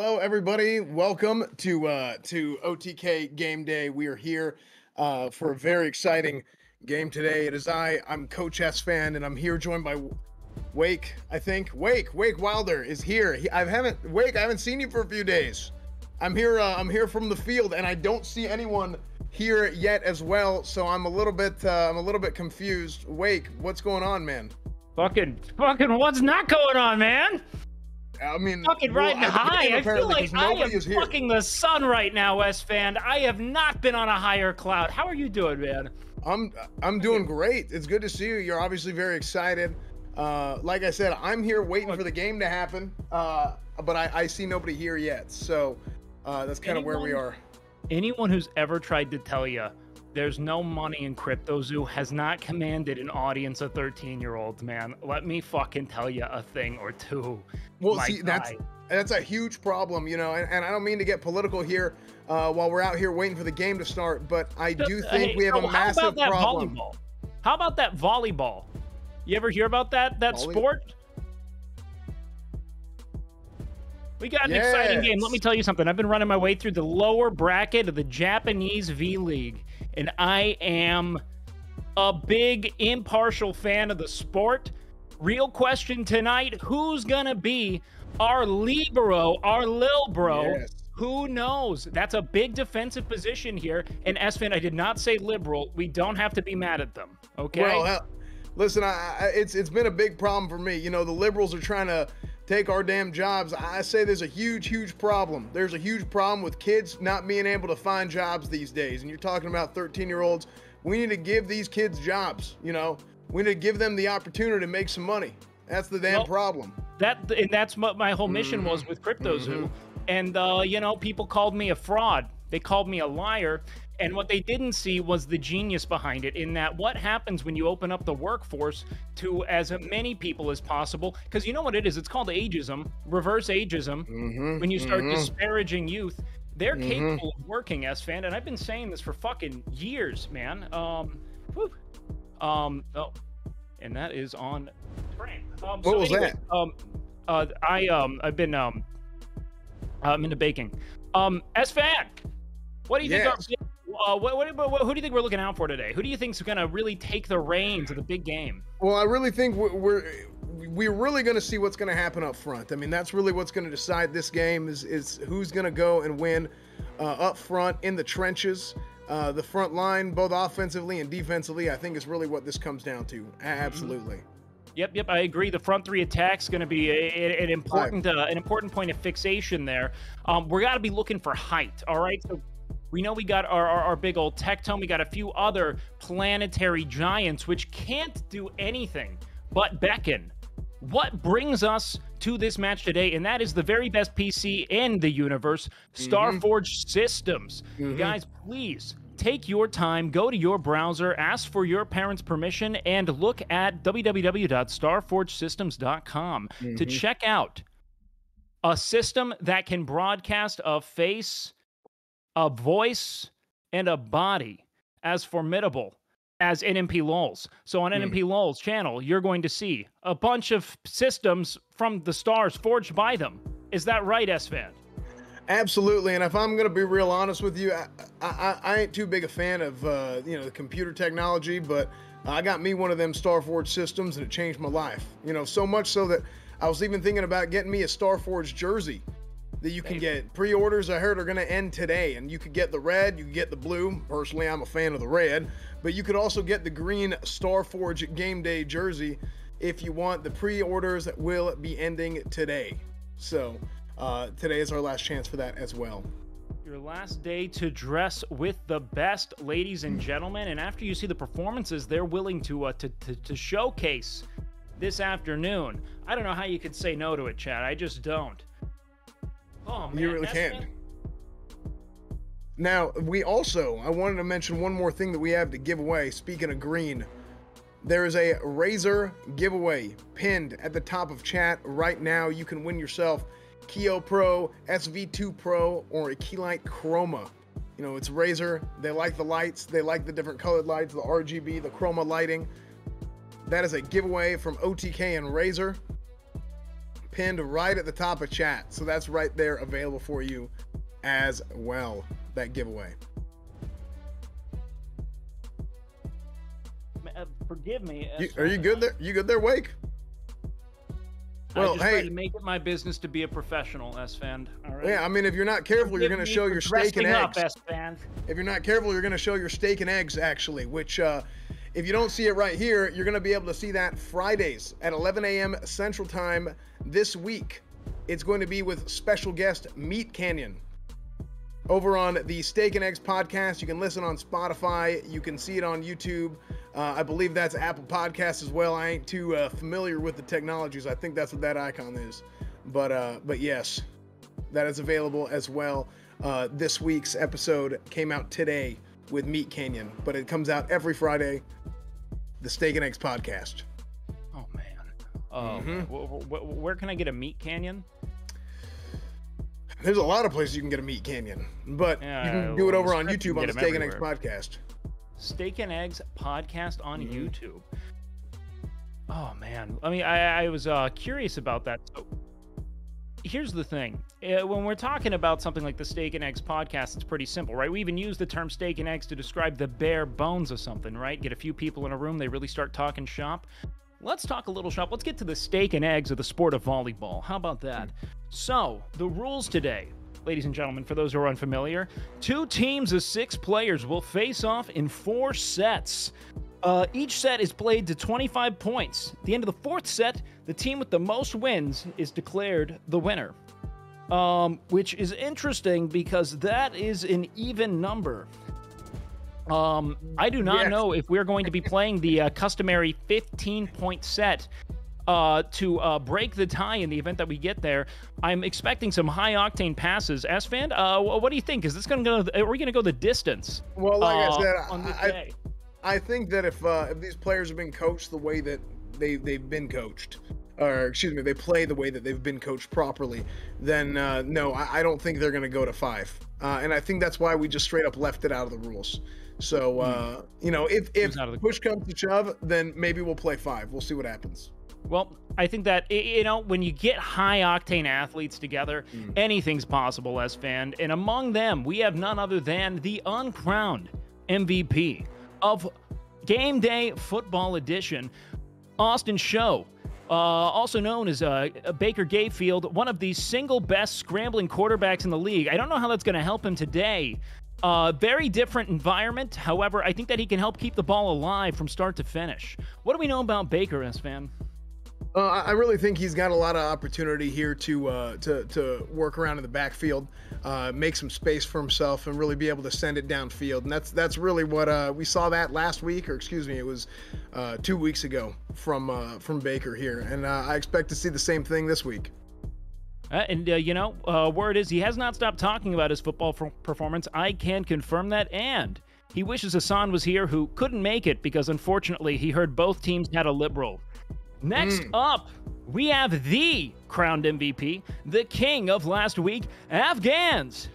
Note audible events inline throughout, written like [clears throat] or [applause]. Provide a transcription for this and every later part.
Hello, everybody. Welcome to uh, to OTK Game Day. We are here uh, for a very exciting game today. It is I. I'm Coach Esfand, and I'm here joined by Wake. I think Wake. Wake Wilder is here. He, I haven't Wake. I haven't seen you for a few days. I'm here. Uh, I'm here from the field, and I don't see anyone here yet as well. So I'm a little bit. Uh, I'm a little bit confused. Wake, what's going on, man? Fucking, fucking, what's not going on, man? I mean, fucking well, riding I- high. I feel like I nobody am is here. fucking the sun right now, West fan. I have not been on a higher cloud. How are you doing, man? I'm I'm doing great. It's good to see you. You're obviously very excited. Uh, like I said, I'm here waiting for the game to happen, uh, but I, I see nobody here yet. So uh, that's kind of where we are. Anyone who's ever tried to tell you there's no money in CryptoZoo has not commanded an audience of 13 year olds, man. Let me fucking tell you a thing or two. Well, my see, that's guy. that's a huge problem, you know. And, and I don't mean to get political here uh, while we're out here waiting for the game to start, but I do think hey, we have so a massive how about that problem. Volleyball? How about that volleyball? You ever hear about that that sport? We got an exciting game. Let me tell you something. I've been running my way through the lower bracket of the Japanese V League, and I am a big impartial fan of the sport. Real question tonight: Who's gonna be our libero, our lil bro? Yes. Who knows? That's a big defensive position here. And Esfand, I did not say liberal. We don't have to be mad at them. Okay. Well, hell, listen, I, I, it's it's been a big problem for me. You know, the liberals are trying to take our damn jobs. I say there's a huge, huge problem. There's a huge problem with kids not being able to find jobs these days. And you're talking about 13 year olds. We need to give these kids jobs. You know, we need to give them the opportunity to make some money. That's the damn Well, problem. that and that's what my whole mission was with CryptoZoo. And uh, you know, people called me a fraud. They called me a liar. And what they didn't see was the genius behind it. In that, what happens when you open up the workforce to as many people as possible? Because you know what it is? It's called ageism, reverse ageism. Mm-hmm. When you start disparaging youth, they're capable of working, Esfand. And I've been saying this for fucking years, man. Um, whew. um, oh, and that is on frame. Um, What was that? Um, uh, I um, I've been um, I'm into baking. Um, Esfand, what do you Yes. think? Uh, what, what, what, who do you think we're looking out for today? Who do you think's gonna really take the reins of the big game? Well, I really think we're we're, we're really going to see what's going to happen up front. I mean, that's really what's going to decide this game is is who's going to go and win uh, up front in the trenches. Uh, the front line, both offensively and defensively, I think is really what this comes down to. A- Absolutely. Yep, yep, I agree. The front three attacks going to be a, a- an important uh, an important point of fixation there. Um, we got to be looking for height. All right, so we know we got our, our, our big old Tectone. We got a few other planetary giants which can't do anything but beckon. What brings us to this match today, and that is the very best PC in the universe, mm-hmm. Starforge Systems. Mm-hmm. Guys, please take your time, go to your browser, ask for your parents' permission, and look at www.starforgesystems.com to mm-hmm. check out a system that can broadcast a face, a voice, and a body as formidable as NMP LOLs. So on NMP LOLs channel, you're going to see a bunch of systems from the stars forged by them. Is that right, Esfand? Absolutely. And if I'm going to be real honest with you, I, I, I ain't too big a fan of uh, you know the computer technology, but I got me one of them Starforge systems, and it changed my life. You know, so much so that I was even thinking about getting me a Starforge jersey that you can get. Pre-orders I heard are going to end today, and you could get the red, you could get the blue. Personally, I'm a fan of the red, but you could also get the green Starforge game day jersey if you want. The pre-orders will be ending today, so uh, today is our last chance for that as well. Your last day to dress with the best, ladies and gentlemen. And after you see the performances they're willing to uh, to, to to showcase this afternoon, I don't know how you could say no to it, Chad. I just don't. Oh man, You really can't. been- Now, we also, I wanted to mention one more thing that we have to give away. Speaking of green, there is a Razer giveaway pinned at the top of chat right now. You can win yourself Kiyo Pro, SV2 Pro, or a Keylight Chroma. You know, it's Razer. They like the lights, they like the different colored lights, the RGB, the chroma lighting. That is a giveaway from OTK and Razer. Pinned right at the top of chat. So that's right there available for you as well. That giveaway. Uh, forgive me. You, are you good there? You good there, Wake? Well, I just hey, try to make it my business to be a professional, Esfand. All right. Yeah, I mean, if you're not careful, Forgive you're going to show your steak and eggs. Up, If you're not careful, you're going to show your steak and eggs, actually. Which, uh, if you don't see it right here, you're going to be able to see that Fridays at 11 a.m. Central Time this week. It's going to be with special guest Meat Canyon over on the Steak and Eggs podcast. You can listen on Spotify. You can see it on YouTube. Uh, I believe that's Apple Podcasts as well. I ain't too uh, familiar with the technologies. I think that's what that icon is. But uh, but yes, that is available as well. Uh, this week's episode came out today with Meat Canyon, but it comes out every Friday. The Steak and Eggs podcast. Oh man. Um, mm-hmm. wh- wh- where can I get a Meat Canyon? There's a lot of places you can get a Meat Canyon, but yeah, you can do it over on YouTube on the Steak and Eggs podcast. Steak and Eggs podcast on mm-hmm. YouTube. Oh man, I mean, I, I was uh, curious about that. So, here's the thing: uh, when we're talking about something like the Steak and Eggs podcast, it's pretty simple, right? We even use the term steak and eggs to describe the bare bones of something, right? Get a few people in a room, they really start talking shop. Let's talk a little shop. Let's get to the steak and eggs of the sport of volleyball. How about that? So, the rules today, ladies and gentlemen, for those who are unfamiliar, two teams of six players will face off in four sets. Uh, each set is played to 25 points. At the end of the fourth set, the team with the most wins is declared the winner. Um, which is interesting because that is an even number. Um, I do not yes. know if we're going to be playing the uh, customary 15 point set uh, to uh, break the tie in the event that we get there. I'm expecting some high octane passes. Esfand, uh, what do you think? Is this going to go? Are we going to go the distance? Well, like I uh, said, I? I think that if uh, if these players have been coached the way that they they've been coached, or excuse me, they play the way that they've been coached properly, then uh, no, I, I, don't think they're going to go to five. Uh, and I think that's why we just straight up left it out of the rules. So, hmm. uh, you know, if, if push comes to shove, then maybe we'll play five. We'll see what happens. Well, I think that you know when you get high octane athletes together, mm. anything's possible. Esfand. and among them, we have none other than the uncrowned MVP of Game Day Football Edition, Austin Show. Uh, also known as uh, Baker Gayfield, one of the single best scrambling quarterbacks in the league. I don't know how that's going to help him today, uh, very different environment. However, I think that he can help keep the ball alive from start to finish. What do we know about Baker, Esfand? Uh, I really think he's got a lot of opportunity here to uh, to to work around in the backfield, uh, make some space for himself, and really be able to send it downfield. And that's that's really what uh, we saw that last week, or excuse me, it was uh, two weeks ago from uh, from Baker here, and I expect to see the same thing this week. Uh, and, uh, you know, uh, word is he has not stopped talking about his football f- performance. I can confirm that. And he wishes Hasan was here, who couldn't make it because unfortunately he heard both teams had a liberal. Next mm. up, we have the crowned MVP, the king of last week, Afghans.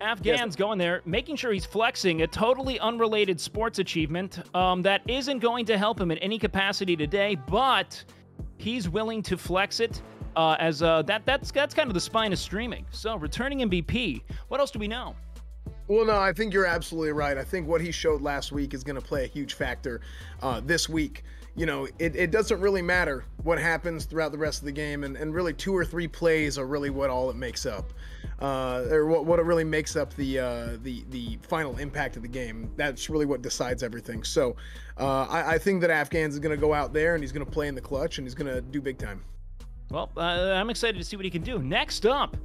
Afghans yes. going there, making sure he's flexing a totally unrelated sports achievement um, that isn't going to help him in any capacity today, but he's willing to flex it uh, as uh, that that's that's kind of the spine of streaming. So returning MVP. What else do we know? Well, no, I think you're absolutely right. I think what he showed last week is going to play a huge factor uh, this week. You know, it, it doesn't really matter what happens throughout the rest of the game, and, and really two or three plays are really what all it makes up, uh, or what, what it really makes up the uh, the the final impact of the game. That's really what decides everything. So, uh, I, I think that Afghans is going to go out there and he's going to play in the clutch and he's going to do big time. Well, uh, I'm excited to see what he can do. Next up,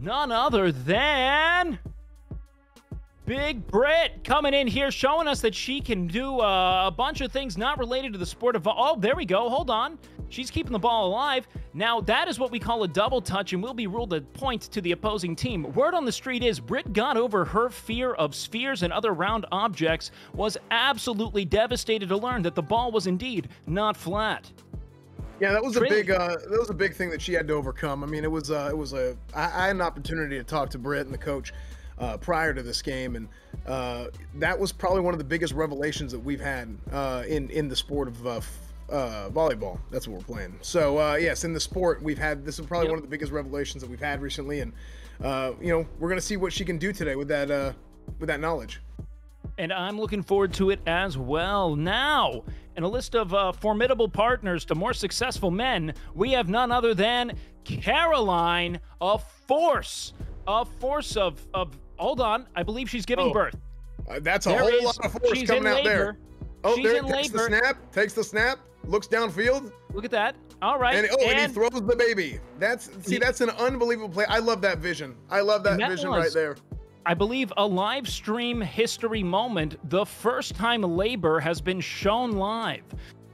none other than Big Brit coming in here, showing us that she can do uh, a bunch of things not related to the sport of. Oh, there we go. Hold on. She's keeping the ball alive. Now, that is what we call a double touch and will be ruled a point to the opposing team. Word on the street is Brit got over her fear of spheres and other round objects, was absolutely devastated to learn that the ball was indeed not flat. Yeah, that was a big uh, that was a big thing that she had to overcome. I mean, it was uh, it was a I, I had an opportunity to talk to Britt and the coach uh, prior to this game, and uh, that was probably one of the biggest revelations that we've had uh, in in the sport of uh, uh, volleyball. That's what we're playing. So uh, yes, in the sport, we've had this is probably Yep. one of the biggest revelations that we've had recently, and uh, you know we're gonna see what she can do today with that uh, with that knowledge. And I'm looking forward to it as well. Now, in a list of uh, formidable partners to more successful men, we have none other than Caroline, a force, a force of of. Hold on, I believe she's giving Oh, birth. Uh, that's a There whole is- lot of force she's coming in out there. Oh, She's there in takes the snap, takes the snap, looks downfield, Look at that. All right. and oh, and, he throws the baby. That's see, that's an unbelievable play. I love that vision. I love that, that vision was- right there. I believe a live stream history moment, the first time labor has been shown live.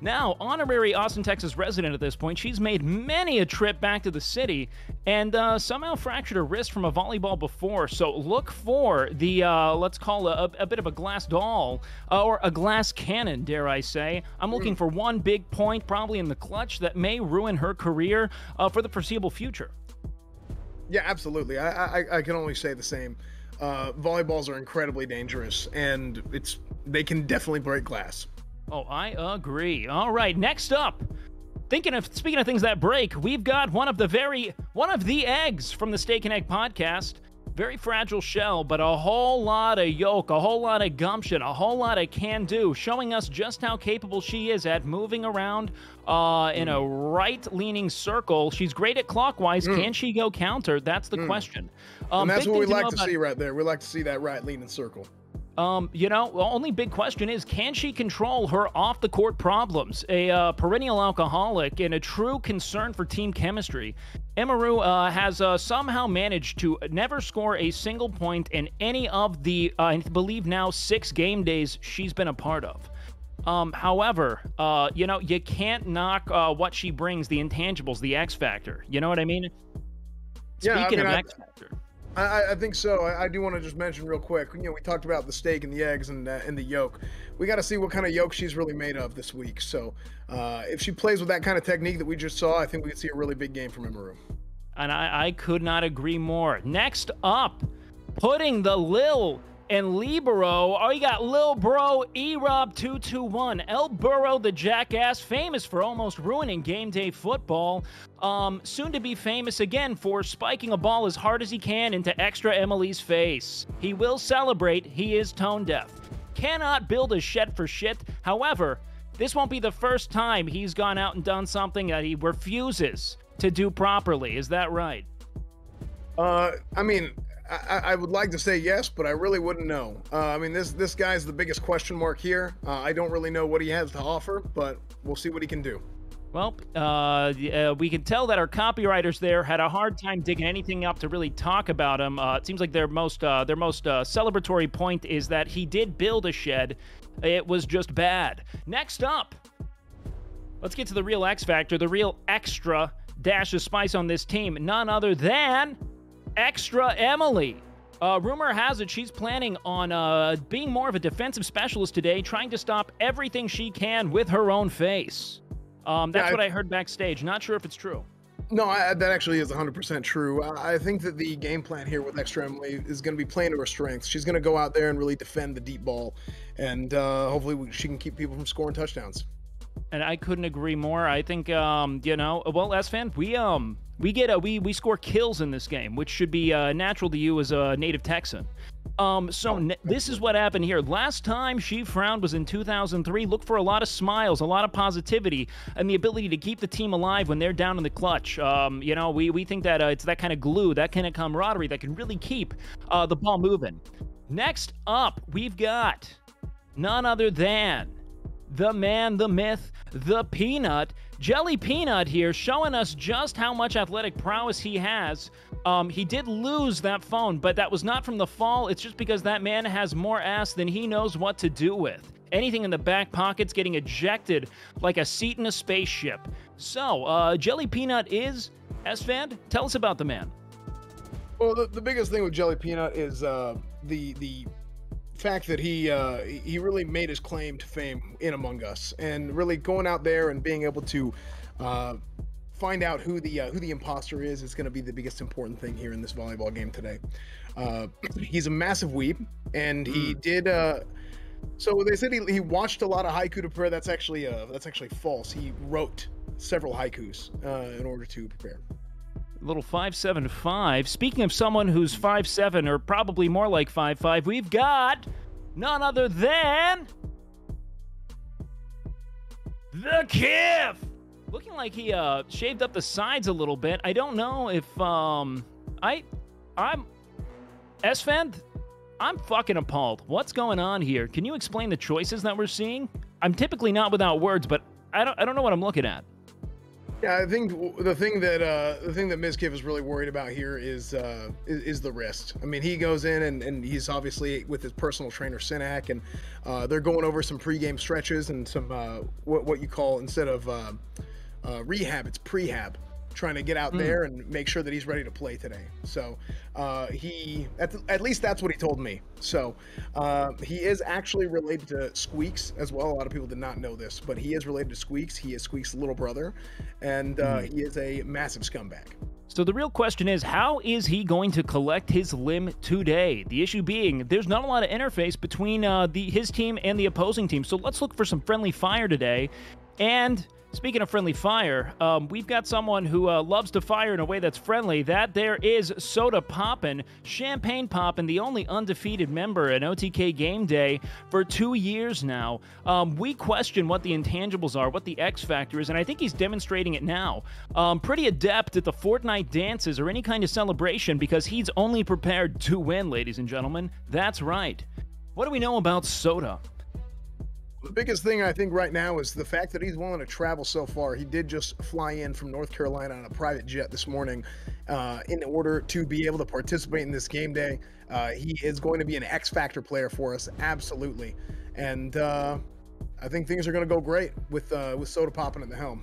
Now, honorary Austin, Texas resident at this point, she's made many a trip back to the city and uh, somehow fractured her wrist from a volleyball before. So look for the, uh, let's call a, a bit of a glass doll uh, or a glass cannon, dare I say. I'm looking for one big point, probably in the clutch, that may ruin her career uh, for the foreseeable future. Yeah, absolutely. I, I I can only say the same. Uh, volleyballs are incredibly dangerous, and it's they can definitely break glass. Oh, I agree. All right, next up. Thinking of speaking of things that break, we've got one of the very one of the eggs from the Steak and Egg podcast. Very fragile shell, but a whole lot of yolk, a whole lot of gumption, a whole lot of can do, showing us just how capable she is at moving around uh, in a right leaning circle. She's great at clockwise. Can she go counter? That's the question. Um, and that's what we like to about- see right there. We like to see that right leaning circle. Um, you know, the only big question is can she control her off the court problems? A uh, perennial alcoholic and a true concern for team chemistry. Emiru uh, has uh, somehow managed to never score a single point in any of the, uh, I believe now, six game days she's been a part of. Um, however, uh, you know, you can't knock uh, what she brings, the intangibles, the X factor. You know what I mean? Yeah, I Speaking mean, of I- X factor. I, I- think so. I, I do want to just mention real quick. You know, we talked about the steak and the eggs and uh, and the yolk. We got to see what kind of yolk she's really made of this week. So, uh, if she plays with that kind of technique that we just saw, I think we could see a really big game from Emiru. And I, I could not agree more. Next up, putting the Lil and Libero. Oh, you got Lil Bro, E-Rob221, El Burrow the Jackass, famous for almost ruining game day football. Um, soon to be famous again for spiking a ball as hard as he can into extra Emily's face. He will celebrate, he is tone deaf. Cannot build a shed for shit. However, this won't be the first time he's gone out and done something that he refuses to do properly. Is that right? Uh, I mean, I, I- would like to say yes, but I really wouldn't know. Uh, I mean, this this guy's the biggest question mark here. Uh, I don't really know what he has to offer, but we'll see what he can do. Well, uh, uh, we can tell that our copywriters there had a hard time digging anything up to really talk about him. Uh, it seems like their most uh, their most celebratory point is that he did build a shed. It was just bad. Next up, let's get to the real X factor, the real extra dash of spice on this team. None other than Extra Emily. Uh, rumor has it she's planning on uh, being more of a defensive specialist today, trying to stop everything she can with her own face. Um, that's Yeah, what I heard backstage. Not sure if it's true. No, I, that actually is 100% true. I, I think that the game plan here with Extra Emily is going to be playing to her strengths. She's going to go out there and really defend the deep ball, and uh, hopefully we, she can keep people from scoring touchdowns. And I couldn't agree more. I think, um, you know, well, Esfand, we um we get a we we score kills in this game, which should be uh, natural to you as a native Texan. Um, so n- this is what happened here. Last time she frowned was in 2003. Look for a lot of smiles, a lot of positivity, and the ability to keep the team alive when they're down in the clutch. Um, you know, we we think that uh, it's that kind of glue, that kind of camaraderie that can really keep uh, the ball moving. Next up, we've got none other than the man, the myth, the peanut. Jelly Peanut here showing us just how much athletic prowess he has. Um, he did lose that phone, but that was not from the fall. It's just because that man has more ass than he knows what to do with. Anything in the back pocket's getting ejected like a seat in a spaceship. So, uh, Jelly Peanut is, Esfand, tell us about the man. Well, the, the biggest thing with Jelly Peanut is uh, the the fact that he uh, he really made his claim to fame in Among Us, and really going out there and being able to uh, find out who the uh, who the imposter is is going to be the biggest important thing here in this volleyball game today. Uh, [clears throat] he's a massive weeb, and he did uh, So they said he, he watched a lot of Haikyuu to prepare. That's actually uh, that's actually false. He wrote several haikus uh, in order to prepare. Little five seven five. Speaking of someone who's five seven or probably more like five five, we've got none other than the Kiff. Looking like he uh, shaved up the sides a little bit. I don't know if um I I'm Esfand. I'm fucking appalled. What's going on here? Can you explain the choices that we're seeing? I'm typically not without words, but I don't I don't know what I'm looking at. Yeah, I think the thing that uh, the thing that Mizkif is really worried about here is, uh, is, is the wrist. I mean, he goes in and, and he's obviously with his personal trainer Sinak, and uh, they're going over some pregame stretches and some uh, what what you call instead of uh, uh, rehab, it's prehab trying to get out mm. there and make sure that he's ready to play today. So uh, he, at, the, at least that's what he told me. So uh, he is actually related to Squeex as well. A lot of people did not know this, but he is related to Squeex. He is Squeex' little brother, and uh, mm. he is a massive scumbag. So the real question is, how is he going to collect his limb today? The issue being, there's not a lot of interface between uh, the his team and the opposing team. So let's look for some friendly fire today, and Speaking of friendly fire, um, we've got someone who uh, loves to fire in a way that's friendly. That there is Soda Poppin', Champagne Poppin', the only undefeated member at OTK Game Day for two years now. Um, we question what the intangibles are, what the X factor is, and I think he's demonstrating it now. Um, pretty adept at the Fortnite dances or any kind of celebration because he's only prepared to win, ladies and gentlemen. That's right. What do we know about Soda? The biggest thing I think right now is the fact that he's willing to travel so far. He did just fly in from North Carolina on a private jet this morning uh, in order to be able to participate in this game day. Uh, he is going to be an X Factor player for us, absolutely. And uh, I think things are going to go great with uh, with Soda popping at the helm.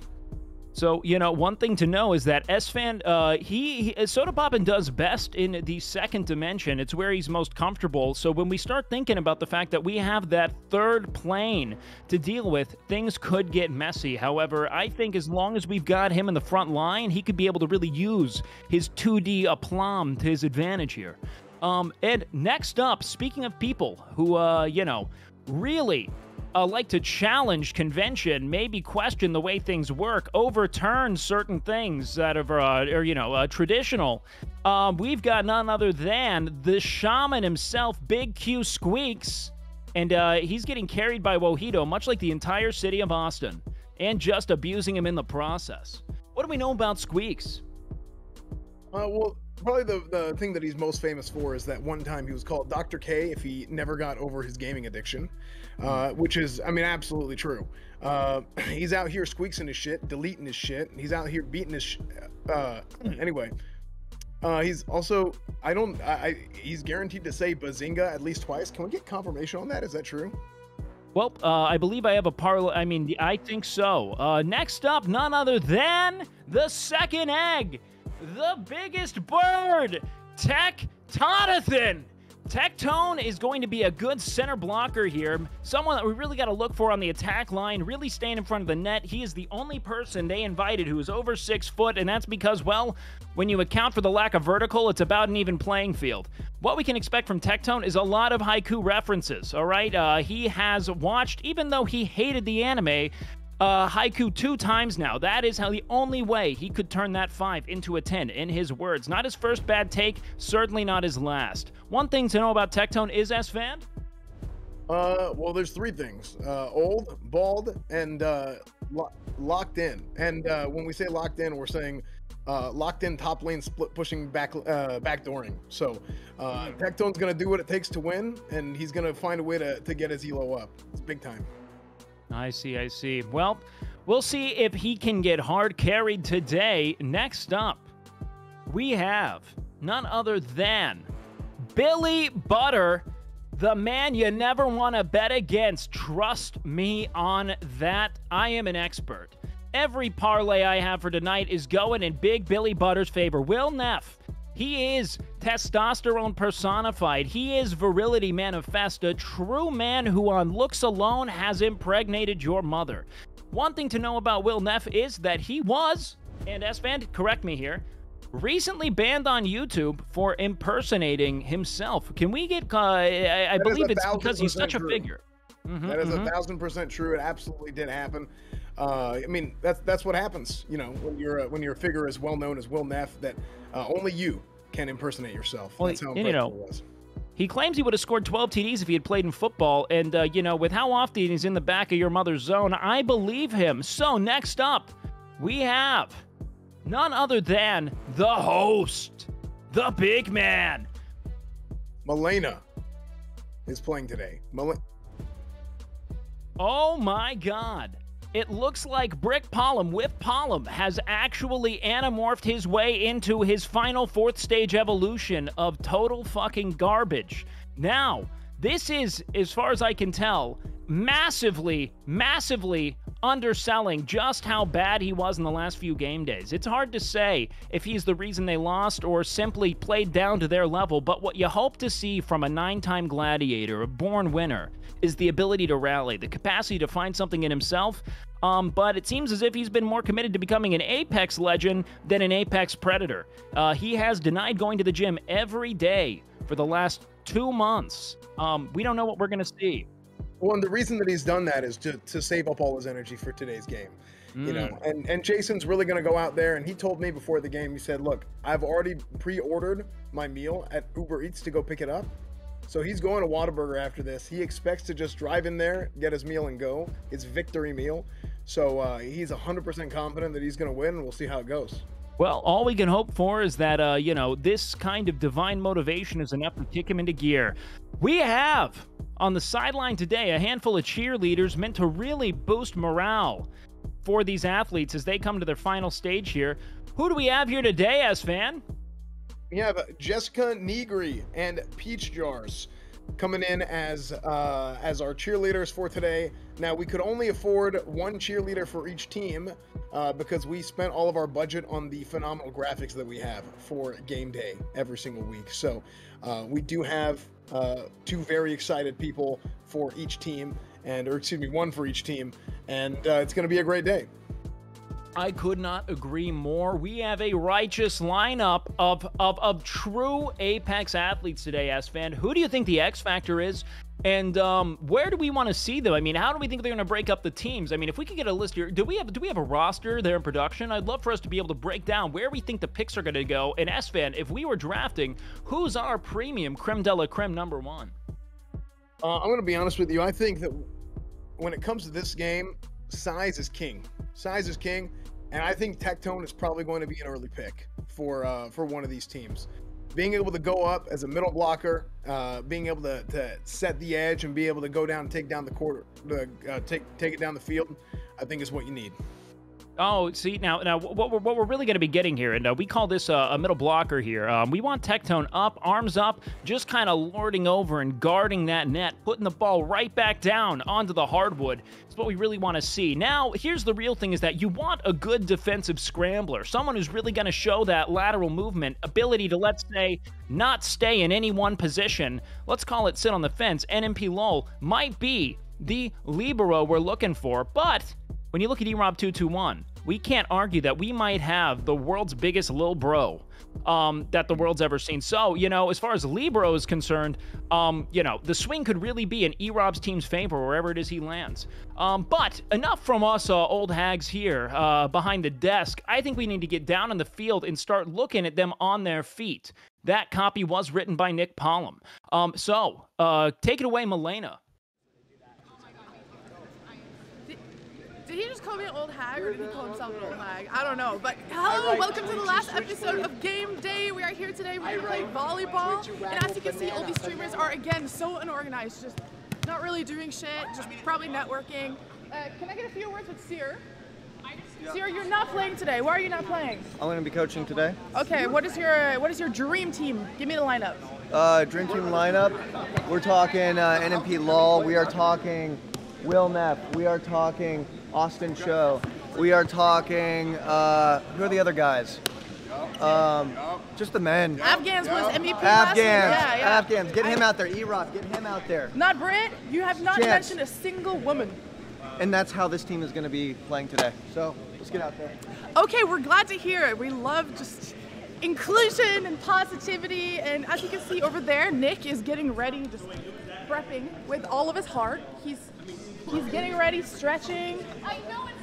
So, you know, one thing to know is that Esfand, uh, he, he Soda Poppin does best in the second dimension. It's where he's most comfortable. So when we start thinking about the fact that we have that third plane to deal with, things could get messy. However, I think as long as we've got him in the front line, he could be able to really use his 2D aplomb to his advantage here. Um, and next up, speaking of people who, uh, you know, really uh, like to challenge convention, maybe question the way things work, overturn certain things that are, uh, or, you know, uh, traditional. Um, we've got none other than the shaman himself, Big Q Squeex, and uh, he's getting carried by Wojito, much like the entire city of Austin, and just abusing him in the process. What do we know about Squeex? Uh, well, probably the, the thing that he's most famous for is that one time he was called Dr. K if he never got over his gaming addiction, uh, which is, I mean, absolutely true. Uh, [clears throat] he's out here squeaking his shit, deleting his shit. He's out here beating his. Sh- uh, anyway, uh, he's also, I don't, I, I, he's guaranteed to say Bazinga at least twice. Can we get confirmation on that? Is that true? Well, uh, I believe I have a parlay. I mean, I think so. Uh, next up, none other than the second egg the biggest bird, Tech Tonathan. Tectone is going to be a good center blocker here. Someone that we really got to look for on the attack line, really staying in front of the net. He is the only person they invited who is over six foot, and that's because, well, when you account for the lack of vertical, it's about an even playing field. What we can expect from Tectone is a lot of Haikyuu references, all right? Uh, he has watched, even though he hated the anime, uh, Haikyuu two times now. That is how the only way he could turn that five into a 10, in his words. Not his first bad take, certainly not his last. One thing to know about Tectone is Esfand? Uh, well, there's three things: uh, old, bald, and uh, lo- locked in. And uh, when we say locked in, we're saying uh, locked in top lane split pushing back uh, backdooring. So uh, hmm. Tectone's gonna do what it takes to win, and he's gonna find a way to, to get his elo up. It's big time. I see, I see. Well, we'll see if he can get hard carried today. Next up, we have none other than Billy Butter, the man you never want to bet against. Trust me on that. I am an expert. Every parlay I have for tonight is going in Big Billy Butter's favor. Will Neff he is testosterone personified. He is virility manifest, a true man who, on looks alone, has impregnated your mother. One thing to know about Will Neff is that he was, and Esfand, correct me here, recently banned on YouTube for impersonating himself. Can we get? Uh, I, I believe it's because he's such a figure. Mm-hmm, that is mm-hmm. a thousand percent true. It absolutely did happen. Uh, I mean, that's that's what happens. You know, when you're a, when you're a figure as well known as Will Neff, that uh, only you can impersonate yourself. Well, that's how you know, it was. He claims he would have scored 12 TDs if he had played in football. And, uh, you know, with how often he's in the back of your mother's zone, I believe him. So, next up, we have none other than the host, the big man. Malena is playing today. Mel- oh, my God. It looks like Brick Polom with Polom has actually anamorphed his way into his final fourth stage evolution of total fucking garbage. Now, this is, as far as I can tell, massively, massively underselling just how bad he was in the last few game days. It's hard to say if he's the reason they lost or simply played down to their level, but what you hope to see from a nine time gladiator, a born winner, is the ability to rally, the capacity to find something in himself. Um, but it seems as if he's been more committed to becoming an Apex legend than an Apex predator. Uh, he has denied going to the gym every day for the last two months. Um, we don't know what we're going to see. Well, and the reason that he's done that is to, to save up all his energy for today's game. Mm. You know, mm. and, and Jason's really going to go out there. And he told me before the game, he said, Look, I've already pre ordered my meal at Uber Eats to go pick it up. So he's going to Whataburger after this. He expects to just drive in there, get his meal, and go. His victory meal. So uh, he's 100% confident that he's going to win, we'll see how it goes. Well, all we can hope for is that, uh, you know, this kind of divine motivation is enough to kick him into gear. We have on the sideline today a handful of cheerleaders meant to really boost morale for these athletes as they come to their final stage here. Who do we have here today, Esfand? We have Jessica Negri and Peach Jars coming in as uh, as our cheerleaders for today. Now we could only afford one cheerleader for each team uh, because we spent all of our budget on the phenomenal graphics that we have for game day every single week. So uh, we do have uh, two very excited people for each team, and or excuse me, one for each team, and uh, it's going to be a great day. I could not agree more. We have a righteous lineup of, of, of true Apex athletes today, Esfand. Who do you think the X Factor is? And um, where do we want to see them? I mean, how do we think they're going to break up the teams? I mean, if we could get a list here, do we have do we have a roster there in production? I'd love for us to be able to break down where we think the picks are going to go. And Esfand, if we were drafting, who's our premium creme de la creme number one? Uh, I'm going to be honest with you. I think that when it comes to this game, size is king. Size is king, and I think Tectone is probably going to be an early pick for uh, for one of these teams. Being able to go up as a middle blocker, uh, being able to, to set the edge and be able to go down and take down the quarter, uh, take take it down the field, I think is what you need. Oh, see now, now what we're, what we're really going to be getting here, and uh, we call this a, a middle blocker here. Um, we want Tectone up, arms up, just kind of lording over and guarding that net, putting the ball right back down onto the hardwood. It's what we really want to see. Now, here's the real thing: is that you want a good defensive scrambler, someone who's really going to show that lateral movement, ability to let's say not stay in any one position. Let's call it sit on the fence. NMP LOL might be the libero we're looking for, but when you look at EROB221, we can't argue that we might have the world's biggest lil bro um, that the world's ever seen. So, you know, as far as Libero is concerned, um, you know, the swing could really be in E-Rob's team's favor wherever it is he lands. Um, but enough from us uh, old hags here uh, behind the desk. I think we need to get down on the field and start looking at them on their feet. That copy was written by Nick Polom. Um, so, uh, take it away, Malena. Did he just call me an old hag or did he call himself an old hag? I don't know. But hello, welcome to the last episode of Game Day. We are here today. We're going to play volleyball. And as you can see, all these streamers are, again, so unorganized. Just not really doing shit, just probably networking. Uh, can I get a few words with Cyr? Cyr, you're not playing today. Why are you not playing? I'm going to be coaching today. Okay, what is your what is your dream team? Give me the lineup. Uh, dream team lineup. We're talking uh, NMP LOL. We are talking Will Neff. We are talking Austin Show. We are talking. Uh, who are the other guys? Um, just the men. Afghans was MVP. Afghans. Yeah, yeah. Afghans. Get him out there. E-Rob, get him out there. Not Brit. You have not Chance. mentioned a single woman. And that's how this team is going to be playing today. So let's get out there. Okay, we're glad to hear it. We love just inclusion and positivity. And as you can see over there, Nick is getting ready. Just prepping with all of his heart. He's he's getting ready, stretching.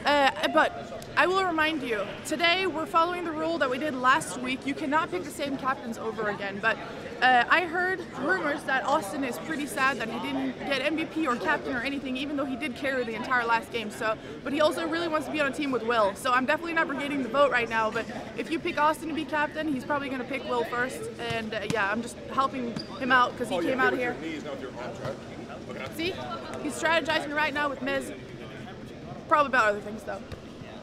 Uh, but I will remind you, today we're following the rule that we did last week. You cannot pick the same captains over again. But uh, I heard rumors that Austin is pretty sad that he didn't get MVP or captain or anything, even though he did carry the entire last game. So, but he also really wants to be on a team with Will. So I'm definitely not brigading the vote right now. But if you pick Austin to be captain, he's probably going to pick Will first. And uh, yeah, I'm just helping him out because he came out here. See, he's strategizing right now with Miz. Probably about other things though.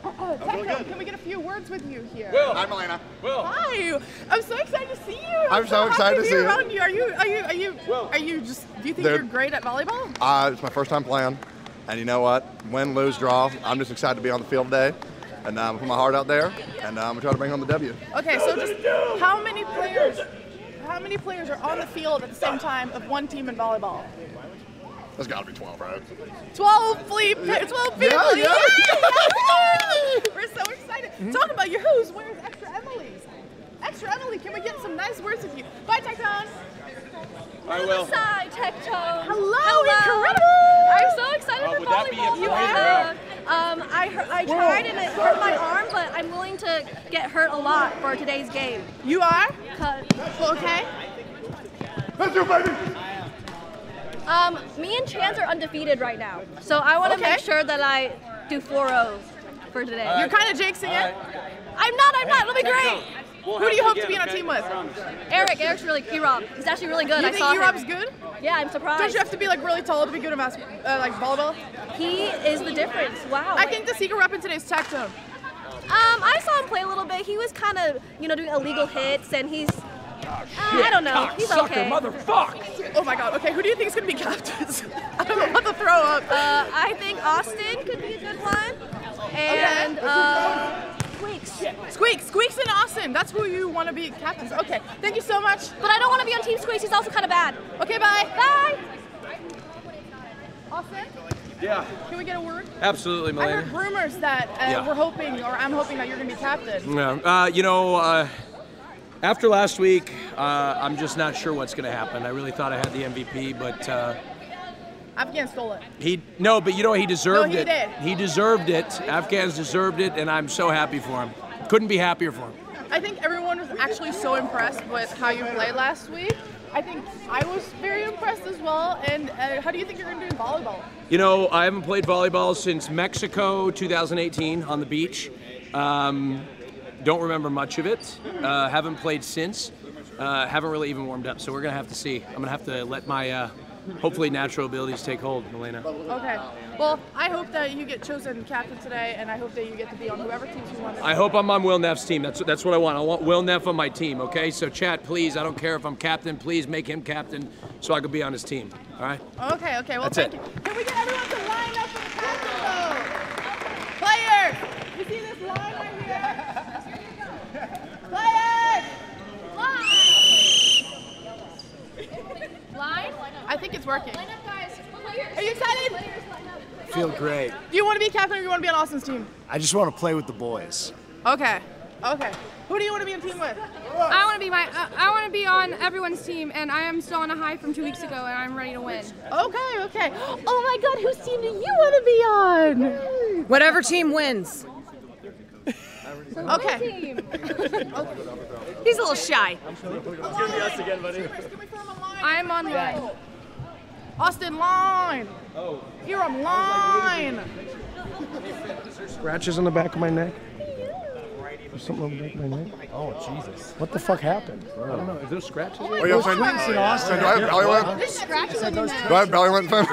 Oh, Tecmo, can we get a few words with you here? Will. Hi, Malena. Hi! I'm so excited to see you. I'm so excited to see you. around you. Are you? Are you? Are you? Are you just? Do you think They're- you're great at volleyball? Uh, it's my first time playing, and you know what? Win, lose, draw. I'm just excited to be on the field today, and I'm um, put my heart out there, and uh, I'm gonna try to bring home the W. Okay, so just how many players? How many players are on the field at the same time of one team in volleyball? There's got to be 12, right? 12 fleet, 12 people. [laughs] Yeah, yeah. Yay! We're so excited. Talk about your who's. Where's extra Emily's? Extra Emily, can we get some nice words with you? Bye, Tectone. I will. Side Tectone. Hello, incredible. I'm so excited Oh, for would that be a volleyball. You are. Um, I hu- I tried and it hurt my arm, but I'm willing to get hurt a lot for today's game. You are? 'Cause, Okay. Let's do, baby! Um, me and Chance are undefeated right now, so I want to Okay. make sure that I do four O's for today. You're kind of jinxing it. I'm not. I'm not. It'll be great. Who do you hope to be on a team with? Eric. Eric's really. E-Rob. He's actually really good. You I think saw E-Rob's him. good? Yeah, I'm surprised. Don't you have to be like really tall to be good at basket, uh, like volleyball? He is the difference. Wow. I think the secret weapon today is Tectone. Um, I saw him play a little bit. He was kind of, you know, doing illegal hits, and he's. Uh, I don't know. He's okay. motherfucker. Oh my god. Okay, who do you think is gonna be [laughs] captains? I don't know what to throw up. Uh, I think Austin could be a good one, and uh, Squeex. Squeak, Squeex and Austin. That's who you want to be captains. Okay, thank you so much. But I don't want to be on Team Squeex. He's also kind of bad. Okay, bye. Bye. Austin, Yeah, can we get a word? absolutely, I heard rumors that uh, Yeah. we're hoping, or I'm hoping that you're gonna be captain. Yeah, uh, you know, uh, after last week, uh, I'm just not sure what's going to happen. I really thought I had the MVP, but uh, Afghan stole it. he no, but you know he deserved he it. did. He deserved it. Afghans deserved it, and I'm so happy for him. Couldn't be happier for him. I think everyone was actually so impressed with how you played last week. I think I was very impressed as well. And uh, how do you think you're gonna do in volleyball? You know, I haven't played volleyball since Mexico 2018 on the beach. Um, don't remember much of it. Uh, haven't played since. Uh, haven't really even warmed up, so we're gonna have to see. I'm gonna have to let my uh, hopefully natural abilities take hold, Malena. Okay. Well, I hope that you get chosen captain today, and I hope that you get to be on whoever team you want. I hope I'm on Will Neff's team. That's that's what I want. I want Will Neff on my team. Okay, so chat, please. I don't care if I'm captain. Please make him captain so I can be on his team. All right. Okay, okay. Well, That's thank it. you. Can we get everyone to line up for the captain vote? Players, you see this line right here? Players, Line. I think it's working. Line up, guys. Are you excited? feel great. Do you want to be captain or do you want to be on Austin's team? I just want to play with the boys. Okay. Okay. Who do you want to be on team with? I want to be my. Uh, I want to be on everyone's team, and I am still on a high from two weeks ago, and I'm ready to win. Okay, okay. Oh my God, whose team do you want to be on? Whatever team wins. Okay. Team. He's a little shy. Can we form a line? I'm on line. Austin line. Oh. You're on line. Scratches on the back of my neck. There's something on the back of my neck. Oh Jesus! What the fuck happened? I don't know. Is there scratches? Oh, you have Twins in oh, Austin. Do I have belly lint? There's scratches on your neck. Do I have belly lint? Fam?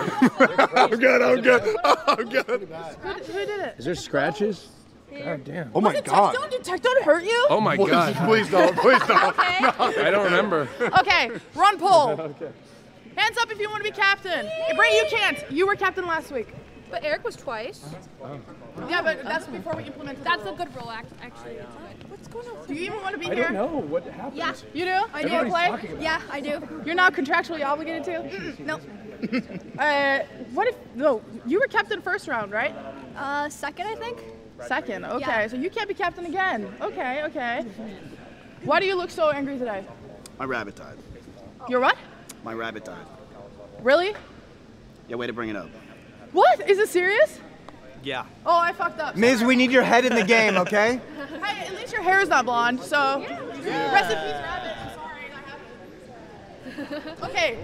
I'm good. I'm good. [laughs] I'm good. Who, who did it? Is there scratches? God damn. Oh my Did God. Tech, did Tech don't hurt you? Oh my Please, God. please don't. Please don't. [laughs] I don't remember. Okay, run pull. [laughs] Hands up if you want to be captain. Hey, Bray, you can't. You were captain last week. But Eric was twice. Yeah, but that's before we implemented. That's a good rule, act- actually. What's going on? Do you even want to be I here? don't know what happened. Yeah. You do? I do you play? Yeah, I do. You're not contractually obligated to? No. [laughs] Uh, what if no? You were captain first round, right? Uh, second, I think. Second. Okay, Yeah. so you can't be captain again. Okay, okay. Why do you look so angry today? My rabbit died. You're what? My rabbit died. Really? Yeah, way to bring it up. What? Is it serious? Yeah. Oh, I fucked up. Miz, we need your head in the game, okay? [laughs] Hey, at least your hair is not blonde, so. Rest in peace, Rabbit. I'm sorry. I have Okay.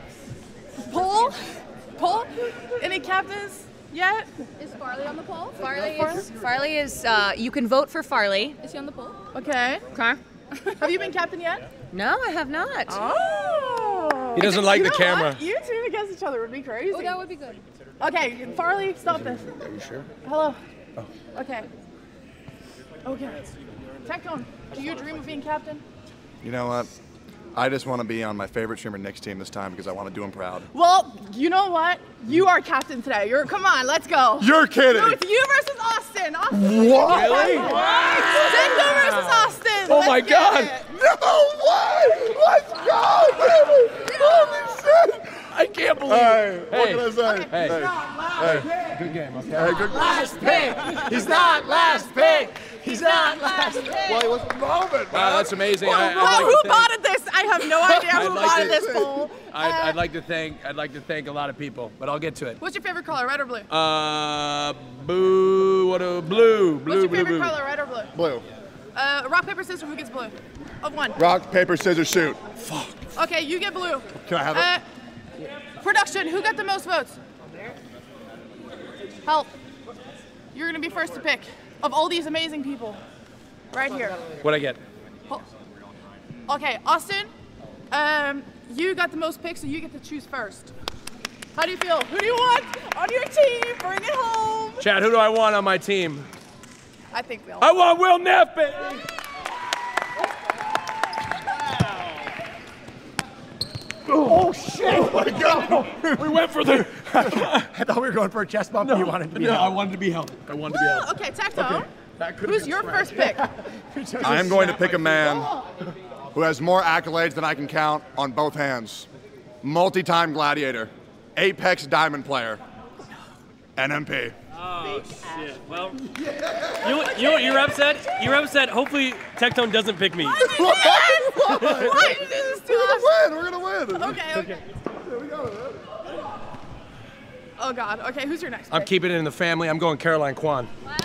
Poll? Poll? Any captains yet? Is Farley on the poll? Farley is, Farley is uh, you can vote for Farley. Is he on the poll? Okay. Okay. [laughs] have you been captain yet? No, I have not. Oh. He doesn't like You the know camera. what? You two against each other would be crazy. Oh, that would be good. Okay, Farley, stop this. Are you sure? Hello. Oh. Okay. Oh, okay. Tectone, do you dream of being captain? You know what? I just want to be on my favorite streamer Nick's team this time because I want to do him proud. Well, you know what? You are captain today. You're come on, let's go. You're kidding. No, it's you versus Austin. Austin. What? Really? Tectone versus Austin. Oh Let's my get God. it. No way! Let's go, baby! Holy shit! I can't believe Hey, what Hey. can I say? Hey. Hey. Good game, okay? Hey, good. Last pick. He's not last pick. He's not last pick. Well, he was moment, Wow, that's amazing. I, I'd Well, like who to thank- this? I have no idea who like botted to- this poll. I'd, Uh, I'd like to thank I'd like to thank a lot of people, but I'll get to it. What's your favorite color, red or blue? Uh, boo, what a blue, blue, What's blue, your blue, favorite blue. color, red or blue? Blue. Uh, rock paper scissors. Who gets blue? Of one. Rock, paper, scissors, shoot. Fuck. Okay, you get blue. Can I have it? Uh, production. Who got the most votes? Help. You're gonna be first to pick of all these amazing people, right here. What I get? Okay, Austin. Um, you got the most picks, so you get to choose first. How do you feel? Who do you want on your team? Bring it home. Chad, who do I want on my team? I think we all. I want Will Neff, baby. Oh shit! Oh my God! [laughs] we went for the. [laughs] I thought we were going for a chest bump. No, you wanted to be no, held. I wanted to be held. I wanted to be held. okay, Tectone. That could've Who's been your swag. first pick? [laughs] I am going to pick a man who has more accolades than I can count on both hands. Multi-time gladiator, Apex Diamond player, NMP. Oh shit. Well, [laughs] you you what you're upset. You're upset. Hopefully Tectone doesn't pick me. Why did you do this to us? We're gonna win. We're gonna win. Okay, okay. Oh God. Okay, who's your next? I'm pick? keeping it in the family. I'm going Caroline Kwan. Wow.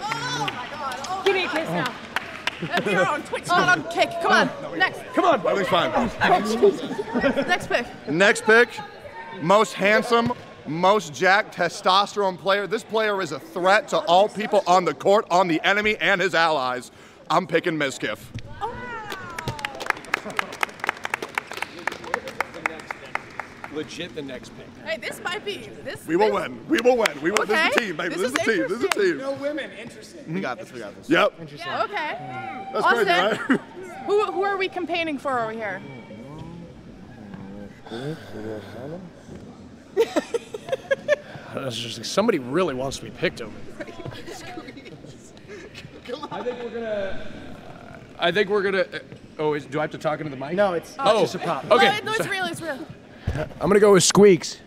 Oh my God. Oh, Give me a kiss now. We are on Twitch, not on Kick. Come on. Next. Come on. Everything's fine. Next pick. Next pick, most handsome, most jacked testosterone player. This player is a threat to all people on the court, on the enemy, and his allies. I'm picking Mizkif. Legit the next pick. Hey, this might be this. We will this- win. We will win. We will. This is Okay. a team, baby. This This, is is a team. This is a team. No women. Interesting. We got this. We got this. Yep. Interesting. Okay. That's Austin, crazy, right? [laughs] who who are we campaigning for over here? [laughs] Just somebody really wants to be picked him. I think we're gonna. I think we're gonna. uh, Oh, is, do I have to talk into the mic? No, it's Oh, just a prop. Okay. No, no, it's real. It's real. I'm gonna go with Squeex.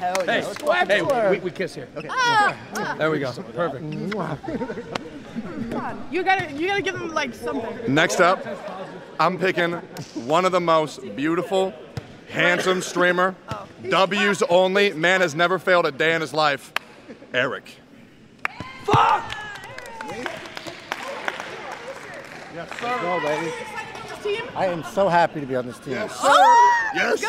Hell Hey, hey, we, we kiss here. Okay. Ah, ah. There we go. Perfect. You gotta you gotta give them like something. Next up, I'm picking one of the most beautiful, handsome streamer, W's only. Man has never failed a day in his life. Eric. Fuck. Go, baby. Team. I am so happy to be on this team. Oh, Yes, let's go.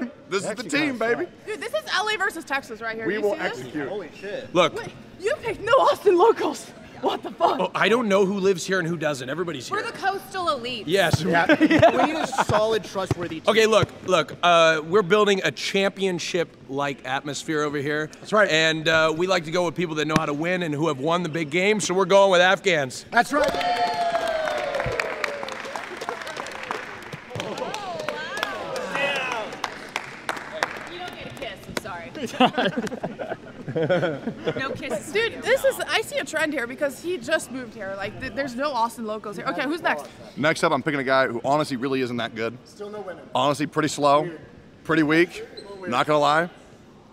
sir. This is the team, kinda baby. Dude, this is LA versus Texas right here. We you will see this? execute. Holy shit. Look, Wait, you picked no Austin locals. [laughs] What the fuck? oh, I don't know who lives here and who doesn't. Everybody's here. We're the coastal elite. Yes. [laughs] we need a solid, trustworthy team. Okay, look, look. Uh, we're building a championship-like atmosphere over here. That's right. And uh, we like to go with people that know how to win and who have won the big games. So we're going with Afghans. That's right. You don't get a kiss. I'm sorry. No kisses. Dude, this is I see a trend here because he just moved here. Like th- there's no Austin locals here. Okay, who's next? Next up, I'm picking a guy who honestly really isn't that good. Still no women. Honestly, pretty slow, pretty weak. Not gonna lie,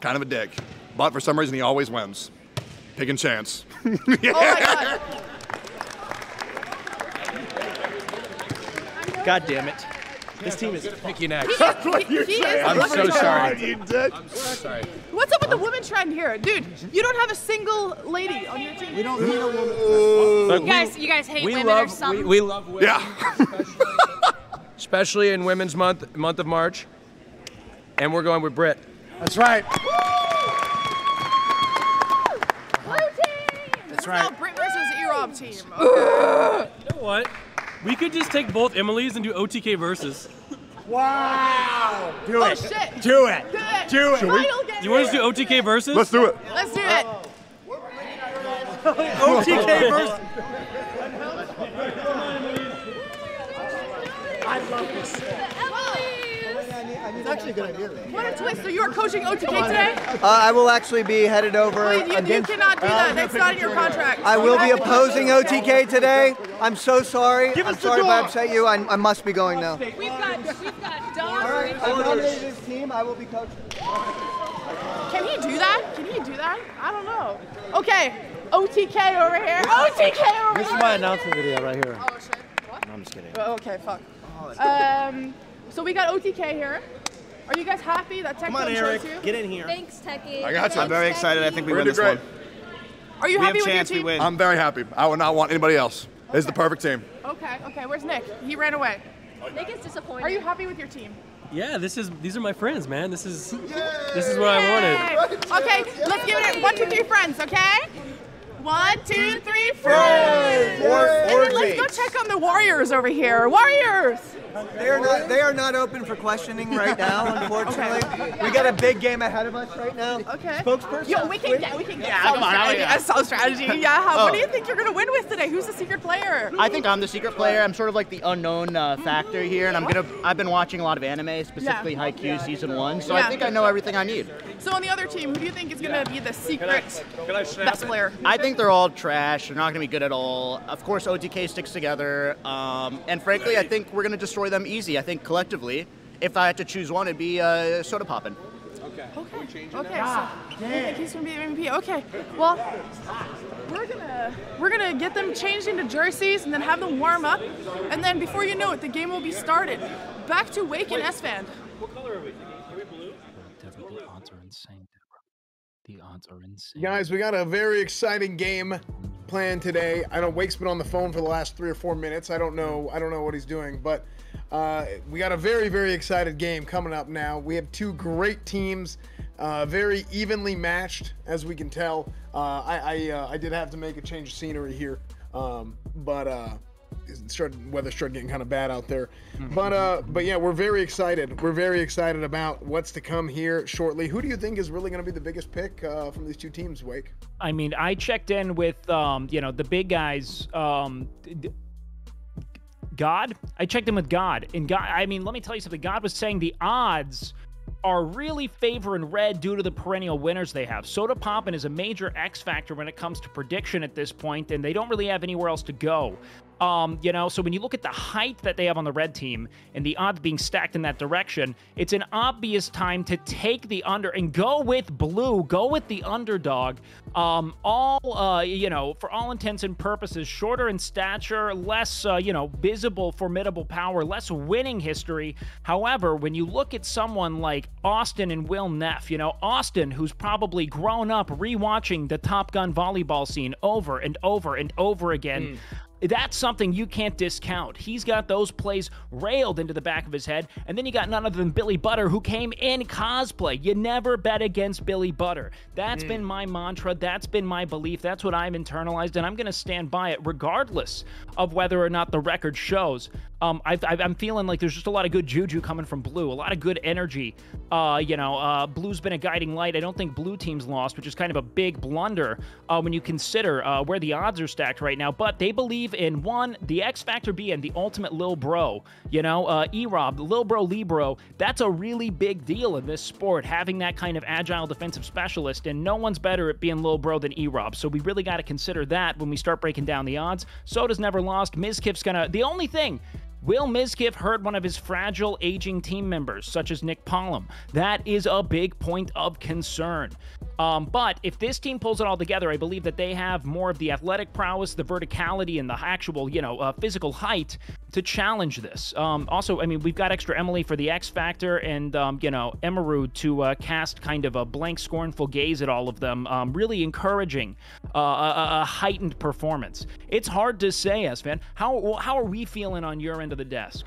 kind of a dick. But for some reason, he always wins. Picking Chance. [laughs] Oh my god. God damn it. This team is picky next. That's what you say. I'm so sorry. You did. I'm so sorry. What's up with the women trend here, dude? You don't have a single lady on your team. We don't need a woman. Look, You guys, you guys hate we women love or something? we, we love women. Yeah. Especially in Women's Month, month of March, and we're going with Brit. That's right. Blue team! That's right. Brit versus E-Rob team. [laughs] You know what? We could just take both Emily's and do OTK versus. Wow. Do Oh, it. shit. Do it. Do it. Do it. Final game. You want us to do OTK versus? Let's do it. Let's do it. [laughs] OTK versus. I love this. It's actually a good idea. What a twist. So you are coaching OTK today? Uh, I will actually be headed over Wait, you, you cannot do that. That's not in your contract. I will be opposing OTK today. I'm so sorry. Give I'm us the sorry if I upset you. I, I must be going now. We've got, we've got dogs. All right, I nominated this team. I will be coaching. Can he do that? Can he do that? I don't know. Okay, OTK over here. OTK over here. This is my announcement video right here. Oh shit. What? No, I'm just kidding. Oh, Okay, fuck. Um, so we got OTK here. Are you guys happy that Tech Come on, chose Eric. you? Get in here. Thanks, Techie. I got you. I'm very excited. I think we We're win this do one. Are you we happy have with chance. your We win. I'm very happy. I would not want anybody else. This is the perfect team. Okay, okay. Where's Nick? He ran away. Nick is disappointed. Are you happy with your team? Yeah, this is these are my friends, man. This is this is what I wanted. Okay, let's give it one, two, three, friends. Okay. One, two, three, friends. Or- And or then let's go check on the Warriors over here. Warriors. They are not. They are not open for questioning right now. [laughs] Unfortunately, okay. we got a big game ahead of us right now. Okay. Spokesperson. Yo, we can get, we can get Yeah, come on, strategy. yeah. Some strategy. Yeah. How, Oh. What do you think you're gonna win with today? Who's the secret player? I think I'm the secret player. I'm sort of like the unknown uh, factor here, and I'm gonna. I've been watching a lot of anime, specifically Haikyuu season one, so Yeah. I think I know everything I need. So on the other team, who do you think is gonna be the secret best player? I think they're all trash. They're not gonna be good at all. Of course, OTK sticks together, um, and frankly, I think we're gonna destroy them easy. I think collectively, if I had to choose one, it'd be uh, Sodapoppin. Okay. Okay. So you think he's gonna be the MVP? Okay. Well, we're gonna we're gonna get them changed into jerseys and then have them warm up, and then before you know it, the game will be started. Back to Wake and Esfand. What color are we thinking? Are we blue? Deborah, the odds are insane, Deborah. The odds are insane. Guys, we got a very exciting game planned today. I know Wake's been on the phone for the last three or four minutes. I don't know. I don't know what he's doing, but uh, we got a very, very excited game coming up now. We have two great teams, uh, very evenly matched, as we can tell. Uh, I I, uh, I did have to make a change of scenery here, um, but uh, started weather started getting kind of bad out there. But uh, but yeah, we're very excited. We're very excited about what's to come here shortly. Who do you think is really going to be the biggest pick uh, from these two teams, Wake? I mean, I checked in with, um, you know, the big guys. Um, God, I checked in with God, and God. I mean, let me tell you something. God was saying the odds are really favoring red due to the perennial winners they have. Sodapoppin is a major X factor when it comes to prediction at this point, and they don't really have anywhere else to go. Um, you know, so when you look at the height that they have on the red team and the odds being stacked in that direction, it's an obvious time to take the under and go with blue, go with the underdog. Um, all, uh, you know, for all intents and purposes, shorter in stature, less, uh, you know, visible, formidable power, less winning history. However, when you look at someone like Austin and Will Neff, you know, Austin, who's probably grown up rewatching the Top Gun volleyball scene over and over and over again. That's something you can't discount. He's got those plays railed into the back of his head. And then you got none other than Billy Butter, who came in cosplay. You never bet against Billy Butter. That's been my mantra. That's been my belief. That's what I've internalized. And I'm going to stand by it regardless of whether or not the record shows. Um, I've, I'm feeling like there's just a lot of good juju coming from Blue, a lot of good energy. Uh, you know, uh, Blue's been a guiding light. I don't think Blue team's lost, which is kind of a big blunder uh, when you consider uh, where the odds are stacked right now. But they believe in one, the X Factor being the ultimate Lil Bro. You know, uh, E Rob, Lil Bro Libro, that's a really big deal in this sport, having that kind of agile defensive specialist. And no one's better at being Lil Bro than E Rob. So we really got to consider that when we start breaking down the odds. Soda's never lost. Mizkif's gonna. The only thing Will Mizkif hurt one of his fragile, aging team members, such as Nick Polom? That is a big point of concern. Um, but if this team pulls it all together, I believe that they have more of the athletic prowess, the verticality, and the actual, you know, uh, physical height to challenge this. Um, also, I mean, we've got extra Emily for the X Factor, and um, you know, Emiru to uh, cast kind of a blank, scornful gaze at all of them, um, really encouraging uh, a, a, heightened performance. It's hard to say, Esfand. How how are we feeling on your end of the desk?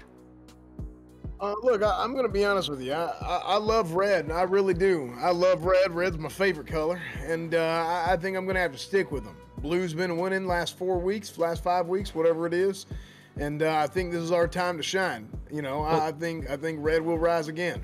Uh, look, I, am going to be honest with you. I, I, I, love red. I really do. I love red. Red's my favorite color, and uh, I, I, think I'm going to have to stick with them. Blue's been winning last four weeks, last five weeks, whatever it is, and uh, I think this is our time to shine. You know, well, I think I think red will rise again.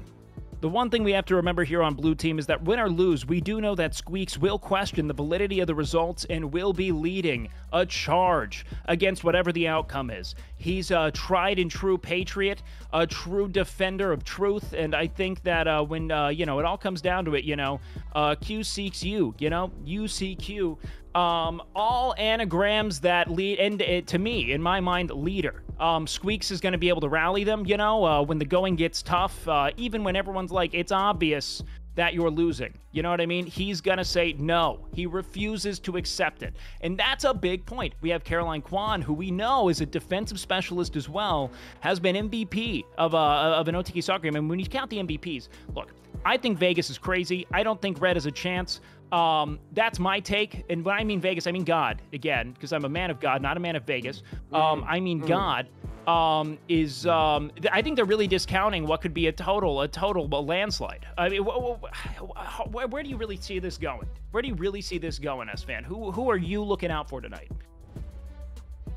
The one thing we have to remember here on Blue Team is that win or lose, we do know that Squeex will question the validity of the results and will be leading a charge against whatever the outcome is. He's a tried and true patriot, a true defender of truth, and I think that uh, when uh, you know it all comes down to it, you know, uh, Q seeks you, you know, UCQ. Um, all anagrams that lead, and uh, to me, in my mind, leader. Um, Squeex is going to be able to rally them, you know, uh, when the going gets tough, uh, even when everyone's like, it's obvious that you're losing. You know what I mean? He's going to say no. He refuses to accept it. And that's a big point. We have Caroline Kwan, who we know is a defensive specialist as well, has been MVP of, uh, of an OTK soccer game. And when you count the MVPs, look, I think Vegas is crazy. I don't think Red has a chance. Um, that's my take. And when I mean Vegas, I mean God again, because I'm a man of God, not a man of Vegas. Um, I mean mm. God. Um, is um, I think they're really discounting what could be a total a total a landslide. I mean, wh- wh- wh- where do you really see this going? Where do you really see this going, Esfand? Who who are you looking out for tonight?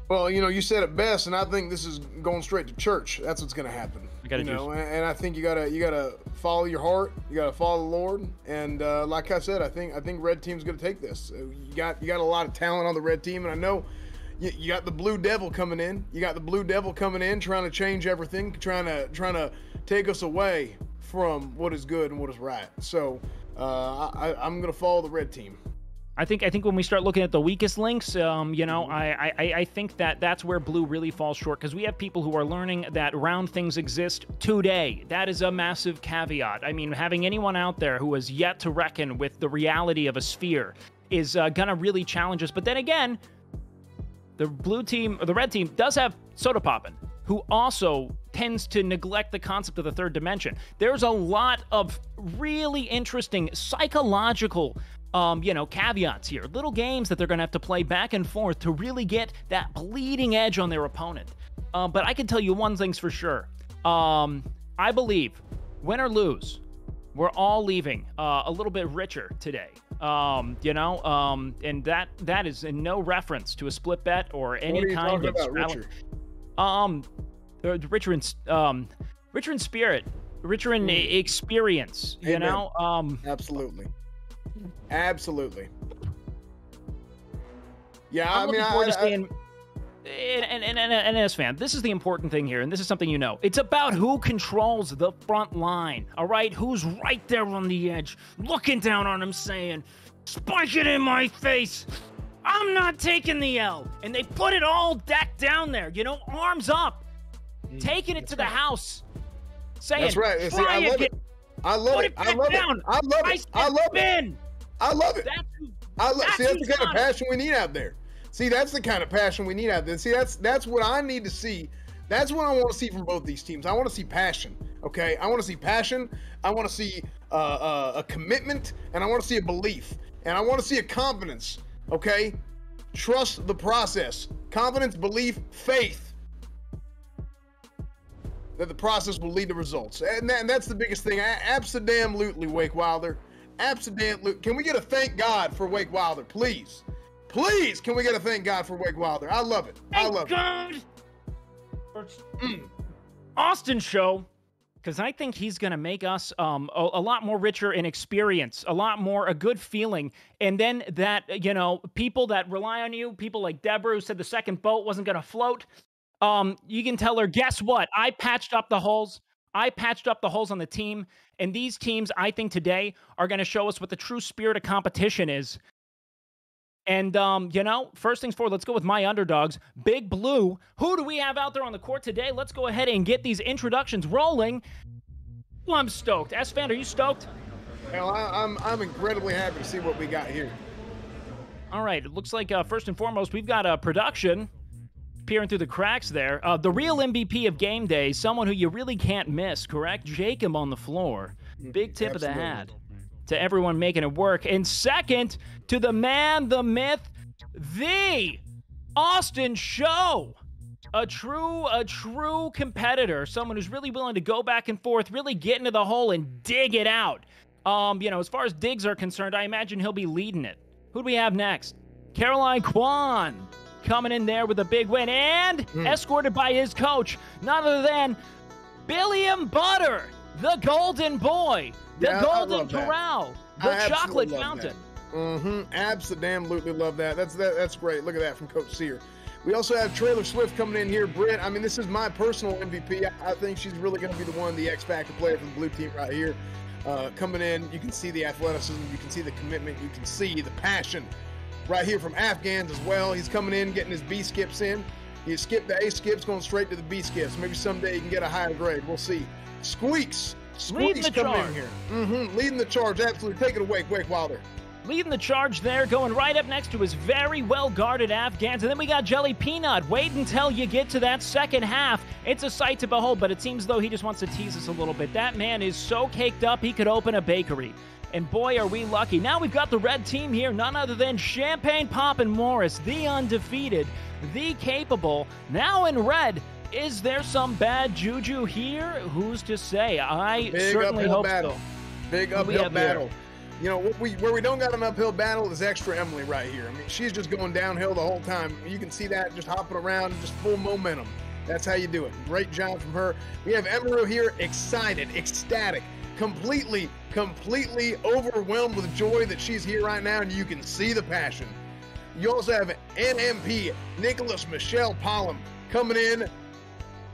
Well, you know, you said it best, and I think this is going straight to church. That's what's going to happen. You know, and, I think you gotta you gotta follow your heart. You gotta follow the Lord. And uh, like I said, I think I think red team's going to take this. Uh, you got you got a lot of talent on the red team, and I know you, you got the blue devil coming in. You got the blue devil coming in, trying to change everything, trying to trying to take us away from what is good and what is right. So uh, I, I'm going to follow the red team. I think I think when we start looking at the weakest links, um, you know, I, I I think that that's where blue really falls short because we have people who are learning that round things exist today. That is a massive caveat. I mean, having anyone out there who has yet to reckon with the reality of a sphere is uh, gonna really challenge us. But then again, the blue team or the red team does have Sodapoppin, who also tends to neglect the concept of the third dimension. There's a lot of really interesting psychological um, you know, caveats here. Little games that they're going to have to play back and forth to really get that bleeding edge on their opponent. Uh, but I can tell you one thing's for sure. Um, I believe, win or lose, we're all leaving uh, a little bit richer today. Um, you know, um, and that that is in no reference to a split bet or any kind of Richard? um, uh, richer in um, richer in spirit, richer in mm. experience. You Amen. know, um, absolutely. Absolutely. Yeah, I'm I mean, looking I, to I, seeing. And, and, and, and as fan, this is the important thing here, and this is something you know. It's about who controls the front line, all right? Who's right there on the edge, looking down on him, saying, Spike it in my face. I'm not taking the L. And they put it all decked down there, you know, arms up, mm, taking it to the house, saying, That's right. See, I love it. I love Put it. it I love down. it. I love I it. I love it. I love it. That's I love. that's See, that's the kind of passion we need out there. See, that's the kind of passion we need out there. See, that's that's what I need to see. That's what I want to see from both these teams. I want to see passion. Okay, I want to see passion. I want to see uh, uh, a commitment, and I want to see a belief, and I want to see a confidence. Okay, trust the process. Confidence, belief, faith that the process will lead to results. And, that, and that's the biggest thing. Absolutely, Wake Wilder. Absolutely. Can we get a thank God for Wake Wilder, please? Please, can we get a thank God for Wake Wilder? I love it. I love God. it. Mm. Austin show because I think he's going to make us um, a, a lot more richer in experience, a lot more a good feeling. And then that, you know, people that rely on you, people like Deborah who said the second boat wasn't going to float, um, you can tell her, guess what? I patched up the holes. I patched up the holes on the team. And these teams, I think today, are going to show us what the true spirit of competition is. And um, you know, first things forward, let's go with my underdogs, Big Blue. Who do we have out there on the court today? Let's go ahead and get these introductions rolling. Well, I'm stoked. Esfand, are you stoked? Well, I, I'm I'm incredibly happy to see what we got here. All right, it looks like uh, first and foremost we've got a uh, production peering through the cracks there. Uh, the real MVP of game day, someone who you really can't miss, correct? Jacob on the floor. Big tip Absolutely. of the hat to everyone making it work. And second, to the man, the myth, the Austin Show. A true, a true competitor, someone who's really willing to go back and forth, really get into the hole and dig it out. Um, you know, as far as digs are concerned, I imagine he'll be leading it. Who do we have next? Caroline Kwan coming in there with a big win and mm. escorted by his coach, none other than Billiam Butter, the golden boy, the yeah, golden corral, the chocolate fountain. Mm-hmm. Absolutely love that. That's that, that's great. Look at that from Coach Cyr. We also have Trailer Swift coming in here. Britt, I mean, this is my personal MVP. I, I think she's really going to be the one, the X Factor player for the blue team right here. Uh, coming in, you can see the athleticism, you can see the commitment, you can see the passion right here from Afghans as well. He's coming in, getting his B skips in. He skipped the A skips, going straight to the B skips. Maybe someday he can get a higher grade. We'll see. Squeex. Squeex coming charge. in here. Mm-hmm. Leading the charge. Absolutely. Take it away, Wake Wilder. Leading the charge there, going right up next to his very well guarded Afghans. And then we got Jelly Peanut. Wait until you get to that second half. It's a sight to behold, but it seems though he just wants to tease us a little bit. That man is so caked up, he could open a bakery. And boy, are we lucky. Now we've got the red team here, none other than Champagne Poppin' Morris, the undefeated, the capable. Now in red, is there some bad juju here? Who's to say? I Big certainly hope battle. so. Big uphill battle. Here? You know, we, where we don't got an uphill battle is extra Emily right here. I mean, she's just going downhill the whole time. You can see that just hopping around, just full momentum. That's how you do it. Great job from her. We have Emiru here, excited, ecstatic, completely, completely overwhelmed with joy that she's here right now, and you can see the passion. You also have NMP, Nicholas Michelle Polom, coming in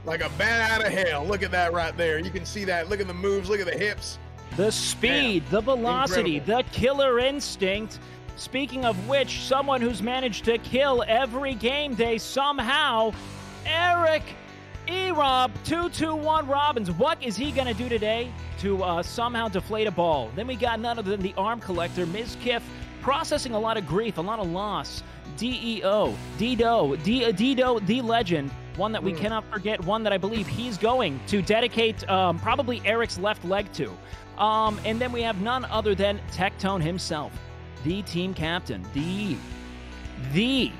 like a bat out of hell. Look at that right there. You can see that. Look at the moves, look at the hips. The speed, the velocity, Incredible. the killer instinct. Speaking of which, someone who's managed to kill every game day somehow, Eric Erob 221 Robbins. What is he going to do today to uh, somehow deflate a ball? Then we got none other than the arm collector, Mizkif, processing a lot of grief, a lot of loss. DEO, Dido, D- Dido, the legend, one that we mm. cannot forget, one that I believe he's going to dedicate um, probably Eric's left leg to. Um, and then we have none other than Tectone himself, the team captain, the the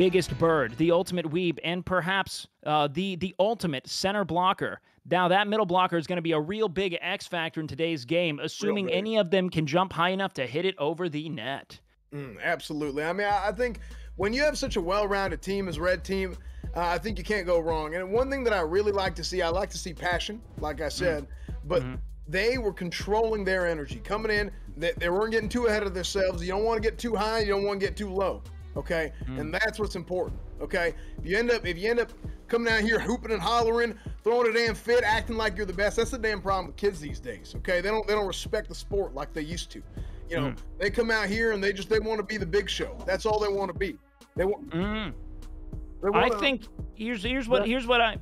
biggest bird, the ultimate weeb, and perhaps uh, the the ultimate center blocker. Now that middle blocker is going to be a real big X factor in today's game, assuming any of them can jump high enough to hit it over the net. Mm, absolutely. I mean, I, I, think when you have such a well-rounded team as Red Team, uh, I think you can't go wrong. And one thing that I really like to see, I like to see passion, like I said, mm. but mm-hmm they were controlling their energy coming in. They, they weren't getting too ahead of themselves. You don't want to get too high. You don't want to get too low. Okay, mm. and that's what's important. Okay, if you end up if you end up coming out here hooping and hollering, throwing a damn fit, acting like you're the best, that's the damn problem with kids these days. Okay, they don't they don't respect the sport like they used to. You know, mm. they come out here and they just they want to be the big show. That's all they want to be. They want. Mm. They wanna, I think here's here's what here's what I.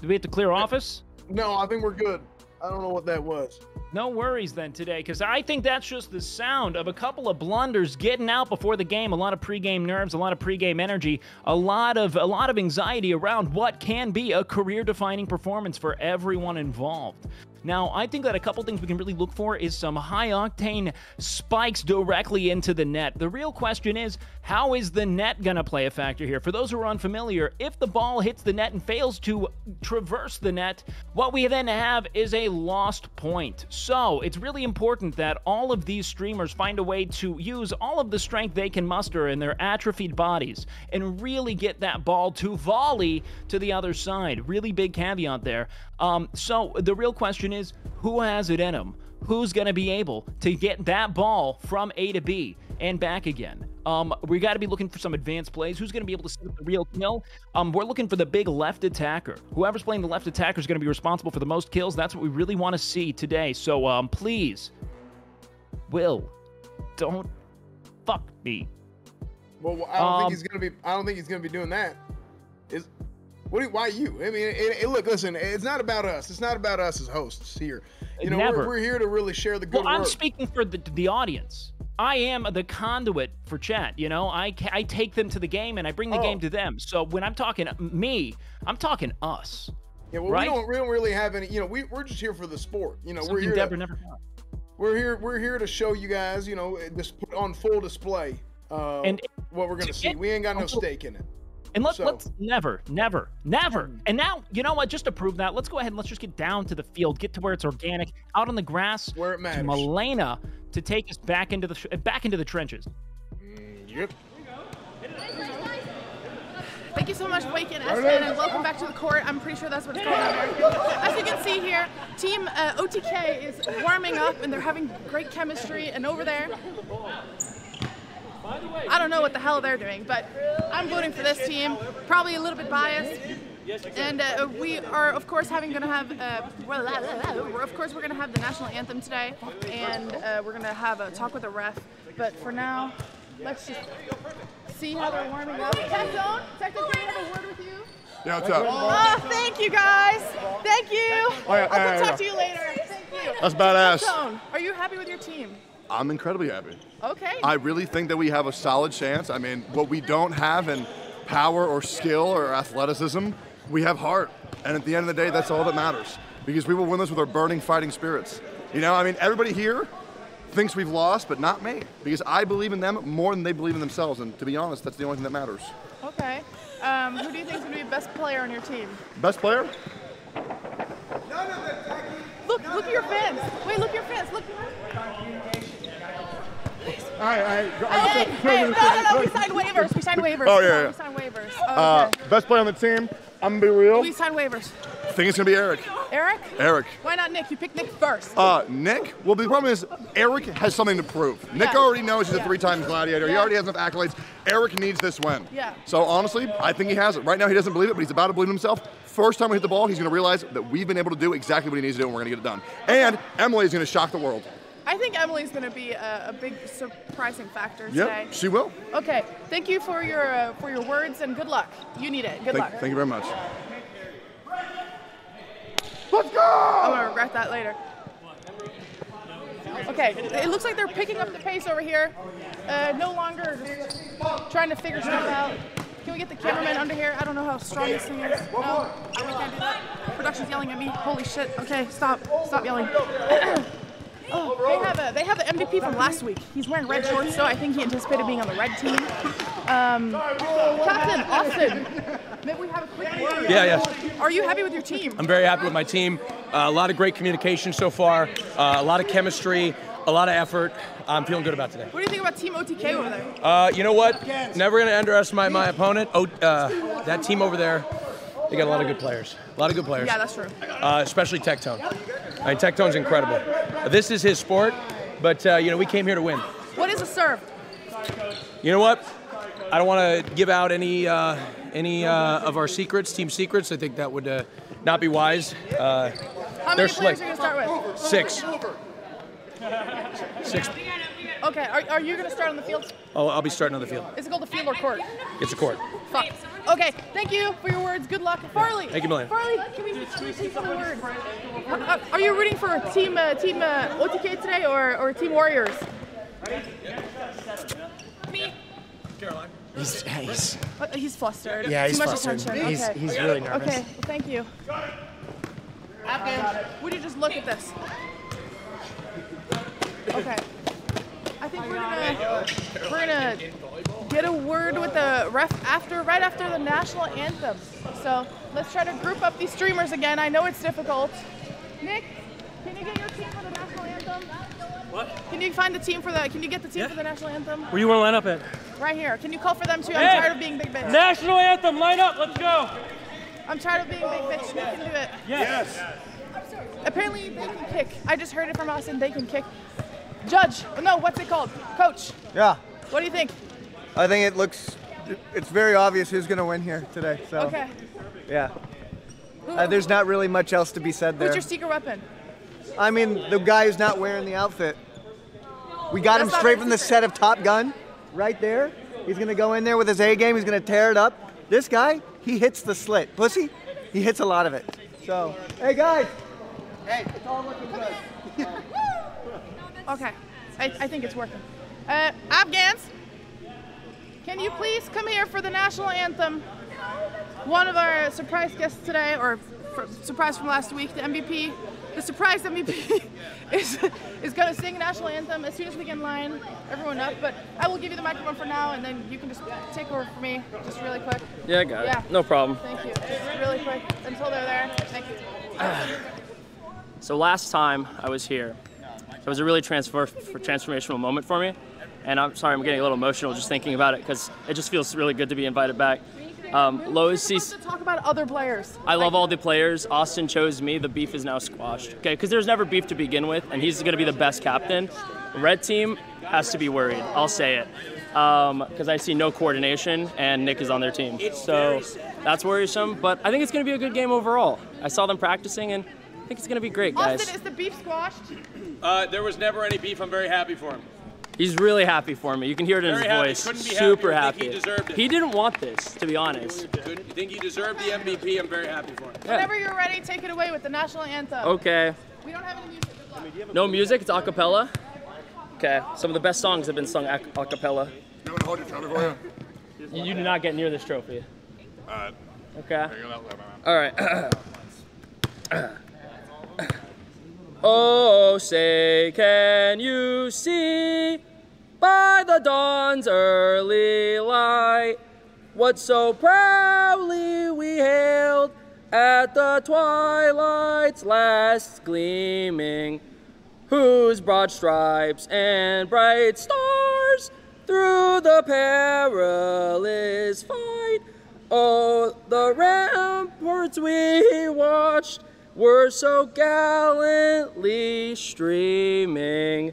Do we have to clear office? No, I think we're good. I don't know what that was. No worries then today, because I think that's just the sound of a couple of blunders getting out before the game. A lot of pregame nerves, a lot of pregame energy, a lot of a lot of anxiety around what can be a career-defining performance for everyone involved. Now, I think that a couple things we can really look for is some high octane spikes directly into the net. The real question is, how is the net going to play a factor here? For those who are unfamiliar, if the ball hits the net and fails to traverse the net, what we then have is a lost point. So, it's really important that all of these streamers find a way to use all of the strength they can muster in their atrophied bodies and really get that ball to volley to the other side. Really big caveat there. Um, so, the real question question is who has it in them? Who's going to be able to get that ball from A to B and back again? Um, we got to be looking for some advanced plays. Who's going to be able to set up the real kill? Um, we're looking for the big left attacker. Whoever's playing the left attacker is going to be responsible for the most kills. That's what we really want to see today. So um, please, Will, don't fuck me. Well, I don't Um, think he's gonna be. I don't think he's gonna be doing that. Is what? Do, why you? I mean, it, it, look, listen. It's not about us. It's not about us as hosts here. You know, we're, we're here to really share the good Well, I'm work. speaking for the, the audience. I am the conduit for chat. You know, I, I take them to the game and I bring the Oh. game to them. So when I'm talking me, I'm talking us. yeah, well, right? we don't. We don't really have any. You know, we we're just here for the sport. You know, we're here. Deborah to, never. We're here. We're here to show you guys. You know, just put on full display. Uh, And what we're gonna to see. get We ain't got no stake in it. And let, So- let's never, never, never. And now, you know what? Just to prove that, let's go ahead and let's just get down to the field, get to where it's organic, out on the grass, where it to matters. Malena to take us back into the back into the trenches. Yep. Thank you so much, Wake and Esfand, and welcome back to the court. I'm pretty sure that's what's going on there. As you can see here, Team uh, OTK is warming up, and they're having great chemistry. And over there, I don't know what the hell they're doing, but I'm voting for this team. Probably a little bit biased. And uh, we are, of course, having going to have, uh, well, we're- of course, we're going to have the national anthem today, and uh, we're going to have a talk with a ref. But for now, let's just see how they're warming up. Tectone, Tectone, can I have a word with you? Yeah, what's up? Oh, thank you guys. Thank you. Oh, yeah, I'll come yeah, yeah. talk to you later. Thank you. That's badass. Tectone, are you happy with your team? I'm incredibly happy. Okay. I really think that we have a solid chance. I mean, what we don't have in power or skill or athleticism, we have heart. And at the end of the day, that's all that matters. Because we will win this with our burning fighting spirits. You know, I mean, everybody here thinks we've lost, but not me. Because I believe in them more than they believe in themselves. And to be honest, that's the only thing that matters. Okay. Um, who do you think is going to be the best player on your team? Best player? None of it! Look, look at your fans. Wait, look at your fans. Look. All right, all right. Hey, hey, no, no, no. We signed waivers. We signed waivers. Oh, yeah, yeah. We yeah. signed waivers. Oh, Uh, okay. best player on the team, I'm gonna be real. we signed waivers. I think it's gonna be Eric. Eric? Eric. Why not Nick? You picked Nick first. Uh, Nick? Well, the problem is Eric has something to prove. Nick already knows he's a three-time gladiator. He already has enough accolades. Eric needs this win. Yeah. So honestly, I think he has it. Right now, he doesn't believe it, but he's about to believe in himself. First time we hit the ball, he's going to realize that we've been able to do exactly what he needs to do, and we're going to get it done. And Emily's going to shock the world. I think Emily's going to be a, a big surprising factor Yep, today. she will. Okay. Thank you for your uh, for your words and good luck. You need it. Good Thank, luck. thank you very much. Let's go! I'm gonna regret that later. Okay, it looks like they're picking up the pace over here. Uh, no longer trying to figure stuff out. Can we get the cameraman under here? I don't know how strong this thing is. No, I can't do that. Production's yelling at me. Holy shit. Okay, stop. Stop yelling. [clears throat] oh, they have a they have the MVP from last week. He's wearing red shorts, so I think he anticipated being on the red team. Um, Captain Austin, maybe we have a quick word. Yeah, yeah. Are you happy with your team? I'm very happy with my team. Uh, a lot of great communication so far, uh, a lot of chemistry, a lot of effort. I'm feeling good about today. What do you think about Team OTK over there? Uh, you know what? Never going to underestimate my opponent. Oh, uh, that team over there, they got a lot of good players. A lot of good players. Yeah, that's true. Uh, especially Tectone. I mean, Tectone's incredible. This is his sport, but uh, you know we came here to win. What is a serve? You know what? I don't want to give out any uh, any uh, of our secrets, team secrets. I think that would uh, not be wise. Uh, How many players slick. are you gonna start with? Six. Six. Okay, are, are you gonna start on the field? Oh, I'll be starting on the field. Is it called the field or court? It's a court. Fuck. Okay, thank you for your words. Good luck, Farley. Thank you, Millie. Farley, can we, can we see some words? Are you rooting for Team uh, Team uh, OTK today or, or Team Warriors? Me. He's, he's, Uh, he's flustered. Yeah, he's Too much flustered. attention. He's- okay. he's really nervous. Okay, well, thank you. Would you just look at this? Okay. I think we're gonna we're gonna get a word with the ref after right after the national anthem. So let's try to group up these streamers again. I know it's difficult. Nick, can you get your team for the national anthem? What? Can you find the team for the? Can you get the team Yeah. for the national anthem? Where you want to line up at? Right here. Can you call for them too? I'm Hey! tired of being big bitch. National anthem, line up, let's go. I'm tired of being big bitch. Nick can do it. Yes. Apparently they can kick. I just heard it from Austin. They can kick. Judge. No, what's it called? Coach. Yeah, What do you think? I think it looks, it's very obvious who's going to win here today. So, Okay. yeah. Uh, there's not really much else to be said there. What's your secret weapon? I mean, the guy who's not wearing the outfit. We got That's him straight very from the set of Top Gun. right there. He's gonna go in there with his A game. He's gonna tear it up. This guy, he hits the slit. Pussy, he hits a lot of it. So, hey guys, hey, it's all looking good. Okay, I, I think it's working. Uh, Afghans, can you please come here for the national anthem? One of our surprise guests today, or surprise from last week, the MVP, the surprise MVP [laughs] is is going to sing national anthem as soon as we get in line. Everyone up, but I will give you the microphone for now, and then you can just take over for me, just really quick. Yeah, I got Yeah. it. No problem. Thank you. Just really quick until they're there. Thank you. [sighs] So last time I was here, it was a really transfer transformational moment for me, and I'm sorry I'm getting a little emotional just thinking about it because it just feels really good to be invited back. Um, Lowe's sees. Talk about other players. I love all the players. Austin chose me. The beef is now squashed. Okay, because there's never beef to begin with, and he's going to be the best captain. Red team has to be worried. I'll say it, because I see no coordination, and Nick is on their team. So that's worrisome. But I think it's going to be a good game overall. I saw them practicing, and I think it's going to be great, guys. Austin, is the beef squashed? Uh, there was never any beef. I'm very happy for him. He's really happy for me. You can hear it in Very his happy. voice. Couldn't be Super happier. Happy. he deserved it. He didn't want this, to be honest. You think he deserved the MVP? I'm very happy for him. Whenever you're ready, take it away with the national anthem. Okay. We don't have any music. Good luck. No music. It's a cappella. Okay. Some of the best songs have been sung a a cappella. You want to hold your trophy for you? You, you do not get near this trophy. Alright. Okay. Here you go, that man. All right. [coughs] oh, say, can you see by the dawn's early light what so proudly we hailed at the twilight's last gleaming? Whose broad stripes and bright stars through the perilous fight Oh, the ramparts we watched were so gallantly streaming,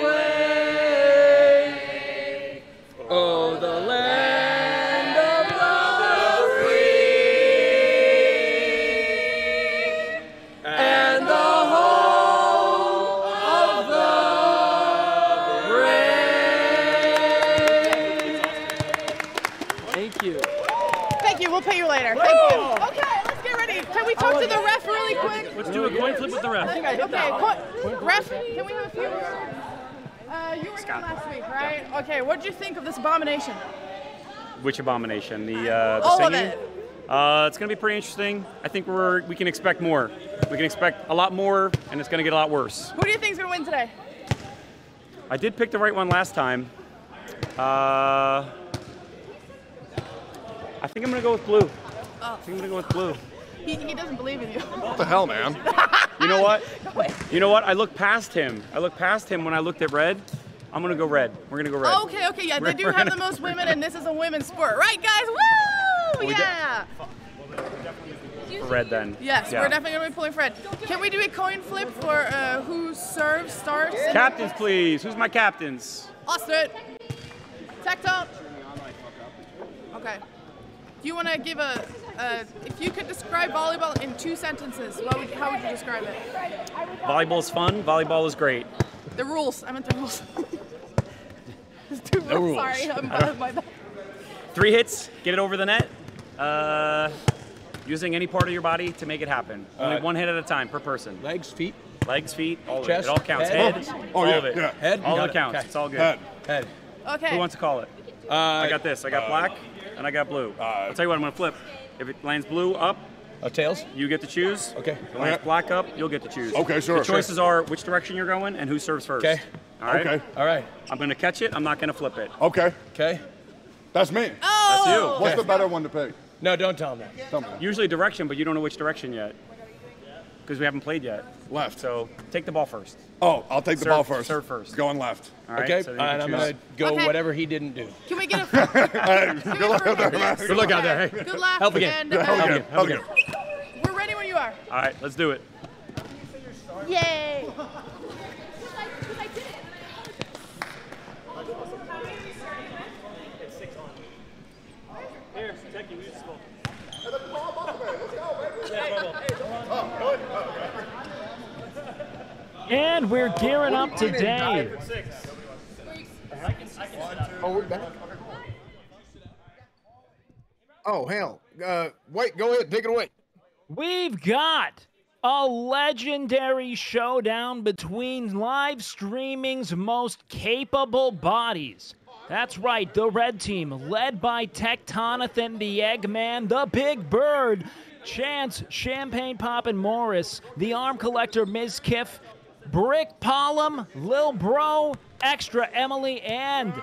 Okay, co- ref, can we have a few words? Uh, you were here last week, right? Okay, what did you think of this abomination? Which abomination? The uh, the All of it. Uh, it's going to be pretty interesting. I think we're we can expect more. We can expect a lot more, and it's going to get a lot worse. Who do you think is going to win today? I did pick the right one last time. Uh, I think I'm going to go with blue. Oh. I think I'm going to go with blue. He, he doesn't believe in you. What the hell, man? [laughs] You know what? You know what? I looked past him. I looked past him when I looked at red. I'm going to go red. We're going to go red. Okay, okay, yeah, they do have the [laughs] most women, and this is a women's sport, right, guys? Woo! We de- Yeah. For red then. Yes, Yeah. we're definitely gonna be pulling red. Can we do a coin flip for uh, who serves, starts? Captains, please. Who's my captains? Austin. Tectone. Okay. Do you want to give a, a, if you could describe volleyball in two sentences, what would, how would you describe it? Volleyball is fun. Volleyball is great. The rules. I meant the rules. [laughs] No rules. rules. Sorry, I'm my. Three hits, get it over the net. Uh, using any part of your body to make it happen. Only Uh, one hit at a time per person. Legs, feet, legs, feet, all Chest, of it. It all counts. head? Head, Oh, all yeah, of it. yeah. Head? all of it it. counts. Okay. It's all good. Head. Head. Okay. Who wants to call it? I got this. I got black and I got blue. I'll tell you what. I'm gonna flip. If it lands blue up. Uh, tails. You get to choose. Okay. If it lands black up, you'll get to choose. Okay, sure, The sure. choices are which direction you're going and who serves first. Okay. All right. Okay. All right. I'm gonna catch it. I'm not gonna flip it. Okay. Okay. That's me. Oh. That's you. What's the better one to pick? No, don't tell him that. Tell me. Usually direction, but you don't know which direction yet. Because we haven't played yet. Left. So take the ball first. Oh, I'll take the Serve- ball first. serve first. Going left. All right. Okay. so then you and I'm gonna go Okay. whatever he didn't do. Can we get a? [laughs] Hey, good luck out there, man. Good luck out there. Hey. Good luck. Help again. And, uh, Help again. Help again. We're ready when you are. All right, let's do it. Yay! And we're gearing up today. Oh, we're back. Oh hell! Uh, wait, go ahead, take it away. We've got a legendary showdown between live streaming's most capable bodies. That's right, the red team, led by Tectonathan the Eggman, the Big Bird, Chance, Champagne Poppin' Morris, the Arm Collector Mizkif, Brick Polom, Lil Bro, Extra Emily, and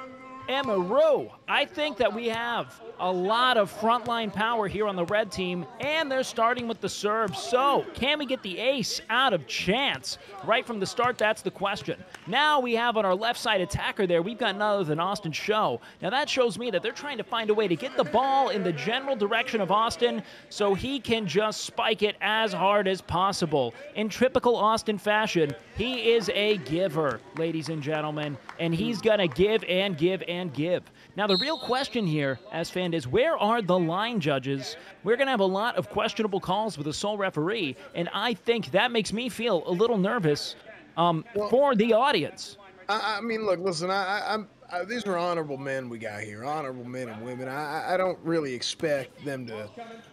Emiru. I think that we have a lot of frontline power here on the red team, and they're starting with the serve. So, can we get the ace out of chance? Right from the start, that's the question. Now we have on our left side attacker there, we've got none other than Austin Show. Now that shows me that they're trying to find a way to get the ball in the general direction of Austin so he can just spike it as hard as possible. In typical Austin fashion, he is a giver, ladies and gentlemen, and he's going to give and give and give. Now, the real question here, Esfand, is where are the line judges? We're going to have a lot of questionable calls with a sole referee, and I think that makes me feel a little nervous um, for the audience. I, I mean, look, listen, I, I, I'm. I, these are honorable men we got here, honorable men and women. I, I- don't really expect them to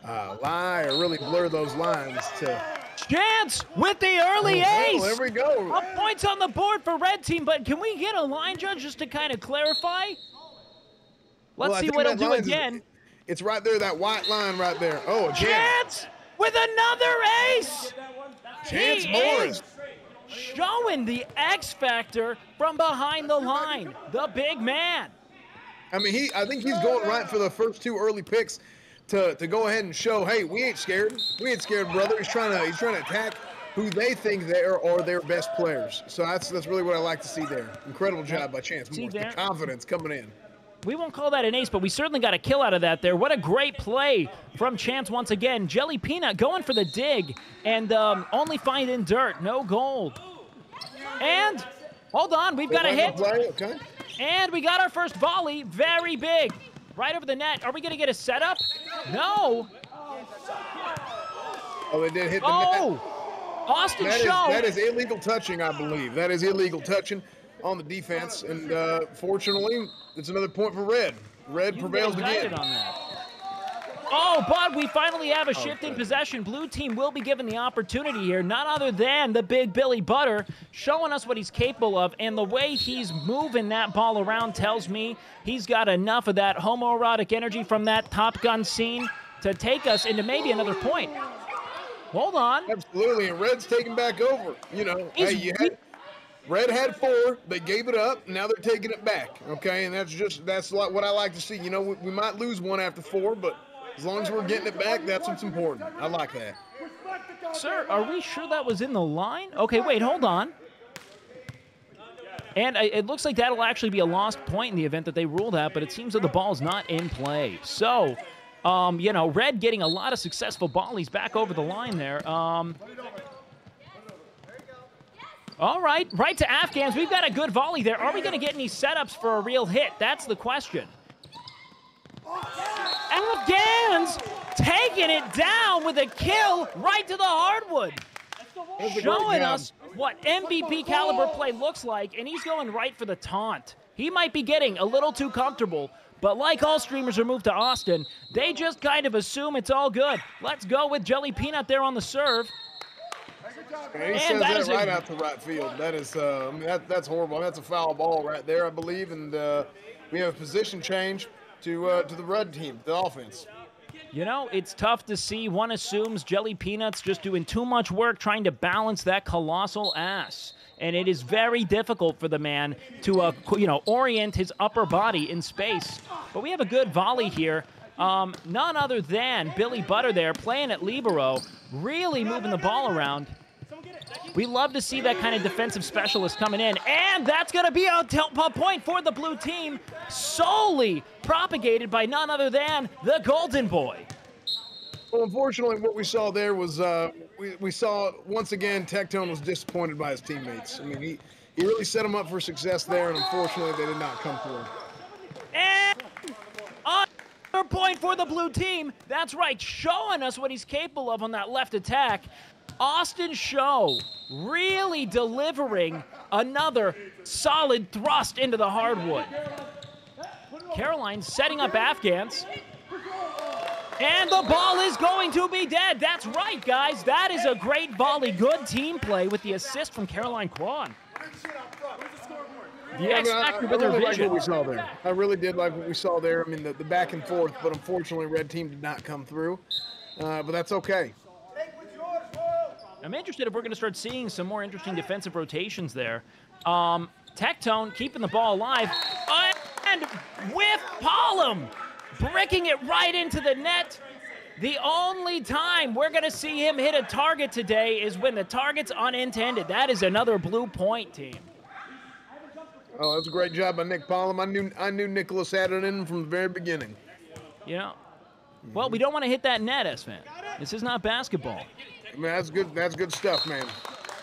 uh, lie or really blur those lines to. Chance with the early Oh, ace. there we go. Points on the board for red team, but can we get a line judge just to kind of clarify? Let's Well, see what he'll do again. It's right there, that white line right there. Oh, again. Chance with another ace. Chance He Morris. is showing the X factor from behind the line. The big man. I mean, he. I think he's going right for the first two early picks to, to go ahead and show, hey, we ain't scared. We ain't scared, brother. He's trying to he's trying to attack who they think they are, are their best players. So that's that's really what I like to see there. Incredible job by Chance Morris. The confidence coming in. We won't call that an ace, but we certainly got a kill out of that there. What a great play from Chance once again. Jelly Peanut going for the dig and um, only finding dirt, no gold. And hold on, we've got a hit. Okay. And we got our first volley, very big. Right over the net. Are we going to get a setup? No. Oh, they did hit the Oh, net. Austin That is, Show. that is illegal touching, I believe. That is illegal touching on the defense, and uh, fortunately, it's another point for Red. Red prevails again. on that. Oh, but we finally have a shift in possession. Blue team will be given the opportunity here, none other than the big Billy Butter, showing us what he's capable of. And the way he's moving that ball around tells me he's got enough of that homoerotic energy from that Top Gun scene to take us into maybe another point. Hold on. Absolutely, and Red's taking back over. You know, He's- hey, you had Red had four, they gave it up. Now they're taking it back. Okay, and that's just that's what I like to see. You know, we, we might lose one after four, but as long as we're getting it back, that's what's important. I like that. Sir, are we sure that was in the line? Okay, wait, hold on. And it looks like that'll actually be a lost point in the event that they rule that, but it seems that the ball's not in play. So, um, you know, Red getting a lot of successful volleys back over the line there. Um, all right, right to Afghans. We've got a good volley there. Are we going to get any setups for a real hit? That's the question. Afghans taking it down with a kill right to the hardwood. Showing us what MVP caliber play looks like, and he's going right for the taunt. He might be getting a little too comfortable, but like all streamers who move to Austin, they just kind of assume it's all good. Let's go with Jelly Peanut there on the serve. And he And sends that that, is a- right out to right field. That is, uh, I mean, that, that's horrible. That's a foul ball right there, I believe, and uh, we have a position change to uh, to the red team, the offense. You know, it's tough to see. One assumes Jelly Peanut's just doing too much work trying to balance that colossal ass. And it is very difficult for the man to, uh, you know, orient his upper body in space. But we have a good volley here. Um, none other than Billy Butter there playing at Libero, really moving the ball around. We love to see that kind of defensive specialist coming in. And that's going to be a, a point for the blue team, solely propagated by none other than the Golden Boy. Well, unfortunately, what we saw there was uh, we, we saw once again Tectone was disappointed by his teammates. I mean, he, he really set them up for success there, and unfortunately, they did not come through. And another point for the blue team. That's right, showing us what he's capable of on that left attack. Austin Show really delivering another solid thrust into the hardwood. Caroline setting up Afghans. And the ball is going to be dead. That's right, guys. That is a great volley. Good team play with the assist from Caroline Kwan. The Yeah, I X mean, I, I Factor really like what we saw there. I really did like what we saw there. I mean, the, the back and forth, but unfortunately, red team did not come through. Uh, but that's okay. I'm interested if we're going to start seeing some more interesting defensive rotations there. Um, Tectone keeping the ball alive. And with Polom bricking it right into the net. The only time we're going to see him hit a target today is when the target's unintended. That is another blue point team. Oh, that's a great job by Nick Polom. I knew I knew Nicholas had it in from the very beginning. You know, well, we don't want to hit that net, S-Man. This is not basketball. I mean, that's good. That's good stuff, man.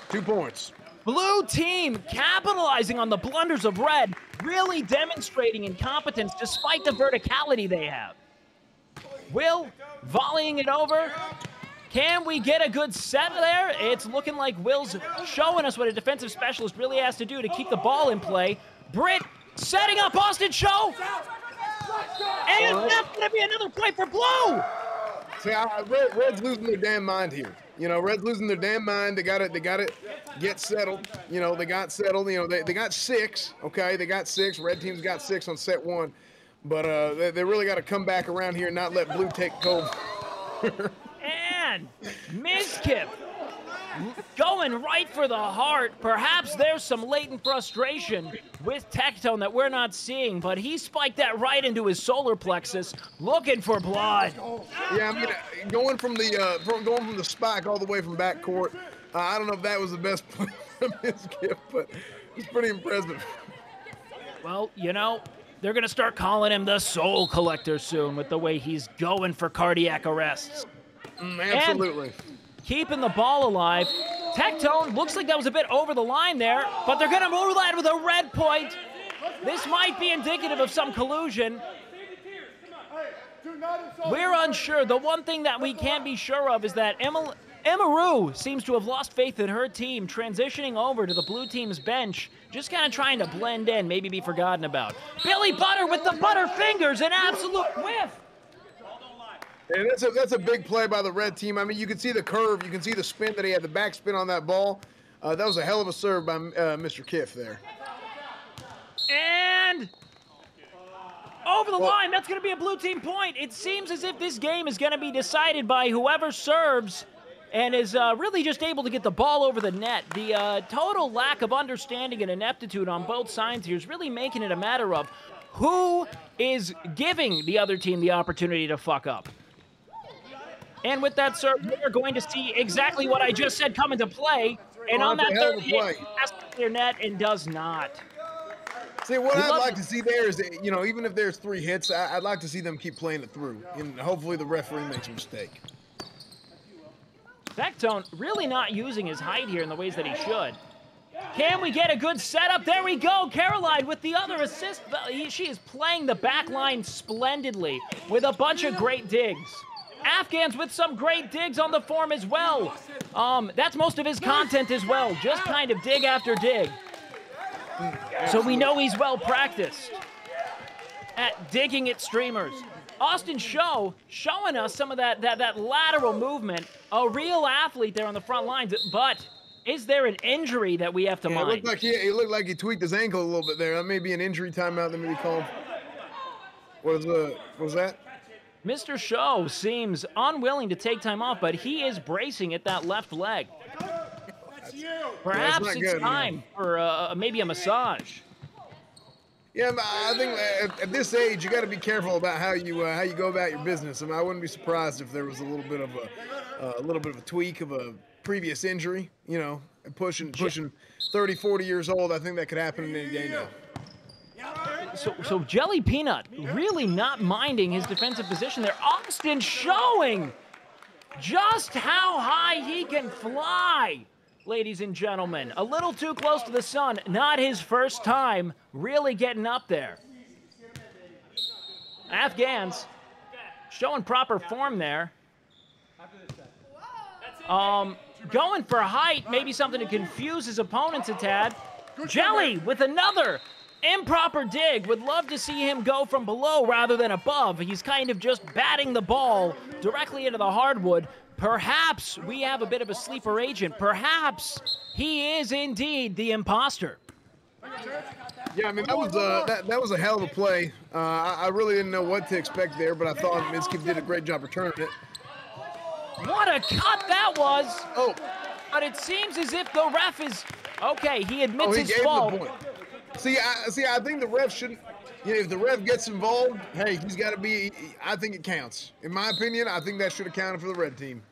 Two points. Blue team capitalizing on the blunders of red, really demonstrating incompetence despite the verticality they have. Will volleying it over. Can we get a good set there? It's looking like Will's showing us what a defensive specialist really has to do to keep the ball in play. Britt setting up Austin Show. And that's going to be another point for Blue. See, I, Red, Red's losing their damn mind here. You know, Red's losing their damn mind. They got it. They got it. get settled. You know, they got settled. You know, they, they got six. Okay, they got six. Red team's got six on set one, but uh, they, they really got to come back around here and not let Blue take over. And Mizkif going right for the heart. Perhaps there's some latent frustration with Tectone that we're not seeing, but he spiked that right into his solar plexus, looking for blood. Yeah, I mean, going from the uh, from going from the spike all the way from back court. Uh, I don't know if that was the best [laughs] play from his gift, but it's pretty impressive. Well, you know, they're going to start calling him the soul collector soon with the way he's going for cardiac arrests. Mm, absolutely. And keeping the ball alive. Tectone looks like that was a bit over the line there, but they're going to move that with a red point. This might be indicative of some collusion. We're unsure. The one thing that we can't be sure of is that Emma, Emiru seems to have lost faith in her team, transitioning over to the blue team's bench, just kind of trying to blend in, maybe be forgotten about. Billy Butter with the butter fingers, an absolute whiff. And that's a that's a big play by the red team. I mean, you can see the curve, you can see the spin that he had, the back spin on that ball. Uh, that was a hell of a serve by uh, Mizkif there. And over the line, that's going to be a blue team point. It seems as if this game is going to be decided by whoever serves and is uh, really just able to get the ball over the net. The uh, total lack of understanding and ineptitude on both sides here is really making it a matter of who is giving the other team the opportunity to fuck up. And with that sir, we're going to see exactly what I just said come into play. And Oh, on that third hit, has to clear net and does not. See, what We I'd like it. to see there is, that, you know, even if there's three hits, I, I'd like to see them keep playing it through, and hopefully the referee makes a mistake. Tectone really not using his height here in the ways that he should. Can we get a good setup? There we go. Caroline with the other assist. She is playing the back line splendidly with a bunch of great digs. Afghans with some great digs on the form as well. Um, that's most of his content as well. Just kind of dig after dig. So we know he's well practiced at digging at streamers. Austin Show showing us some of that, that, that lateral movement. A real athlete there on the front lines. But is there an injury that we have to Yeah, it looked like he, it looked like he tweaked his ankle a little bit there. That may be an injury timeout. That may be called. What was uh, what was that? Mr. Show seems unwilling to take time off, but he is bracing at that left leg. Perhaps not it's good, man. time for uh, maybe a massage. Yeah, I think at, at this age you got to be careful about how you uh, how you go about your business. I mean, I wouldn't be surprised if there was a little bit of a uh, a little bit of a tweak of a previous injury. You know, pushing pushing 30, 40 years old. I think that could happen in any day now. So, so Jelly Peanut really not minding his defensive position there. Austin showing just how high he can fly, ladies and gentlemen. A little too close to the sun. Not his first time really getting up there. Afghans showing proper form there. Um, going for height, maybe something to confuse his opponents a tad. Jelly with another improper dig. Would love to see him go from below rather than above. He's kind of just batting the ball directly into the hardwood. Perhaps we have a bit of a sleeper agent. Perhaps he is indeed the imposter. Yeah, I mean that was uh, that that was a hell of a play. Uh, I, I really didn't know what to expect there, but I thought Minsky did a great job returning it. What a cut that was! Oh, but it seems as if the ref is okay. He admits Oh, he his fault. See, I see. I think the ref shouldn't. You know, if the ref gets involved, hey, he's got to be. I think it counts. In my opinion, I think that should have counted for the red team.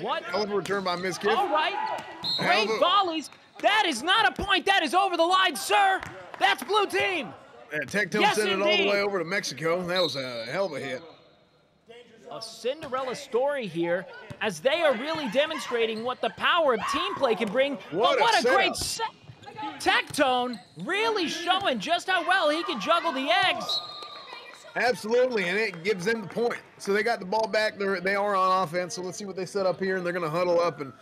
What? Hell of a return by Mizkif. All right, great volleys. That is not a point. That is over the line, sir. That's blue team. Yeah, Tectone Yes, sent it all the way over to Mexico. That was a hell of a hit. A Cinderella story here, as they are really demonstrating what the power of team play can bring. What but a what a great set. Tectone really showing just how well he can juggle the eggs. Absolutely, and it gives them the point. So they got the ball back. They're they are on offense. So let's see what they set up here, and they're going to huddle up and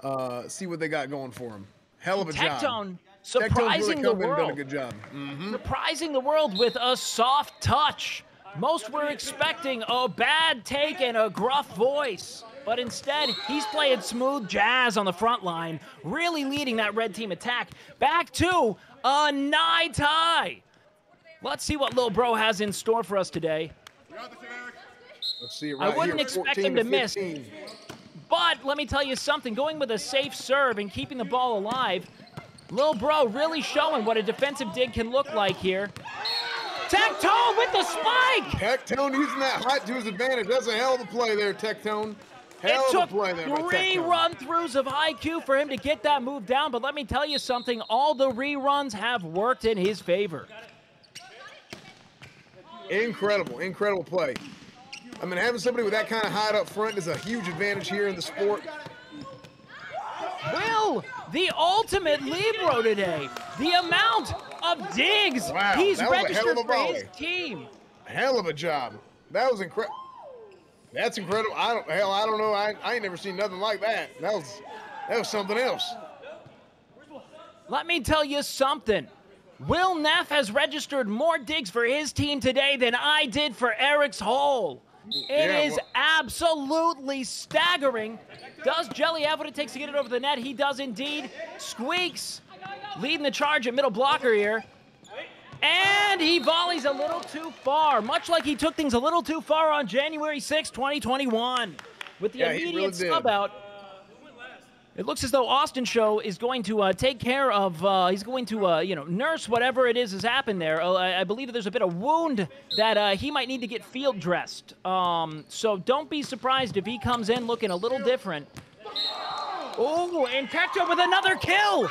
uh, see what they got going for them. Hell of a job. Tectone really surprising the come in and done a world. good job. Mhm. Surprising the world with a soft touch. Most were expecting a bad take and a gruff voice. But instead, he's playing smooth jazz on the front line, really leading that red team attack back to a nigh tie. Let's see what Lil Bro has in store for us today. Let's see it I wouldn't here. expect him to miss. But let me tell you something going with a safe serve and keeping the ball alive, Lil Bro really showing what a defensive dig can look like here. Tectone with the spike! Tectone using that height to his advantage. That's a hell of a play there, Tectone. Hell it took of a play there by three run throughs of IQ for him to get that move down, but let me tell you something all the reruns have worked in his favor. Incredible, incredible play. I mean, having somebody with that kind of height up front is a huge advantage here in the sport. Will, the ultimate Libero today. The amount of digs Wow, he's that a hell registered of a for his team. Hell of a job. That was incredible. That's incredible. I don't hell, I don't know. I, I ain't never seen nothing like that. That was that was something else. Let me tell you something. Will Neff has registered more digs for his team today than I did for Eric's hole. It Yeah, is well- absolutely staggering. Does Jelly have what it takes to get it over the net? He does indeed. Squeex leading the charge at middle blocker here. And he volleys a little too far, much like he took things a little too far on January 6, 2021. With the Yeah, immediate really sub out, it looks as though Austin Show is going to uh, take care of. Uh, he's going to, uh, you know, nurse whatever it is has happened there. Uh, I, I believe that there's a bit of wound that uh, he might need to get field dressed. Um, so don't be surprised if he comes in looking a little different. Oh, and Tecto with another kill.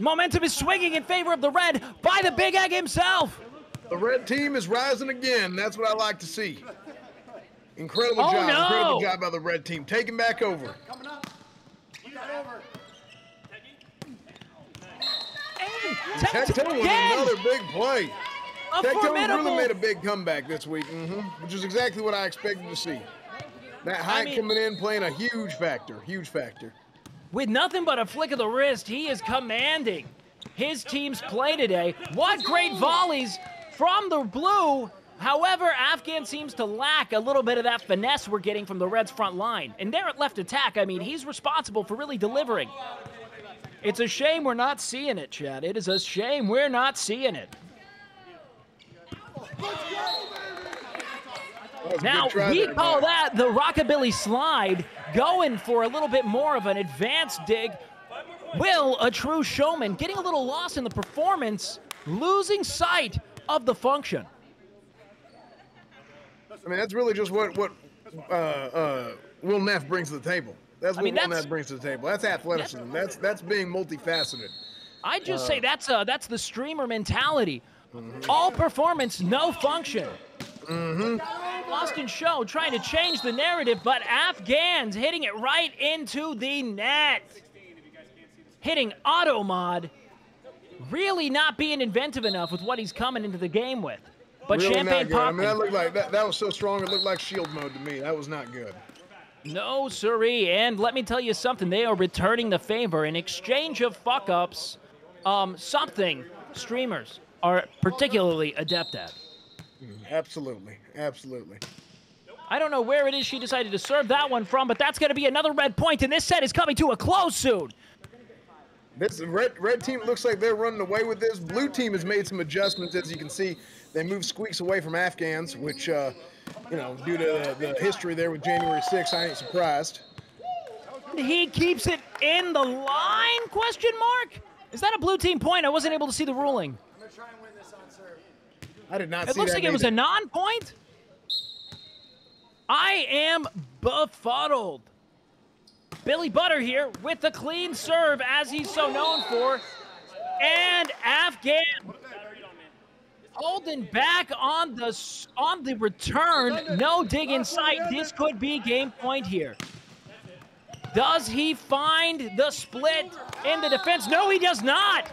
Momentum is swinging in favor of the red by the Big Egg himself. The red team is rising again. That's what I like to see. Incredible Oh, job. no. Incredible job by the red team. Taking back over. Coming up. He Tectone with again. another big play. A really made a big comeback this week, hmm which is exactly what I expected to see. That height mean- coming in playing a huge factor. Huge factor. With nothing but a flick of the wrist, he is commanding his team's play today. What great volleys from the blue. However, Afghan seems to lack a little bit of that finesse we're getting from the Reds' front line. And there at left attack, I mean, he's responsible for really delivering. It's a shame we're not seeing it, Chad. It is a shame we're not seeing it. That was a Now, we call that the rockabilly slide, going for a little bit more of an advanced dig. Will, a true showman, getting a little lost in the performance, losing sight of the function. I mean, that's really just what what uh, uh, Will Neff brings to the table. That's I what mean, Will Neff brings to the table. That's athleticism. That's that's being multifaceted. I just Uh, say that's uh, that's the streamer mentality. All performance, no function. Mm-hmm. Austin Show trying to change the narrative, but Afghans hitting it right into the net. Hitting auto mod. Really not being inventive enough with what he's coming into the game with. But really champagne good. I mean, that looked like that, that was so strong. It looked like shield mode to me. That was not good. No, siree. And let me tell you something. They are returning the favor in exchange of fuck ups. Um, something streamers are particularly adept at. Absolutely, absolutely. I don't know where it is she decided to serve that one from, but that's going to be another red point, and this set is coming to a close soon. This red red team looks like they're running away with this. Blue team has made some adjustments, as you can see. They moved Squeex away from Afghans, which, uh, you know, due to the, the history there with January 6th, I ain't surprised. He keeps it in the line? Question mark. Is that a blue team point? I wasn't able to see the ruling. i'm going to try and win this did not It see looks that like it was a non-point. I am befuddled. Billy Butter here with the clean serve, as he's so known for, and Afghan holding back on the on the return. No dig in sight. This could be game point here. Does he find the split in the defense? No, he does not.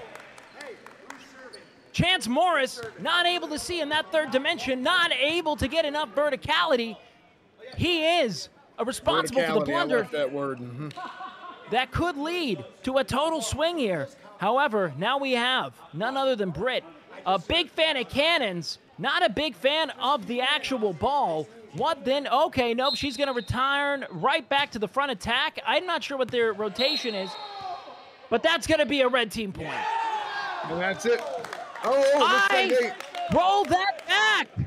Chance Morris not able to see in that third dimension, not able to get enough verticality. He is a responsible for the blunder like that word. mhm. that could lead to a total swing here. However, now we have none other than Britt, a big fan of cannons, not a big fan of the actual ball. What then? Okay, nope, she's going to return right back to the front attack. I'm not sure what their rotation is, but that's going to be a red team point. And that's it. Oh, looks I roll that back.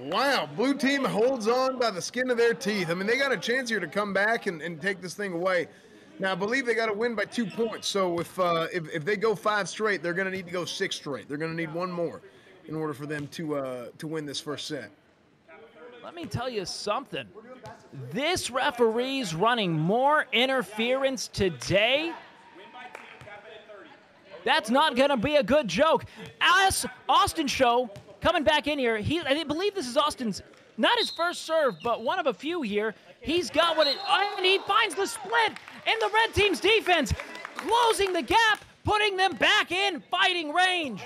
Wow, blue team holds on by the skin of their teeth. I mean, they got a chance here to come back and, and take this thing away. Now, I believe they got to win by two points. So if, uh, if if they go five straight, they're going to need to go six straight. They're going to need one more in order for them to uh, to win this first set. Let me tell you something. This referee's running more interference today. That's not going to be a good joke. As Austin Show coming back in here, he I believe this is Austin's not his first serve, but one of a few here. He's got what it oh, and he finds the split in the red team's defense, closing the gap, putting them back in fighting range.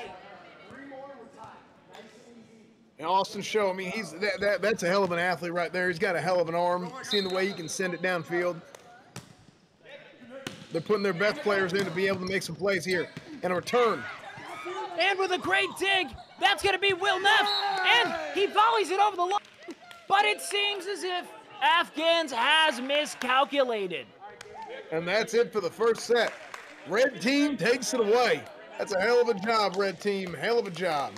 And Austin Show, I mean, he's that, that that's a hell of an athlete right there. He's got a hell of an arm. Seeing the way he can send it downfield. They're putting their best players in to be able to make some plays here. And a return. And with a great dig, that's going to be Will Neff. And he volleys it over the line. But it seems as if Afghans has miscalculated. And that's it for the first set. Red team takes it away. That's a hell of a job, red team. Hell of a job.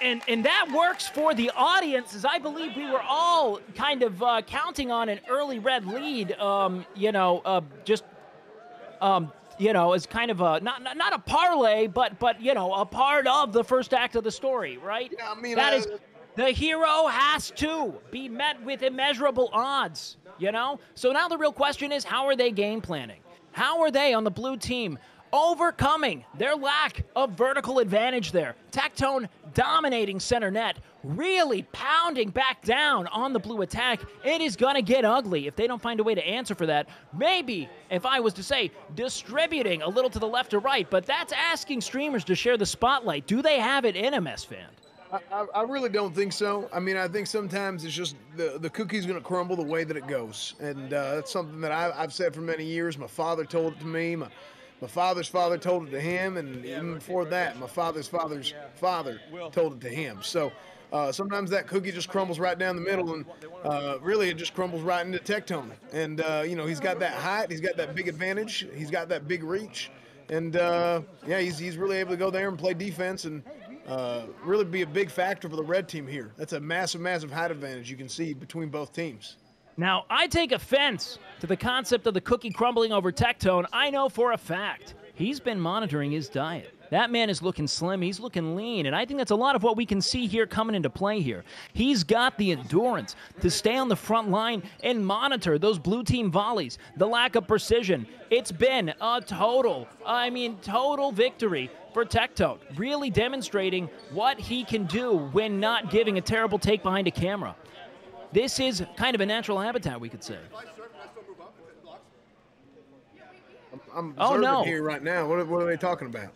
And, and that works for the audience, as I believe we were all kind of uh, counting on an early red lead. Um, you know, uh, just um, you know, as kind of a not, not a parlay, but but you know, a part of the first act of the story, right? Yeah, I mean, that uh, is the hero has to be met with immeasurable odds. You know, so now the real question is, how are they game planning? How are they on the blue team overcoming their lack of vertical advantage there? Tectone dominating center net, really pounding back down on the blue attack. It is going to get ugly if they don't find a way to answer for that. Maybe, if I was to say, distributing a little to the left or right, but that's asking streamers to share the spotlight. Do they have it in Esfand? I, I, really don't think so. I mean, I think sometimes it's just the, the cookie's going to crumble the way that it goes. And uh, that's something that I, I've said for many years. My father told it to me. My, my father's father told it to him. And even before that, my father's father's father told it to him. So uh, sometimes that cookie just crumbles right down the middle. And uh, really, it just crumbles right into Tectone. And, uh, you know, he's got that height. He's got that big advantage. He's got that big reach. And, uh, yeah, he's, he's really able to go there and play defense. And, uh, really be a big factor for the red team here. That's a massive, massive height advantage you can see between both teams. Now, I take offense to the concept of the cookie crumbling over Tectone. I know for a fact he's been monitoring his diet. That man is looking slim, he's looking lean, and I think that's a lot of what we can see here coming into play here. He's got the endurance to stay on the front line and monitor those blue team volleys, the lack of precision. It's been a total, I mean, total victory for Tectone, really demonstrating what he can do when not giving a terrible take behind a camera. This is kind of a natural habitat, we could say. I'm Oh, no. here right now. What, are- what are they talking about?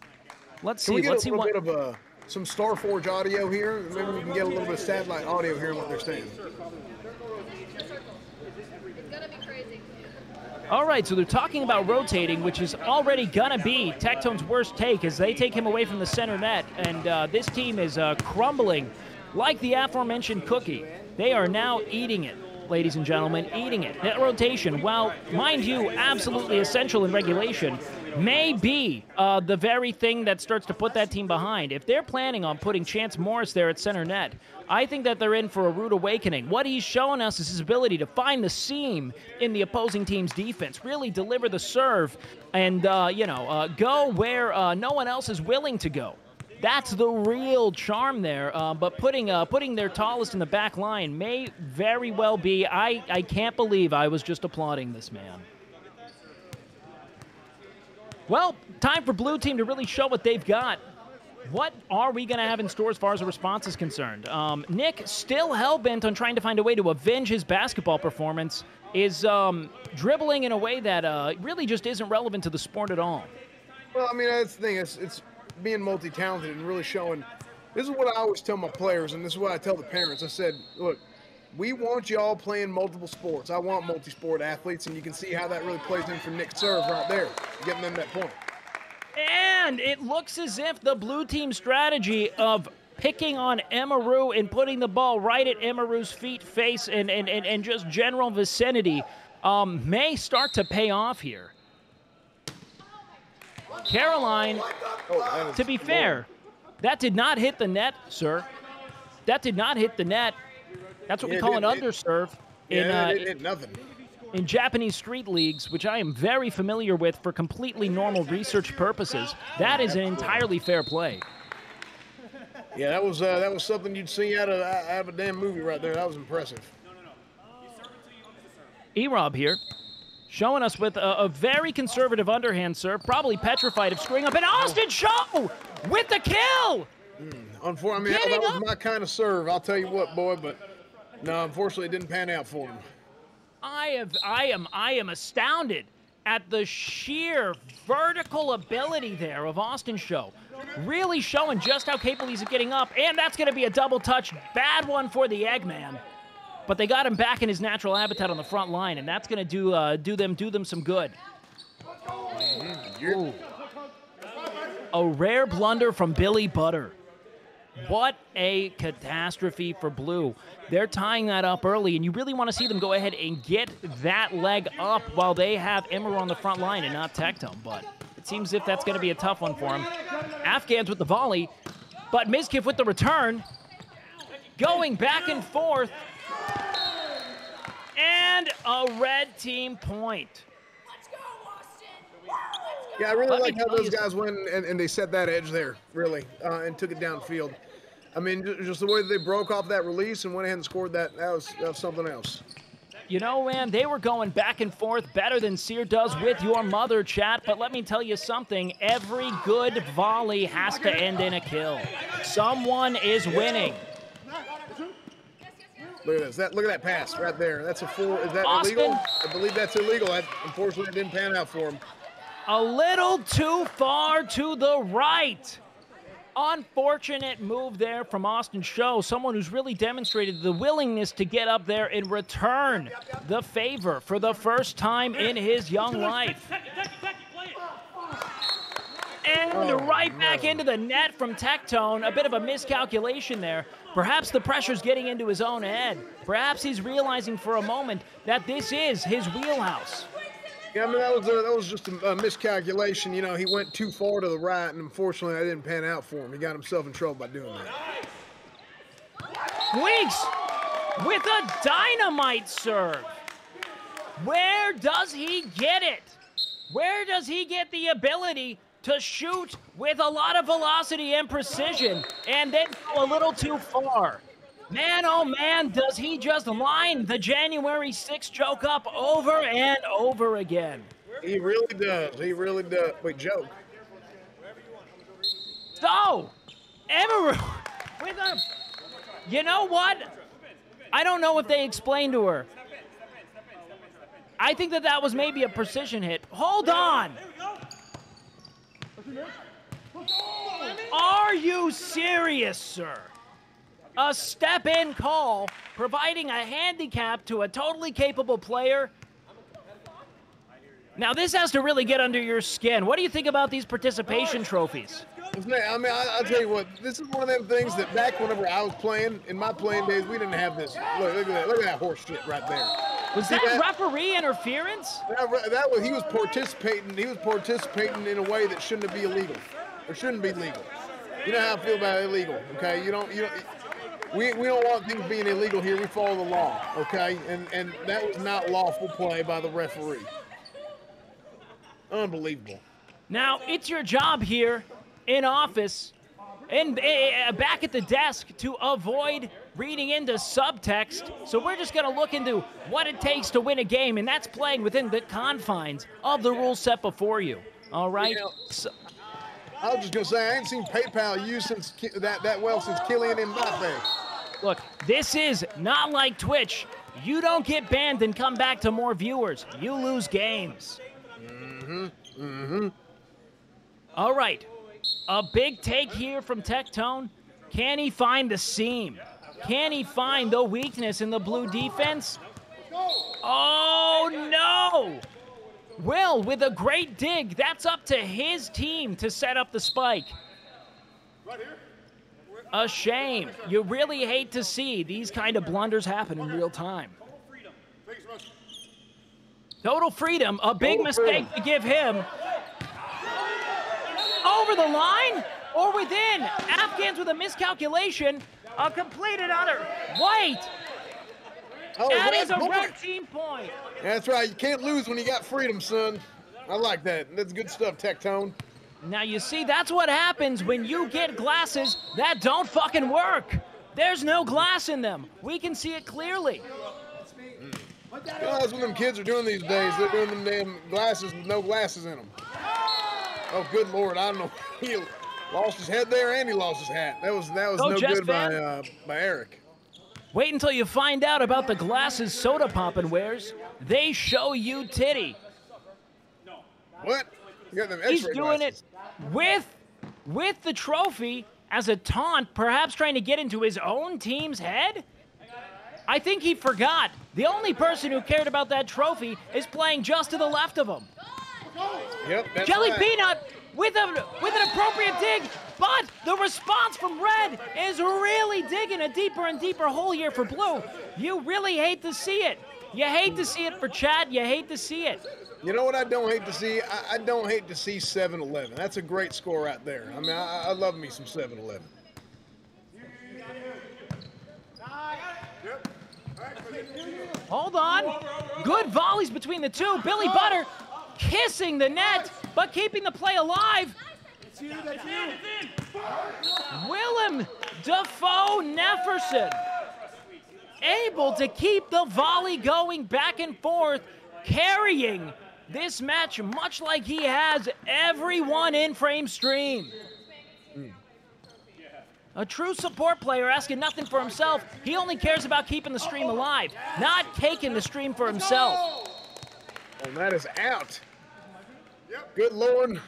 Let's see. Can we get Let's a see little bit of uh, some Starforge audio here? Maybe we can get a little bit of satellite audio here and what they're saying. All right, so they're talking about rotating, which is already gonna be Tectone's worst take as they take him away from the center net, and uh, this team is uh, crumbling like the aforementioned cookie. They are now eating it, ladies and gentlemen, eating it. That rotation, while mind you, absolutely essential in regulation, may be uh, the very thing that starts to put that team behind. If they're planning on putting Chance Morris there at center net, I think that they're in for a rude awakening. What he's showing us is his ability to find the seam in the opposing team's defense, really deliver the serve, and uh, you know uh, go where uh, no one else is willing to go. That's the real charm there. Uh, but putting uh, putting their tallest in the back line may very well be. I I can't believe I was just applauding this man. Well, time for Blue Team to really show what they've got. What are we going to have in store as far as a response is concerned? Um, Nick, still hell bent on trying to find a way to avenge his basketball performance, is um, dribbling in a way that uh, really just isn't relevant to the sport at all. Well, I mean, that's the thing. It's, it's being multi talented and really showing. This is what I always tell my players, and this is what I tell the parents. I said, look, we want y'all playing multiple sports. I want multi sport athletes, and you can see how that really plays in for Nick Serve right there, getting them that point. And it looks as if the blue team strategy of picking on Emiru and putting the ball right at Emiru's feet, face, and, and, and, and just general vicinity um, may start to pay off here. Caroline, to be fair, that did not hit the net, sir. That did not hit the net. That's what we Yeah, it call an underserve in, Yeah, uh, it did nothing. in Japanese street leagues, which I am very familiar with for completely normal research purposes. That is an entirely fair play. Yeah, that was uh, that was something you'd see out of out of a damn movie right there. That was impressive. E-Rob here, showing us with a, a very conservative underhand serve, probably petrified of screwing up. And Austin Show with the kill! Hmm, unfortunately, that, Getting that was my kind of serve. I'll tell you what, boy, but no, unfortunately, it didn't pan out for him. I have I am I am astounded at the sheer vertical ability there of Austin Show. Really showing just how capable he's of getting up, and that's gonna be a double touch. Bad one for the Eggman. But they got him back in his natural habitat on the front line, and that's gonna do uh, do them do them some good. Ooh. A rare blunder from Billy Butter. What a catastrophe for Blue. They're tying that up early, and you really want to see them go ahead and get that leg up while they have Emmer on the front line and not Tectone. But it seems as if that's going to be a tough one for him. Afghans with the volley, but Mizkif with the return. Going back and forth. And a red team point. Yeah, I really Let like how those you guys went and, and they set that edge there, really, uh, and took it downfield. I mean, just the way that they broke off that release and went ahead and scored that, that was, that was something else. You know, man, they were going back and forth better than Cyr does with your mother, chat. But let me tell you something every good volley has to end in a kill. Someone is winning. Look at this. That, look at that pass right there. That's a four. Is that Austin? illegal? I believe that's illegal. That, unfortunately, it didn't pan out for him. A little too far to the right. Unfortunate move there from Austin Show, someone who's really demonstrated the willingness to get up there and return the favor for the first time in his young life. And Oh, right back into the net from Tectone. A bit of a miscalculation there. Perhaps the pressure's getting into his own head. Perhaps he's realizing for a moment that this is his wheelhouse. Yeah, I mean that was a, that was just a, a miscalculation. You know, he went too far to the right, and unfortunately, that didn't pan out for him. He got himself in trouble by doing that. Weeks with a dynamite serve. Where does he get it? Where does he get the ability to shoot with a lot of velocity and precision and then go a little too far? Man, oh man, does he just line the January 6th joke up over and over again? He really does. He really does. Wait, joke. So, Emerald with a. You know what? I don't know if they explained to her. I think that that was maybe a precision hit. Hold on. Are you serious, sir? A step in call providing a handicap to a totally capable player. Now, this has to really get under your skin. What do you think about these participation trophies? I mean, I, I'll tell you what. This is one of them things that back whenever I was playing in my playing days, we didn't have this. Look, look at that. Look at that horse shit right there. Was See that, referee interference? That, that was he was participating. He was participating in a way that shouldn't be illegal, or shouldn't be legal. You know how I feel about illegal. Okay, you don't. You don't. We, we don't want things being illegal here. We follow the law. Okay, and and that was not lawful play by the referee. Unbelievable. Now, it's your job here in office and uh, back at the desk to avoid reading into subtext. So we're just going to look into what it takes to win a game, and that's playing within the confines of the rules set before you. All right? So- I was just gonna say I ain't seen PayPal used since that that well since Kylian Mbappe. Look, this is not like Twitch. You don't get banned and come back to more viewers. You lose games. Mm-hmm. Mm-hmm. All right. A big take here from Tectone. Can he find the seam? Can he find the weakness in the blue defense? Oh no! Will with a great dig. That's up to his team to set up the spike. A shame. You really hate to see these kind of blunders happen in real time. Total freedom, a big mistake to give him. Over the line or within. Afghans with a miscalculation. A completed other. Wait! Oh, that is a red team point. That's right. You can't lose when you got freedom, son. I like that. That's good stuff, Tectone. Now you see, that's what happens when you get glasses that don't fucking work. There's no glass in them. We can see it clearly. You know, that's what them kids are doing these days. They're doing them damn glasses with no glasses in them. Oh, good lord! I don't know. [laughs] He lost his head there, and he lost his hat. That was that was Go no Jets good by uh, by Eric. Wait until you find out about the glasses Sodapoppin wears. They show you titty. What? You got them He's doing glasses. it with with the trophy as a taunt, perhaps trying to get into his own team's head. I think he forgot. The only person who cared about that trophy is playing just to the left of him. Yep. Jelly right. Peanut with a with an appropriate dig, but the response from Red is really digging a deeper and deeper hole here for Blue. You really hate to see it. You hate to see it for Chad. You hate to see it. You know what I don't hate to see? I, I don't hate to see 7-Eleven. That's a great score right there. I mean, I, I love me some 7-Eleven. Hold on. Good volleys between the two. Billy Butter kissing the net, but keeping the play alive. Willem Dafoe Nefferson able to keep the volley going back and forth, carrying this match much like he has everyone in frame stream. A true support player asking nothing for himself. He only cares about keeping the stream alive, not taking the stream for himself. And that is out. Good Lord.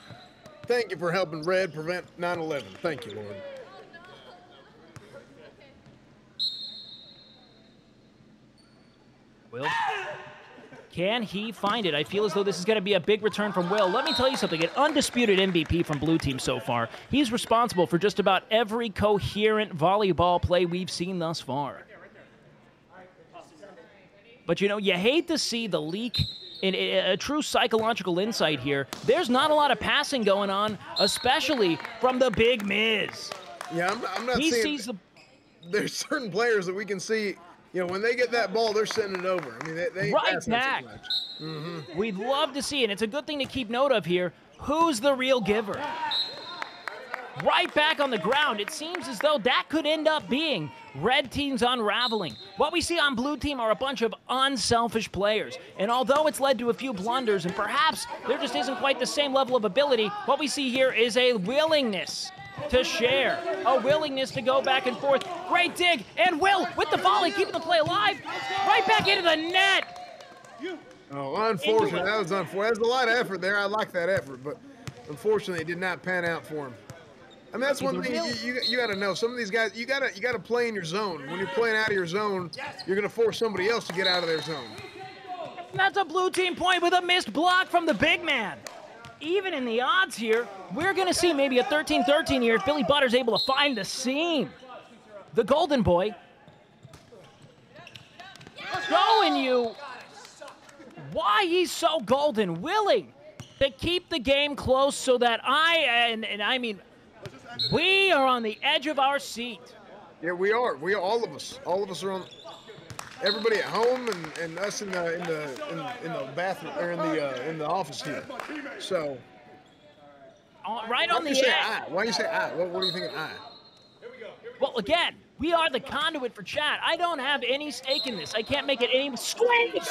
Thank you for helping Red prevent 9-11. Thank you, Lord. Will? Can he find it? I feel as though this is going to be a big return from Will. Let me tell you something an undisputed MVP from Blue Team so far. He's responsible for just about every coherent volleyball play we've seen thus far. But you know, you hate to see the leak in a, true psychological insight here. There's not a lot of passing going on, especially from the big Miz. Yeah, I'm, I'm not He sees the There's certain players that we can see. You know, when they get that ball, they're sending it over. I mean, they, they Right it back. much. Mm-hmm. We'd love to see, and it's a good thing to keep note of here. Who's the real giver? Right back on the ground, it seems as though that could end up being red team's unraveling. What we see on blue team are a bunch of unselfish players. And although it's led to a few blunders, and perhaps there just isn't quite the same level of ability, what we see here is a willingness to share. A willingness to go back and forth. Great dig. And Will with the volley, keeping the play alive. Right back into the net. Oh, unfortunate. That was unfortunate. There's a lot of effort there. I like that effort, but unfortunately, it did not pan out for him. I mean, that's one thing you, you, you got to know. Some of these guys, you got to you got to play in your zone. When you're playing out of your zone, you're going to force somebody else to get out of their zone. That's a blue team point with a missed block from the big man. Even in the odds here, we're going to see maybe a 13-13 here if Billy Butter's able to find the seam. The golden boy. Showing you why he's so golden, willing to keep the game close so that I, and, and I mean, we are on the edge of our seat. Yeah, we are. We are all of us. All of us are on. Everybody at home and, and us in the in the in, in the bathroom or in the uh, in the office here. So. Uh, right on the you say edge. I? Why do you say I? What, what are you thinking I? Well, again, we are the conduit for chat. I don't have any stake in this. I can't make it any squeeze.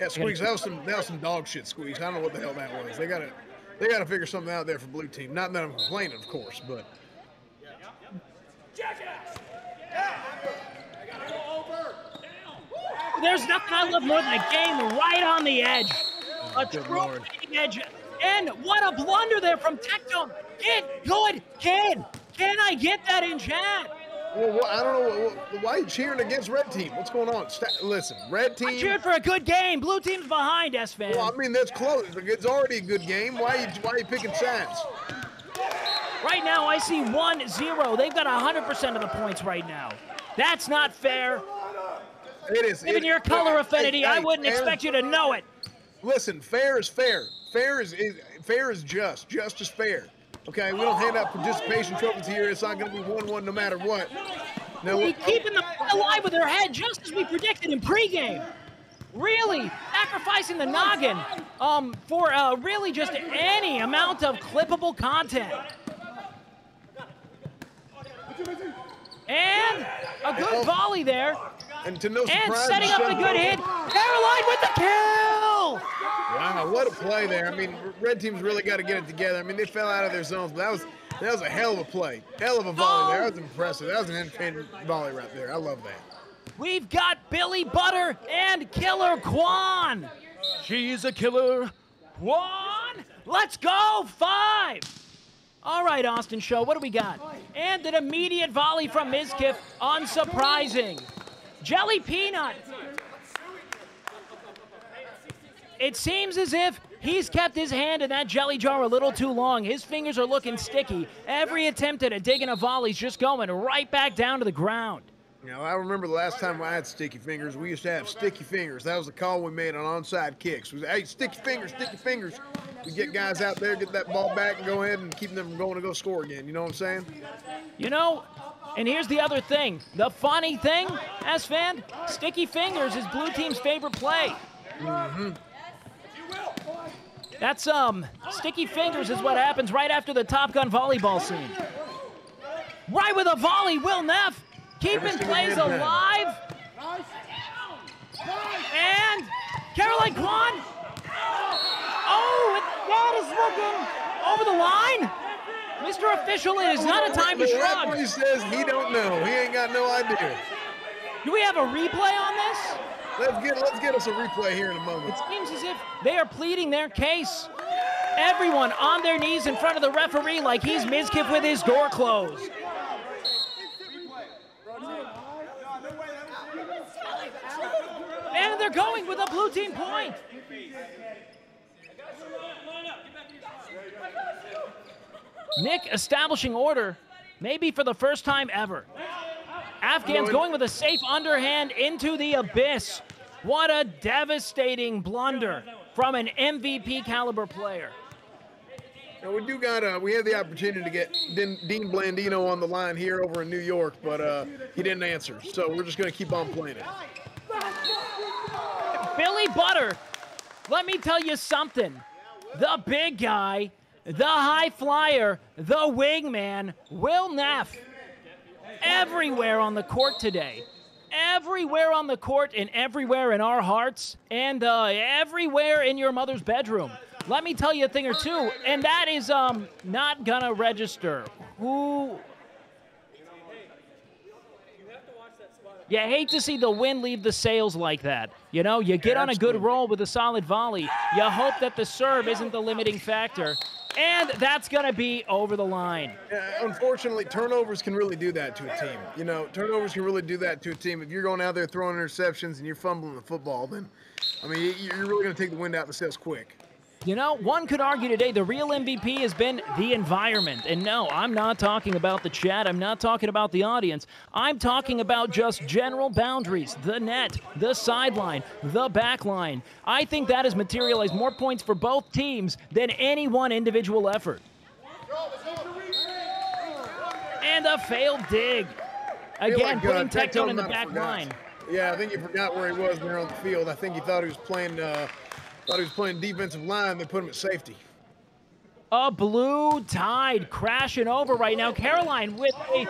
Yeah, Squeex, that was some that was some dog shit, Squeex. I don't know what the hell that was. They gotta they gotta figure something out there for blue team. Not that I'm complaining, of course, but There's nothing I love more than a game right on the edge. A true Lord. edge. And what a blunder there from Tectone. Get good, kid. Can I get that in chat? Well, I don't know what, why are you cheering against red team. What's going on? Sta listen, red team. I cheered for a good game. Blue team's behind, Esfand. Well, I mean that's close. It's already a good game. Why are you why are you picking sides? Right now, I see 1-0. They've got 100% of the points right now. That's not fair. It is. Given it- your color affinity, I wouldn't Aaron, expect you to know it. Listen, fair is fair. Fair is, is fair is just. Just is fair. Okay, we don't hand out participation trophies here. It's not going to be one-one no matter what. Now, We keeping the alive with their head, just as we predicted in pregame. Really sacrificing the noggin um, for uh, really just any amount of clippable content. And a good volley there. And to no And setting up a good hit. Bowman- Caroline with the kill. Wow, what a play there! I mean, red team's really got to get it together. I mean, they fell out of their zones, but that was that was a hell of a play, hell of a volley there. That was impressive. That was an entertaining volley right there. I love that. We've got Billy Butter and Killer Kwan. She's a killer. Kwan. Let's go. Five. All right, Austin Show, what do we got? And an immediate volley from Mizkif, unsurprising. Jelly Peanut. It seems as if he's kept his hand in that jelly jar a little too long. His fingers are looking sticky. Every attempt at a dig and a volley's just going right back down to the ground. You know, I remember the last time I had sticky fingers. We used to have sticky fingers. That was the call we made on onside kicks. We was, hey, sticky fingers, sticky fingers. We get guys out there, get that ball back, and go ahead and keep them from going to go score again. You know what I'm saying? You know, and here's the other thing. The funny thing, Esfand, sticky fingers is blue team's favorite play. Mm-hmm. That's um, sticky fingers is what happens right after the Top Gun volleyball scene. Right with a volley, Will Neff keeping plays alive. And Caroline Kwan. Oh, that is looking over the line. Mr. Official, it is not a time to The shrug. referee says he don't know. He ain't got no idea. Do we have a replay on this? Let's get let's get us a replay here in a moment. It seems as if they are pleading their case. Everyone on their knees in front of the referee like he's Mizkif with his door closed. And they're going with a blue team point. Nick establishing order, maybe for the first time ever. Afghans going with a safe underhand into the abyss. What a devastating blunder from an MVP caliber player. Now, we do got uh, we had the opportunity to get Dean, Blandino on the line here over in New York, but uh, he didn't answer. So we're just gonna keep on playing it. Billy Butter, let me tell you something. The big guy, the high flyer, the wingman, Will Neff, everywhere on the court today. Everywhere on the court and everywhere in our hearts and uh, everywhere in your mother's bedroom. let me tell you a thing or two, and that is um not gonna register. Who? You hate to see the wind leave the sails like that. You know, you get on a good roll with a solid volley. You hope that the serve isn't the limiting factor. And that's going to be over the line. Yeah, unfortunately, turnovers can really do that to a team. You know, turnovers can really do that to a team. If you're going out there throwing interceptions and you're fumbling the football, then, I mean, you're really going to take the wind out of the sails quick. You know, one could argue today the real MVP has been the environment. And no, I'm not talking about the chat. I'm not talking about the audience. I'm talking about just general boundaries the net, the sideline, the back line. I think that has materialized more points for both teams than any one individual effort. And a failed dig. Again, like, uh, putting Tectone in the back line. Yeah, I think he forgot where he was there on the field. I think he thought he was playing. Uh, thought he was playing defensive line. They put him at safety. A blue tide crashing over right now. Caroline with a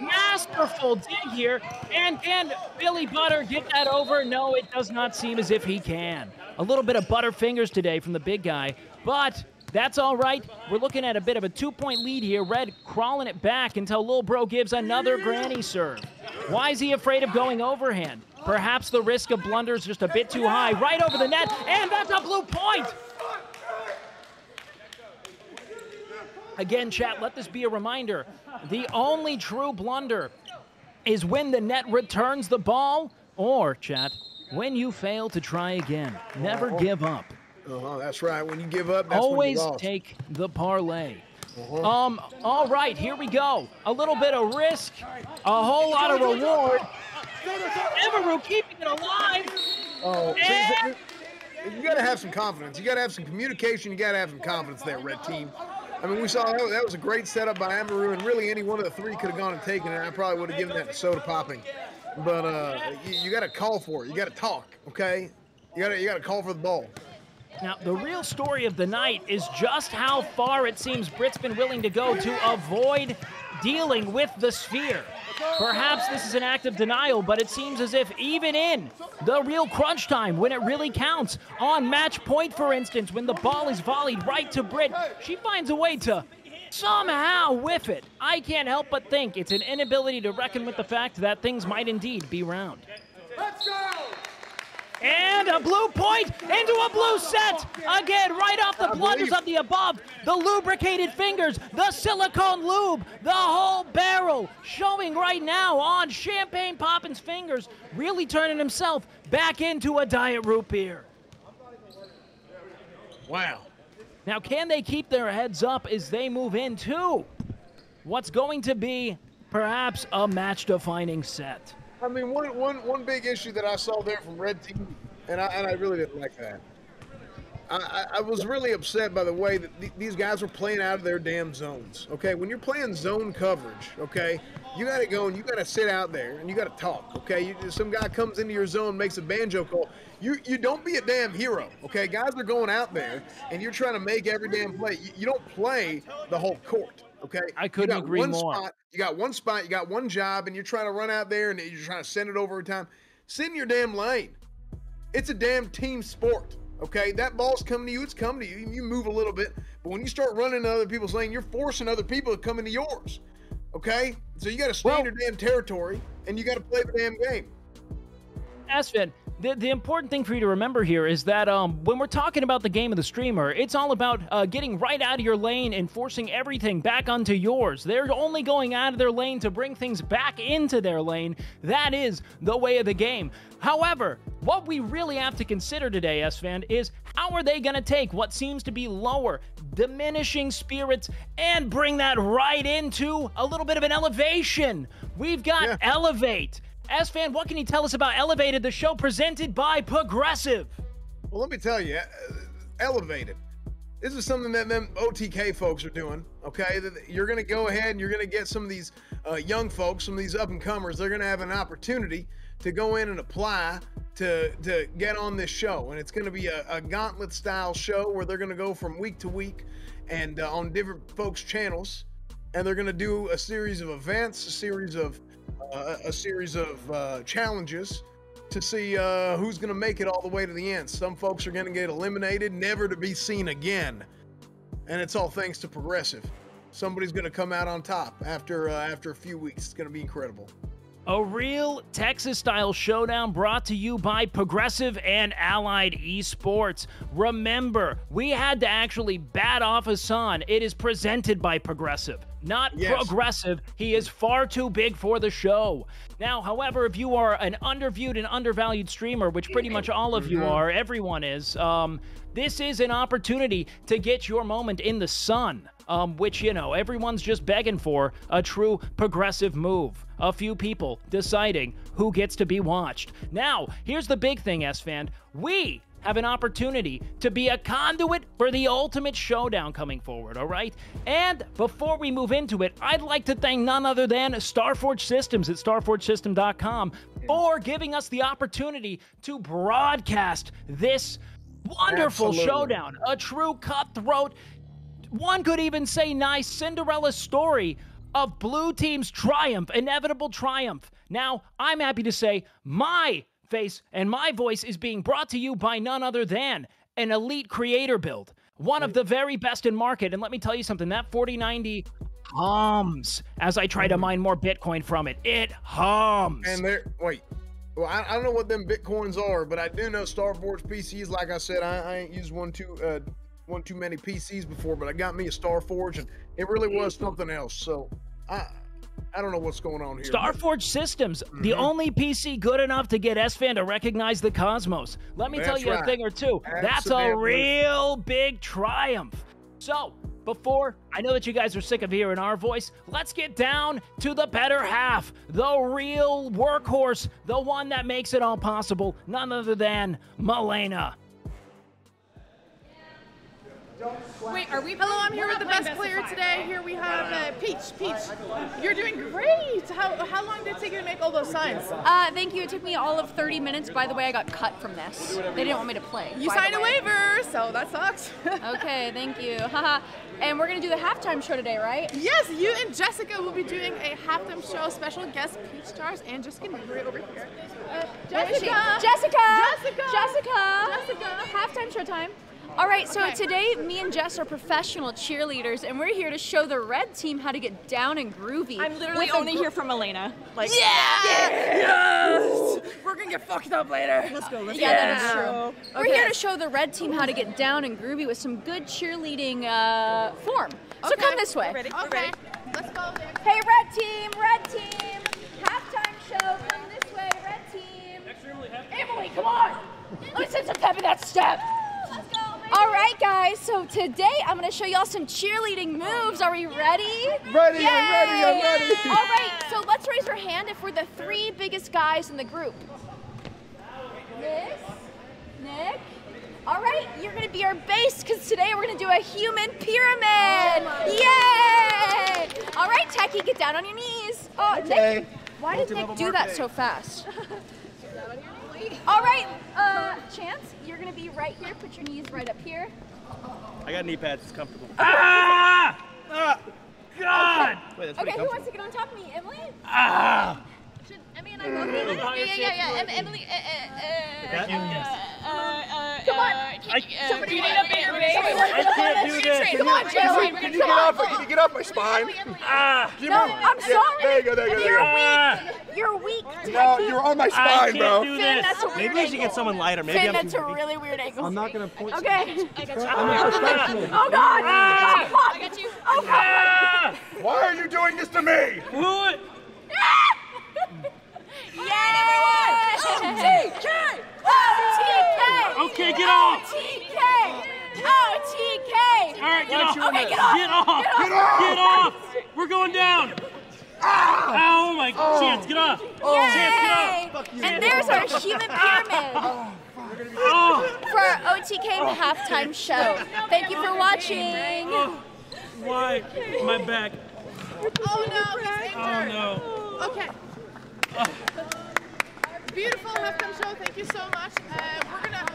masterful dig here. And can Billy Butter get that over? No, it does not seem as if he can. A little bit of butter fingers today from the big guy, but that's all right. We're looking at a bit of a two point lead here. Red crawling it back until Lil Bro gives another granny serve. Why is he afraid of going overhand? Perhaps the risk of blunder is just a bit too high. Right over the net, and that's a blue point. Again, chat, let this be a reminder. The only true blunder is when the net returns the ball, or, chat, when you fail to try again. Never give up. Uh-huh, that's right. When you give up, that's Always when you lost. take the parlay. Uh-huh. Um, all right, here we go. A little bit of risk, a whole lot of reward. Emiru keeping it alive. Oh, And- you, you got to have some confidence. You got to have some communication. You got to have some confidence there, red team. I mean, we saw that, that was a great setup by Emiru, and really any one of the three could have gone and taken it. I probably would have given that to Sodapoppin. But uh, you, you got to call for it. You got to talk, okay? You got to you got to call for the ball. Now, the real story of the night is just how far it seems Britt's been willing to go to avoid dealing with the sphere. Perhaps this is an act of denial, but it seems as if even in the real crunch time, when it really counts, on match point, for instance, when the ball is volleyed right to Britt, she finds a way to somehow whiff it. I can't help but think it's an inability to reckon with the fact that things might indeed be round. And a blue point into a blue set. Again, right off the blunders of the above. The lubricated fingers, the silicone lube, the whole barrel showing right now on Champagne Poppin's fingers, really turning himself back into a diet root beer. Wow. Now, can they keep their heads up as they move into what's going to be perhaps a match defining set? I mean, one, one, one big issue that I saw there from Red Team, and I, and I really didn't like that. I, I, was really upset by the way that th- these guys were playing out of their damn zones. Okay, when you're playing zone coverage, okay, you got to go and you got to sit out there and you got to talk. Okay, you, some guy comes into your zone, makes a banjo call. You you don't be a damn hero. Okay, guys are going out there and you're trying to make every damn play. You, you don't play the whole court. Okay, I couldn't agree one more. Spot, you got one spot, you got one job, and you're trying to run out there and you're trying to send it over time. Sit in your damn lane. It's a damn team sport. Okay, that ball's coming to you. It's coming to you. You move a little bit, but when you start running into other people's lane, you're forcing other people to come into yours. Okay, so you got to stay in your damn territory and you got to play the damn game. Aspen, the, the important thing for you to remember here is that um, when we're talking about the game of the streamer, it's all about uh, getting right out of your lane and forcing everything back onto yours. They're only going out of their lane to bring things back into their lane. That is the way of the game. However, what we really have to consider today, Esfand, is how are they going to take what seems to be lower, diminishing spirits and bring that right into a little bit of an elevation? We've got Elevate. Esfand, what can you tell us about Elevated, the show presented by Progressive? Well, let me tell you, uh, elevated. This is something that them OTK folks are doing. Okay, you're going to go ahead and you're going to get some of these uh, young folks, some of these up and comers. They're going to have an opportunity to go in and apply to to get on this show, and it's going to be a, a gauntlet style show where they're going to go from week to week and uh, on different folks' channels, and they're going to do a series of events, a series of uh, a series of uh, challenges to see uh, who's going to make it all the way to the end. Some folks are going to get eliminated, never to be seen again, and it's all thanks to Progressive. Somebody's going to come out on top after uh, after a few weeks. It's going to be incredible. A real Texas style showdown brought to you by Progressive and Allied Esports. Remember, we had to actually bat off Hasan. It is presented by Progressive, not Yes. Progressive. He is far too big for the show. Now, however, if you are an underviewed and undervalued streamer, which pretty much all of you Mhm. are, everyone is, um, this is an opportunity to get your moment in the sun. Um, which, you know, everyone's just begging for a true progressive move. A few people deciding who gets to be watched. Now, here's the big thing, Esfand. We have an opportunity to be a conduit for the ultimate showdown coming forward, all right? And before we move into it, I'd like to thank none other than Starforge Systems at starforgesystem.com for giving us the opportunity to broadcast this wonderful Absolutely. showdown. A true cutthroat one could even say nice Cinderella story of blue team's triumph, inevitable triumph. Now, I'm happy to say my face and my voice is being brought to you by none other than an elite creator build, one of the very best in market. And let me tell you something, that 4090 hums as I try to mine more Bitcoin from it. It hums. And there, wait. Well, I, I don't know what them bitcoins are, but I do know Starforge PCs. Like I said, I, I ain't used one too uh, one too many PCs before, but I got me a Starforge, and it really was something else. So I I don't know what's going on here. Starforge Systems, the mm-hmm. only PC good enough to get Esfand to recognize the cosmos. Let me tell That's you a thing or two. That's a real big triumph. So, before I know that you guys are sick of hearing our voice, let's get down to the better half, the real workhorse, the one that makes it all possible, none other than Malena. Wait, are we? Hello, I'm here with the best player today. Here we have uh, Peach. Peach, you're doing great. How, how long did it take you to make all those signs? Uh, thank you. It took me all of 30 minutes. By the way, I got cut from this. They didn't want me to play. You signed a waiver, so that sucks. [laughs] okay, thank you. [laughs] Haha. and we're gonna do the halftime show today, right? Yes, you and Jessica will be doing a halftime show. Special guest Peach Stars and Jessica Newbury over here. Uh, she? Jessica. Jessica. Jessica. Jessica. Jessica. Halftime show time. All right, so Okay. today me and Jess are professional cheerleaders, and we're here to show the red team how to get down and groovy. I'm literally only gr- here from Elena. Like, Yes! We're gonna get fucked up later. Let's go. Let's Yeah, go. that's true. We're here to show the red team how to get down and groovy with some good cheerleading uh, form. So come this way. Ready? We're Okay. ready. Let's go there. Hey, red team, red team, halftime show. Come this way, red team. Emily, come on. Let me send some pep in that step. All right, guys. So today I'm gonna show y'all some cheerleading moves. Are we ready? Ready, I'm ready, I'm ready. All right. So let's raise our hand if we're the three biggest guys in the group. Nick, Nick. All right, you're gonna be our base because today we're gonna do a human pyramid. Oh Yay! All right, Techie, get down on your knees. Oh, Okay. Nick, why did Nick do that so fast? [laughs] All right, uh, Chance, you're gonna be right here. Put your knees right up here. I got knee pads. It's comfortable. Ah! Ah! God! Wait, that's Okay, who wants to get on top of me? Emily? Ah! Should Emily and I both do? Yeah, yeah, yeah, yeah. Em- Emily, uh, uh, uh, That? uh, uh, come on. Somebody you need a bigger base? I can't do this. Come on, Joey. Can you get off? Can you get off my spine? Ah! No, I'm sorry. There you go. There you go. There you You're. Ah! weak. You're weak. No, you're on my spine, bro. do Finn, this. that's a weird Maybe we should get someone lighter. Maybe I'm that's too a really weird angle. I'm not gonna point. Okay. I got [laughs] you. I'm a. [laughs] Oh God! Ah! Oh, fuck. I got you. Oh fuck! Ah! Why are you doing this to me? Who? [laughs] Yay! OTK! OTK! Okay, get off. OTK! OTK! All right, get off. Okay, get off. Get off. Get off. Get off. We're going down. Oh my chance, get off. Oh. Chance, get off. And there's our human pyramid Oh, for our OTK halftime show. Thank you for watching. oh. Why? My back. Oh no, he's Oh no. Okay. Beautiful halftime show. Thank you so much. Uh, we're gonna.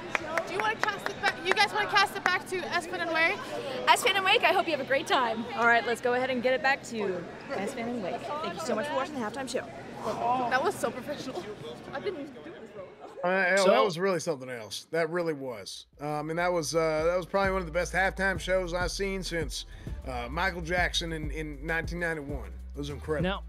Do you want to cast it back? You guys want to cast it back to Espen and Wake? Aspen and Wake, I hope you have a great time. All right, let's go ahead and get it back to Aspen and Wake. Thank you so much for watching the halftime show. That was so professional. I've been doing this for a while. Uh, So- that was really something else. That really was. I mean, that was uh, that was probably one of the best halftime shows I've seen since uh, Michael Jackson in, in 1991. It was incredible. Now,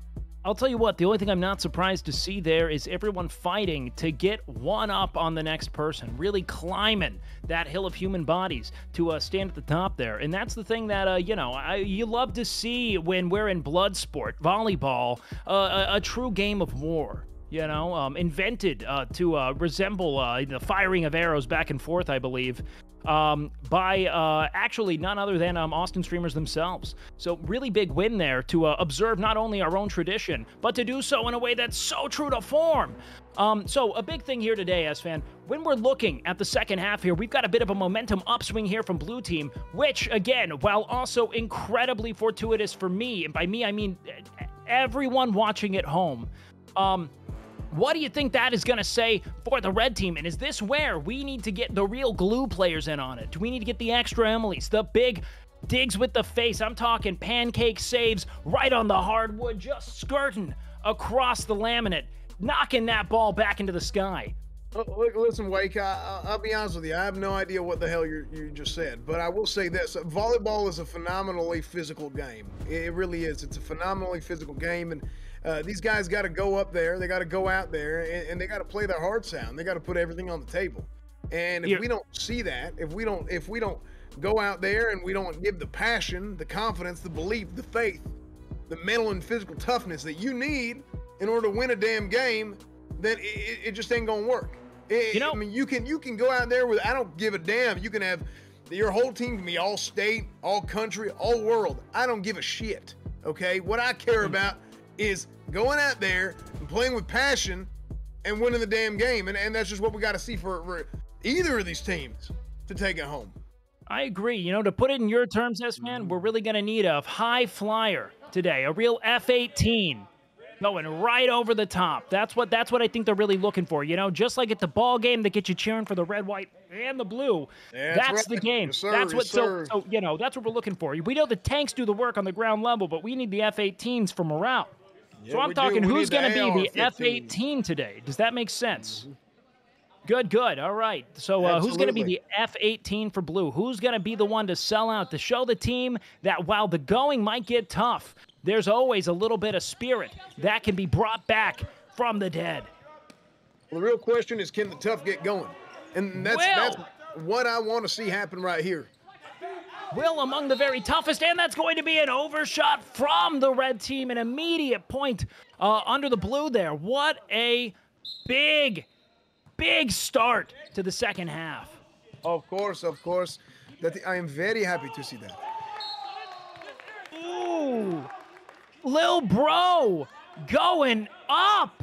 I'll tell you what, the only thing I'm not surprised to see there is everyone fighting to get one up on the next person, really climbing that hill of human bodies to uh, stand at the top there. And that's the thing that, uh, you know, I, you love to see when we're in blood sport, volleyball, uh, a, a true game of war. You know, um, invented uh, to uh, resemble uh, the firing of arrows back and forth, I believe, um, by uh, actually none other than um, Austin streamers themselves. So, really big win there to uh, observe not only our own tradition, but to do so in a way that's so true to form. Um, so, a big thing here today, Esfand, when we're looking at the second half here, we've got a bit of a momentum upswing here from Blue Team, which, again, while also incredibly fortuitous for me, and by me I mean everyone watching at home. Um, what do you think that is going to say for the red team? And is this where we need to get the real glue players in on it? Do we need to get the extra Emily's, the big digs with the face? I'm talking pancake saves right on the hardwood, just skirting across the laminate, knocking that ball back into the sky. Oh, Look, listen, Wake. I, I, I'll be honest with you. I have no idea what the hell you you just said, but I will say this: volleyball is a phenomenally physical game. It really is. It's a phenomenally physical game, and uh, these guys got to go up there. They got to go out there, and, and they got to play their hearts out. They got to put everything on the table. And if Here- we don't see that, if we don't, if we don't go out there and we don't give the passion, the confidence, the belief, the faith, the mental and physical toughness that you need in order to win a damn game, then it, it- it just ain't gonna work. It- You know- I mean, you can you can go out there with I don't give a damn. You can have your whole team can be all state, all country, all world. I don't give a shit. Okay, what I care about is going out there and playing with passion and winning the damn game, and, and that's just what we got to see for, for either of these teams to take it home. I agree. You know, to put it in your terms, S man, we're really going to need a high flyer today, a real F 18 going right over the top. That's what that's what I think they're really looking for. You know, just like at the ball game that gets you cheering for the red, white, and the blue. Yeah, that's that's the game. Yes, that's what Yes, so, so you know that's what we're looking for. We know the tanks do the work on the ground level, but we need the F 18s for morale. So I'm do. talking who's going to be the F-18 today. Does that make sense? Good, good. All right. So, uh, who's going to be the F 18 for blue? Who's going to be the one to sell out, to show the team that while the going might get tough, there's always a little bit of spirit that can be brought back from the dead? Well, the real question is, can the tough get going? And that's Well- that's what I want to see happen right here. Will among the very toughest, and that's going to be an overshot from the red team, an immediate point uh, under the blue there. What a big, big start to the second half. Of course, of course. That I am very happy to see that. Ooh, Lil Bro going up.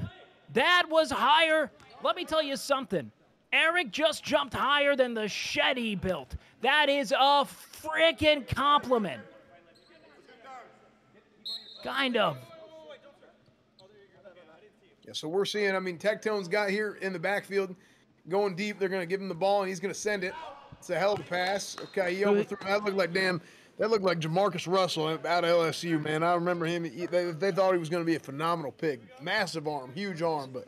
That was higher. Let me tell you something. Eric just jumped higher than the shed he built. That is a freaking compliment. Kind of. Yeah, so we're seeing. I mean, Tectone's got here in the backfield, going deep. They're going to give him the ball, and he's going to send it. It's a hell of a pass. Okay, he overthrew. That looked like damn. That looked like JaMarcus Russell out of LSU, man. I remember him. He, they, they thought he was going to be a phenomenal pick. Massive arm, huge arm, but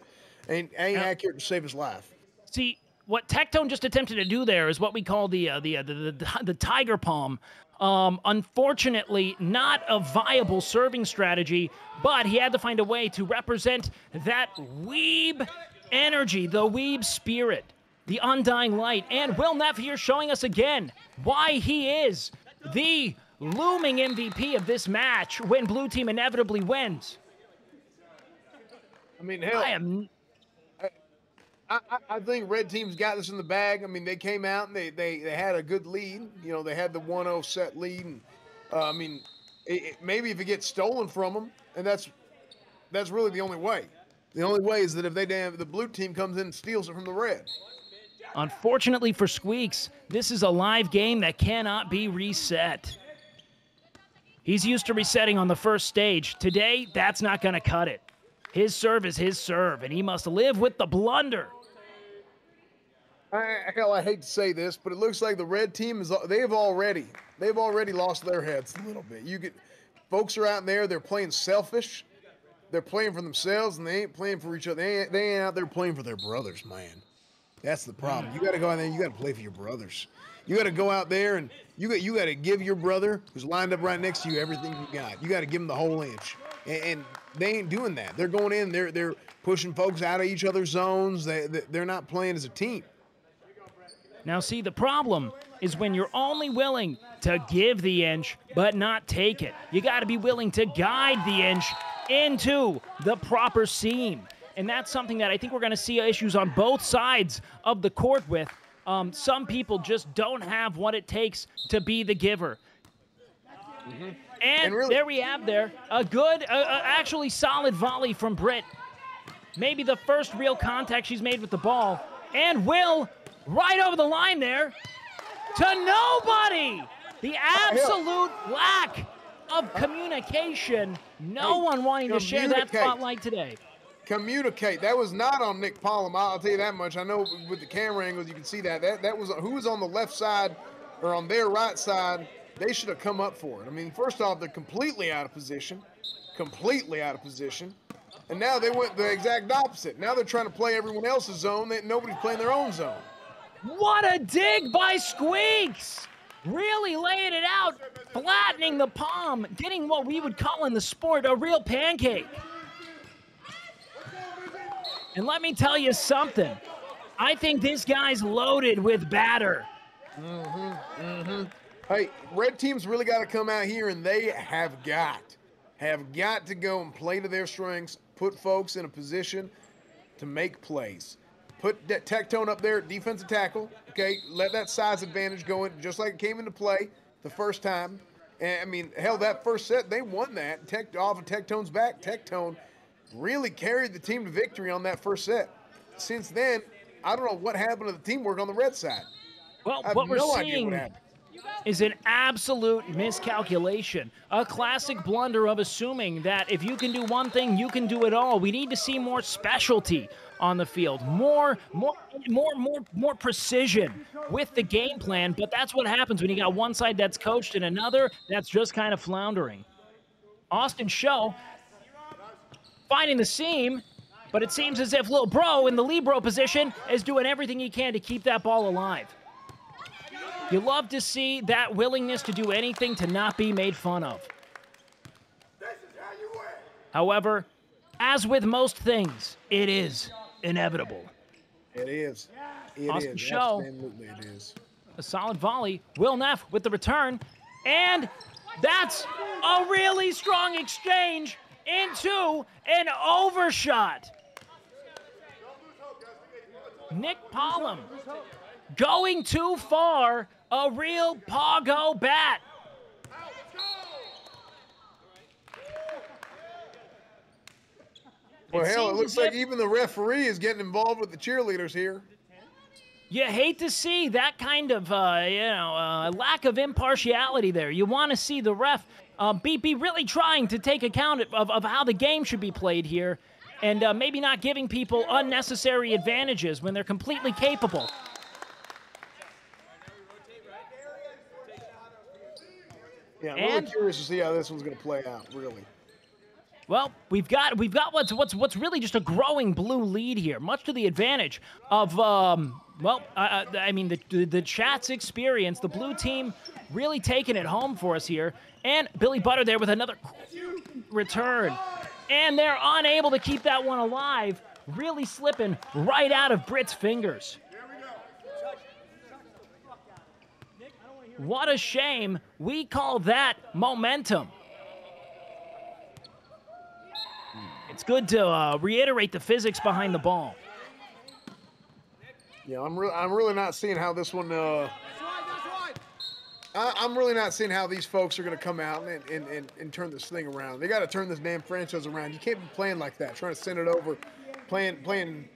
ain't ain't accurate to save his life. See, what Tectone just attempted to do there is what we call the uh, the, uh, the, the the tiger palm. Um, unfortunately, not a viable serving strategy, but he had to find a way to represent that weeb energy, the weeb spirit, the undying light. And Will Neff here showing us again why he is the looming MVP of this match when Blue Team inevitably wins. I mean, hell, I am. I, I, think Red Team's got this in the bag. I mean, they came out and they, they, they had a good lead. You know, they had the 1-0 set lead. And, uh, I mean, it, it- maybe if it gets stolen from them, and that's that's really the only way. The only way is that if they damn the blue team comes in and steals it from the red. Unfortunately for Squeex, this is a live game that cannot be reset. He's used to resetting on the first stage. Today, that's not going to cut it. His serve is his serve, and he must live with the blunder. I, hell, I hate to say this, but it looks like the red team is they've already they've already lost their heads a little bit. You get folks are out there, they're playing selfish. They're playing for themselves and they ain't playing for each other. They ain't, they ain't out there playing for their brothers, man. That's the problem. You got to go out there you got to play for your brothers. You got to go out there and you got you got to give your brother who's lined up right next to you everything you got. You got to give him the whole inch, and, and, they ain't doing that. They're going in. They're they're pushing folks out of each other's zones. They they're not playing as a team. Now, see, the problem is when you're only willing to give the inch but not take it. You got to be willing to guide the inch into the proper seam. And that's something that I think we're going to see issues on both sides of the court with. Um, some people just don't have what it takes to be the giver. Mm-hmm. And, and really- there we have there a good, uh, uh, actually solid volley from Britt. Maybe the first real contact she's made with the ball. And Will right over the line there to nobody. The absolute lack of communication. No one wanting to share that spotlight today. Communicate. That was not on Nick Polom. I'll tell you that much. I know with the camera angles you can see that. That that was who was on the left side or on their right side. They should have come up for it. I mean, first off, they're completely out of position, completely out of position, and now they went the exact opposite. Now they're trying to play everyone else's zone. That nobody's playing their own zone. What a dig by Squeex! Really laying it out, flattening the palm, getting what we would call in the sport a real pancake. And let me tell you something. I think this guy's loaded with batter. Mm-hmm. Mm-hmm. Hey, red team's really got to come out here, and they have got, have got to go and play to their strengths, put folks in a position to make plays put that Tectone up there, defensive tackle. Okay, let that size advantage go in, just like it came into play the first time. And I mean, hell, that first set they won that. Tech off of Tectone's back. Tectone really carried the team to victory on that first set. Since then, I don't know what happened to the teamwork on the red side. Well, what we're no seeing what is an absolute miscalculation, a classic blunder of assuming that if you can do one thing, you can do it all. We need to see more specialty on the field, more, more, more, more, more precision with the game plan. But that's what happens when you got one side that's coached and another that's just kind of floundering. Austin Show finding the seam, but it seems as if Lil Bro in the Libero position is doing everything he can to keep that ball alive. You love to see that willingness to do anything to not be made fun of. However, as with most things, it is inevitable. It is. It Austin is. Show. Absolutely, it is. A solid volley. Will Neff with the return. And that's a really strong exchange into an overshot. Nick Polom going too far a real Pogo bat. Well, it hell, it looks like even the referee is getting involved with the cheerleaders here. You hate to see that kind of, uh, you know, uh, lack of impartiality there. You want to see the ref uh, be, be really trying to take account of, of how the game should be played here and uh, maybe not giving people unnecessary advantages when they're completely capable Yeah, I'm and, really curious to see how this one's going to play out. Really. Well, we've got we've got what's what's what's really just a growing blue lead here, much to the advantage of um, well, uh, I mean the, the the chat's experience, the blue team really taking it home for us here, and Billy Butter there with another return, and they're unable to keep that one alive, really slipping right out of Britt's fingers. What a shame. We call that momentum. It's good to uh, reiterate the physics behind the ball. Yeah, I'm, re- I'm really not seeing how this one. Uh, I- am really not seeing how these folks are going to come out and, and, and, and turn this thing around. They got to turn this damn franchise around. You can't be playing like that, trying to send it over, playing playing.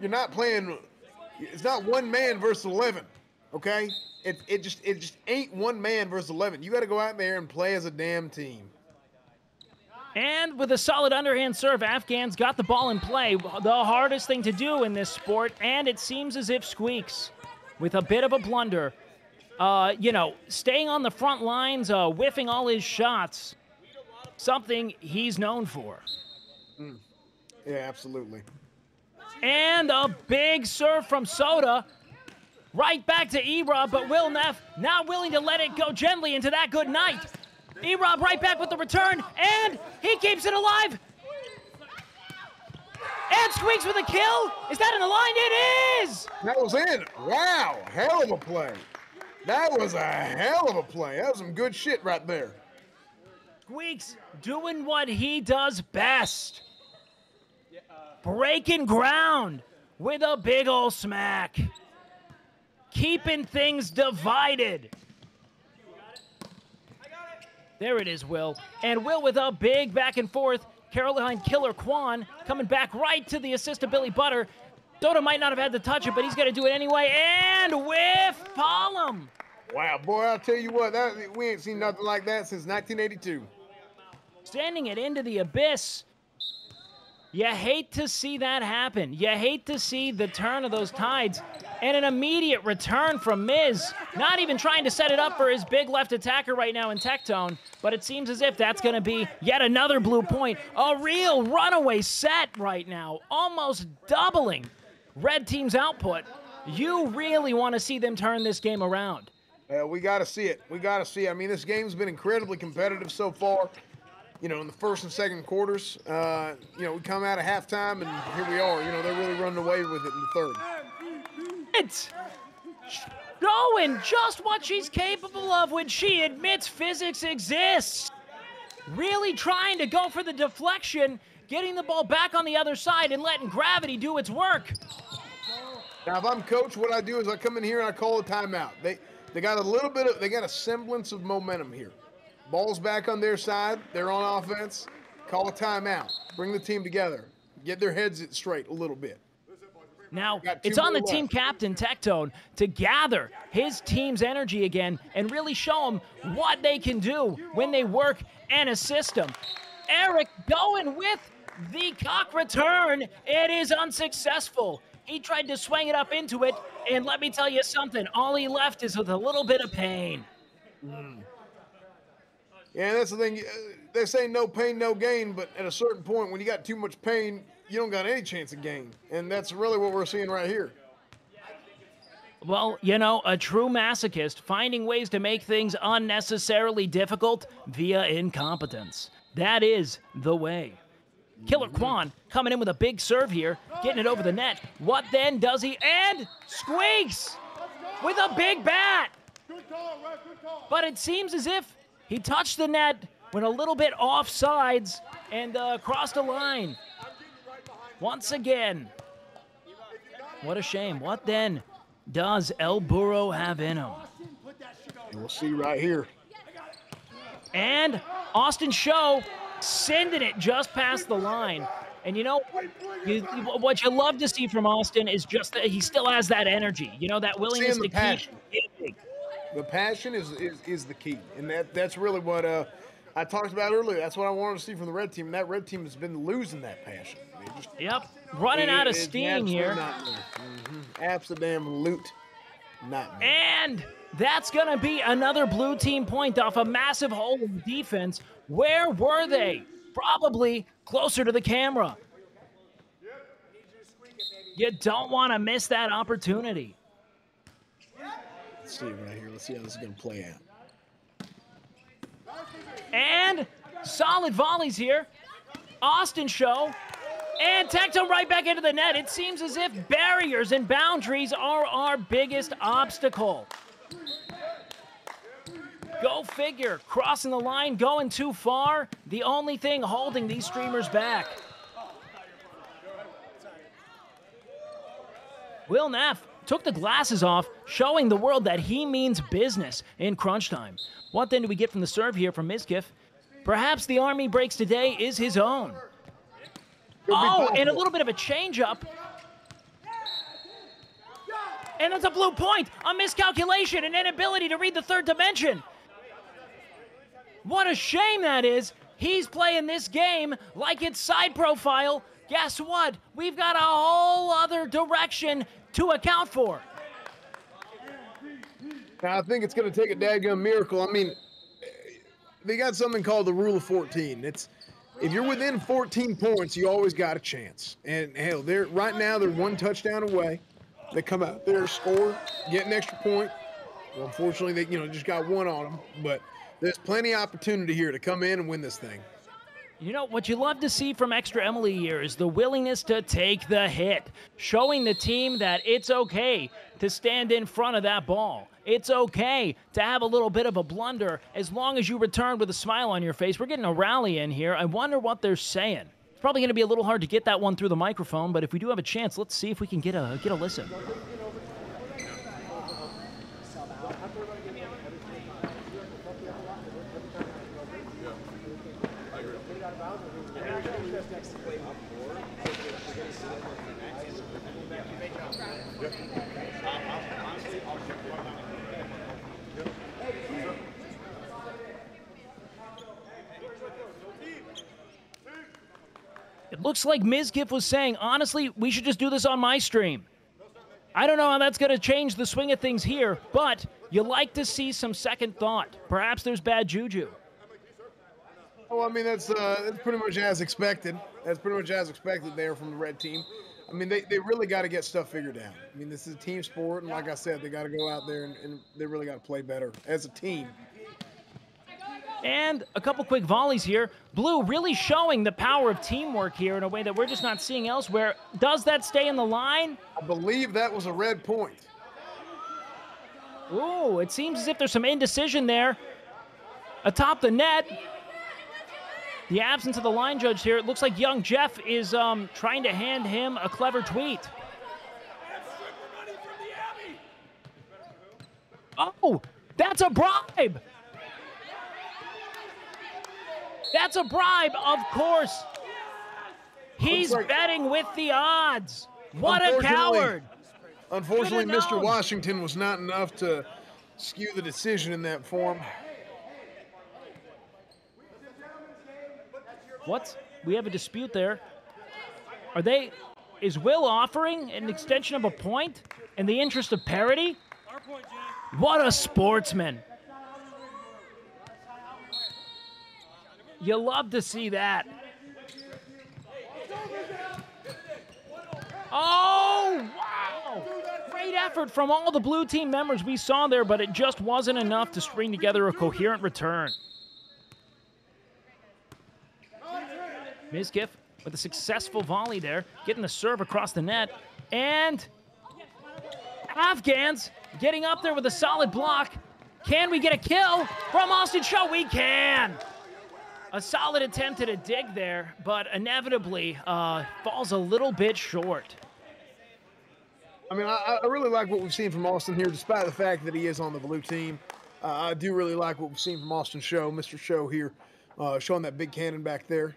You're not playing. It's not one man versus eleven. Okay, it, it just it just ain't one man versus eleven. You got to go out there and play as a damn team. And with a solid underhand serve, Afghans got the ball in play. The hardest thing to do in this sport, and it seems as if Squeex, with a bit of a blunder, uh, you know, staying on the front lines, uh, whiffing all his shots, something he's known for. Mm. Yeah, absolutely. And a big serve from Soda. Right back to Erobb, but Will Neff not willing to let it go gently into that good night. Erobb right back with the return, and he keeps it alive. And Squeex with a kill. Is that in the line? It is. That was in. Wow, hell of a play. That was a hell of a play. That was some good shit right there. Squeex doing what he does best. Breaking ground with a big ol' smack. Keeping things divided. There it is, Will. And Will with a big back and forth. Caroline Killer Kwan coming back right to the assist of Billy Butter. Soda might not have had to touch it, but he's going to do it anyway. And with Palm. Wow, boy, I'll tell you what, that, we ain't seen nothing like that since 1982. Sending it into the abyss. You hate to see that happen. You hate to see the turn of those tides. And an immediate return from Miz. Not even trying to set it up for his big left attacker right now in Tectone. But it seems as if that's going to be yet another blue point. A real runaway set right now. Almost doubling red team's output. You really want to see them turn this game around. Uh, we got to see it. We got to see it. I mean, this game's been incredibly competitive so far. You know, in the first and second quarters, uh, you know, we come out of halftime and here we are. You know, they're really running away with it in the third. It's showing just what she's capable of when she admits physics exists. Really trying to go for the deflection, getting the ball back on the other side and letting gravity do its work. Now, if I'm coach, what I do is I come in here and I call a timeout. They they got a little bit of they got a semblance of momentum here. Ball's back on their side. They're on offense. Call a timeout. Bring the team together. Get their heads straight a little bit. Now, it's on the team captain, Tectone, to gather his team's energy again and really show them what they can do when they work and assist them. Eric going with the cock return. It is unsuccessful. He tried to swing it up into it, and let me tell you something. All he left is with a little bit of pain. Mm. Yeah, that's the thing. uh, They say no pain, no gain, but at a certain point, when you got too much pain, you don't got any chance of gain. And that's really what we're seeing right here. Well, you know, a true masochist finding ways to make things unnecessarily difficult via incompetence. That is the way. Killer Kwan coming in with a big serve here, getting it over the net. What then does he? And Squeex with a big bat. But it seems as if he touched the net, went a little bit off sides, and uh, crossed a line. Once again. What a shame. What then does El Burro have in him? We'll see right here. And Austin Show sending it just past the line. And you know, you, what you love to see from Austin is just that he still has that energy. You know, that willingness to passion. keep hitting. The passion is, is, is the key. And that that's really what uh, I talked about earlier. That's what I wanted to see from the red team. And that red team has been losing that passion. Just, Yep, running it- out of steam here. Mhm. Absolute nightmare. And that's going to be another blue team point off a massive hole in the defense. Where were they? Probably closer to the camera. You don't want to miss that opportunity. Let's see right here. Let's see how this is going to play out. And solid volleys here. Austin show. And Tectone right back into the net. It seems as if barriers and boundaries are our biggest obstacle. Go figure. Crossing the line, going too far. The only thing holding these streamers back. Will Neff took the glasses off, showing the world that he means business in crunch time. What then do we get from the serve here from Mizkif? Perhaps the Army breaks today is his own. Oh, and a little bit of a changeup. And it's a blue point, a miscalculation, an inability to read the third dimension. What a shame that is. He's playing this game like it's side profile. Guess what? We've got a whole other direction to account for. Now, I think it's going to take a dadgum miracle. I mean, they got something called the Rule of 14. It's if you're within 14 points, you always got a chance. And hell, they're right now they're one touchdown away. They come out there, score, get an extra point. Well, unfortunately, they you know just got one on them, but there's plenty of opportunity here to come in and win this thing. You know, what you love to see from Extra Emily here is the willingness to take the hit, showing the team that it's okay to stand in front of that ball. It's okay to have a little bit of a blunder as long as you return with a smile on your face. We're getting a rally in here. I wonder what they're saying. It's probably going to be a little hard to get that one through the microphone, but if we do have a chance, let's see if we can get a get a listen. Looks like Ms. Mizkif was saying, honestly, we should just do this on my stream. I don't know how that's going to change the swing of things here, but you like to see some second thought. Perhaps there's bad juju. Well, I mean that's uh, that's pretty much as expected. That's pretty much as expected there from the red team. I mean they, they really got to get stuff figured out. I mean this is a team sport, and like I said, they got to go out there and, and they really got to play better as a team. And a couple quick volleys here. Blue really showing the power of teamwork here in a way that we're just not seeing elsewhere. Does that stay in the line? I believe that was a red point. Ooh, it seems as if there's some indecision there. Atop the net. The absence of the line judge here. It looks like young Jeff is um, trying to hand him a clever tweet. Oh, that's a bribe. That's a bribe, of course. He's betting with the odds. What a coward. Unfortunately, Mr. known. Washington was not enough to skew the decision in that form. What? We have a dispute there. Are they. Is Will offering an extension of a point in the interest of parity? What a sportsman. You love to see that. Oh, wow! Great effort from all the blue team members we saw there, but it just wasn't enough to string together a coherent return. Mizkif with a successful volley there, getting the serve across the net. And Afghans getting up there with a solid block. Can we get a kill from Austin Show? We can. A solid attempt at a dig there, but inevitably uh, falls a little bit short. I mean, I, I really like what we've seen from Austin here, despite the fact that he is on the blue team. Uh, I do really like what we've seen from Austin Show, Mr. Show here, uh, showing that big cannon back there.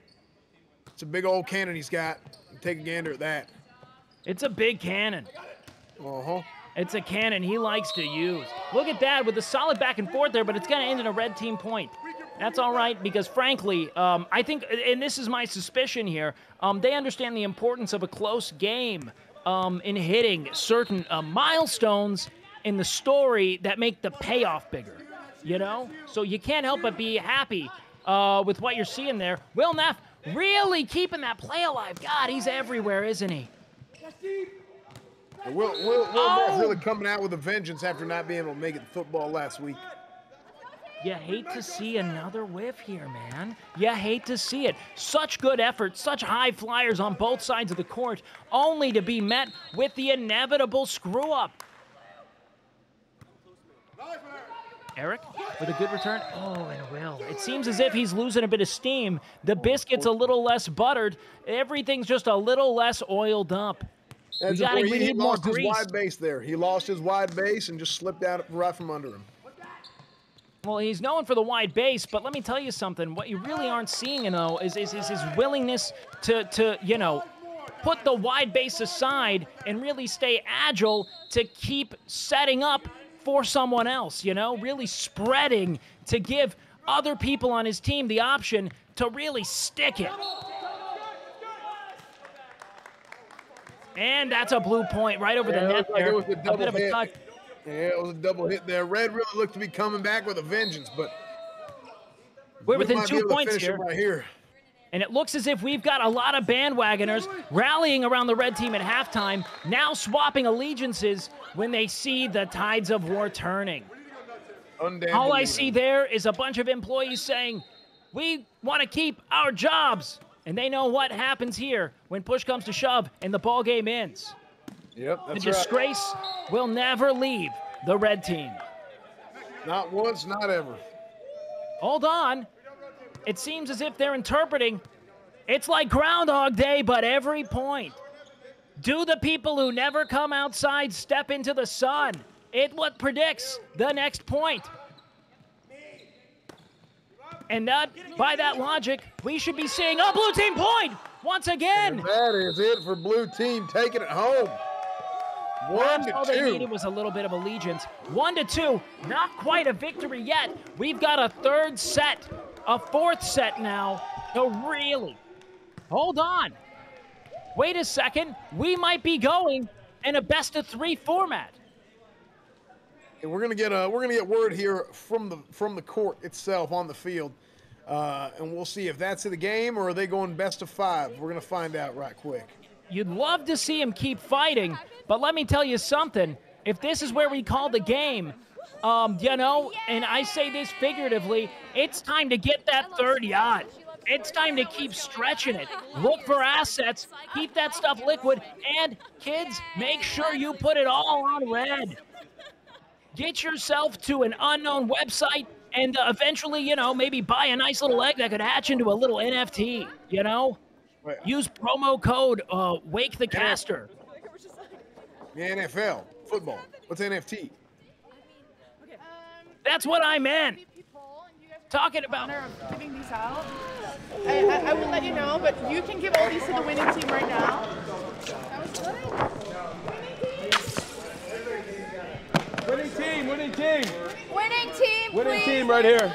It's a big old cannon he's got. Take a gander at that. It's a big cannon. Uh huh. It's a cannon he likes to use. Look at that with a solid back and forth there, but it's going to end in a red team point. That's all right because, frankly, um, I think, and this is my suspicion here, um, they understand the importance of a close game um, in hitting certain uh, milestones in the story that make the payoff bigger. You know? So you can't help but be happy uh, with what you're seeing there. Will Neff really keeping that play alive. God, he's everywhere, isn't he? Will, Will, Will Oh! Really coming out with a vengeance after not being able to make it to football last week. You hate to see another whiff here, man. You hate to see it. Such good effort, such high flyers on both sides of the court, only to be met with the inevitable screw up. Eric with a good return. Oh, and Will. It seems as if he's losing a bit of steam. The biscuit's a little less buttered. Everything's just a little less oiled up. We, gotta, we he, he need more lost his grease. wide base there. He lost his wide base and just slipped out right from under him. Well, he's known for the wide base, but let me tell you something. What you really aren't seeing, you know, is, is, is his willingness to, to, you know, put the wide base aside and really stay agile to keep setting up for someone else, you know, really spreading to give other people on his team the option to really stick it. And that's a blue point right over the net like there. a bit of a hit. Yeah, it was a double hit there. Red really looked to be coming back with a vengeance, but We're within two points here. right here. And it looks as if we've got a lot of bandwagoners rallying around the red team at halftime, now swapping allegiances when they see the tides of war turning. All I see there is a bunch of employees saying, We want to keep our jobs. And they know what happens here when push comes to shove and the ball game ends. Yep, The right. disgrace will never leave the red team. Not once, not ever. Hold on. It seems as if they're interpreting it's like Groundhog Day, but every point. Do the people who never come outside step into the sun? It what predicts the next point. And that, by that logic, we should be seeing a blue team point once again. And that is it for blue team taking it home. One That's to all they needed was a little bit of allegiance. One to two, not quite a victory yet. We've got a third set, a fourth set now. So really, hold on. Wait a second. We might be going in a best of three format. And we're gonna get a we're gonna get word here from the from the court itself on the field, uh, and we'll see if that's in the game or are they going best of five. We're gonna find out right quick. You'd love to see him keep fighting, but let me tell you something. If this is where we call the game, um, you know, and I say this figuratively, it's time to get that third yacht. It's time to keep stretching it. Look for assets, keep that stuff liquid, and kids, make sure you put it all on red. Get yourself to an unknown website and uh, eventually, you know, maybe buy a nice little egg that could hatch into a little NFT, you know? Use promo code uh, Wake the Caster. The NFL, football. What's NFT? That's what I meant. Talking about. Giving these out. I, I, I will let you know, but you can give all these to the winning team right now. Winning team, winning team. Winning team, Winning team, winning team right here.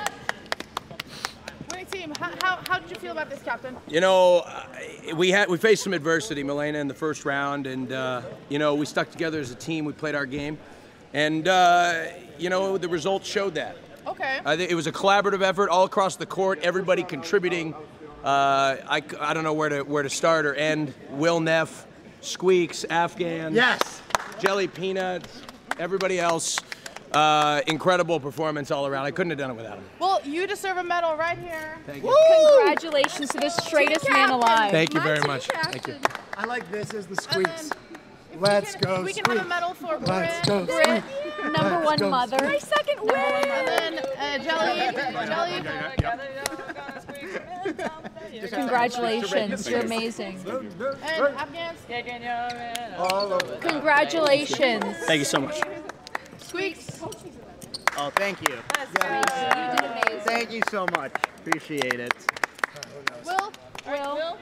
Winning team, how, how, how did you feel about this, Captain? You know, uh, we had we faced some adversity, Malena, in the first round, and uh, you know we stuck together as a team. We played our game, and uh, you know the results showed that. Okay. I think it was a collaborative effort all across the court, everybody contributing. Uh, I, I don't know where to where to start or end. Will Neff, Squeex, Afghan, Yes. Jelly Peanuts, everybody else. Uh, incredible performance all around. I couldn't have done it without him. Well, you deserve a medal right here. Thank you. Congratulations to the straightest man alive. Thank you very much. Thank you. I like this as the squeaks. Let's go, We can have a medal for Let's Britt. go, Britt, squeak. Number Let's one go, mother. squeak. My second Number win. one, and then uh, Jelly. Jelly. Congratulations. You're amazing. And Afghans. Congratulations. Thank you so much. Squeex. Oh, thank you. Thank you so much. Appreciate it. Will. Will.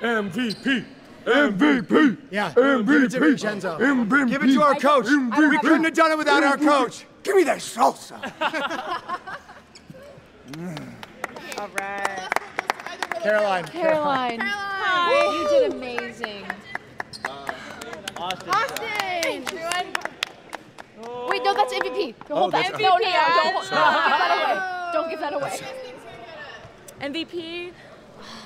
MVP. MVP. Yeah. MVP. Give it to Vincenzo. MVP. Give it to our coach. MVP. We couldn't have done it without our coach. Give me that salsa. [laughs] Mm. All right. Caroline. Caroline. Caroline. Hi. You did amazing. Austin. Austin. Wait, no, that's MVP. Oh, Hold that. that's- No, no, no, don't, don't give that away. Don't give that away. MVP.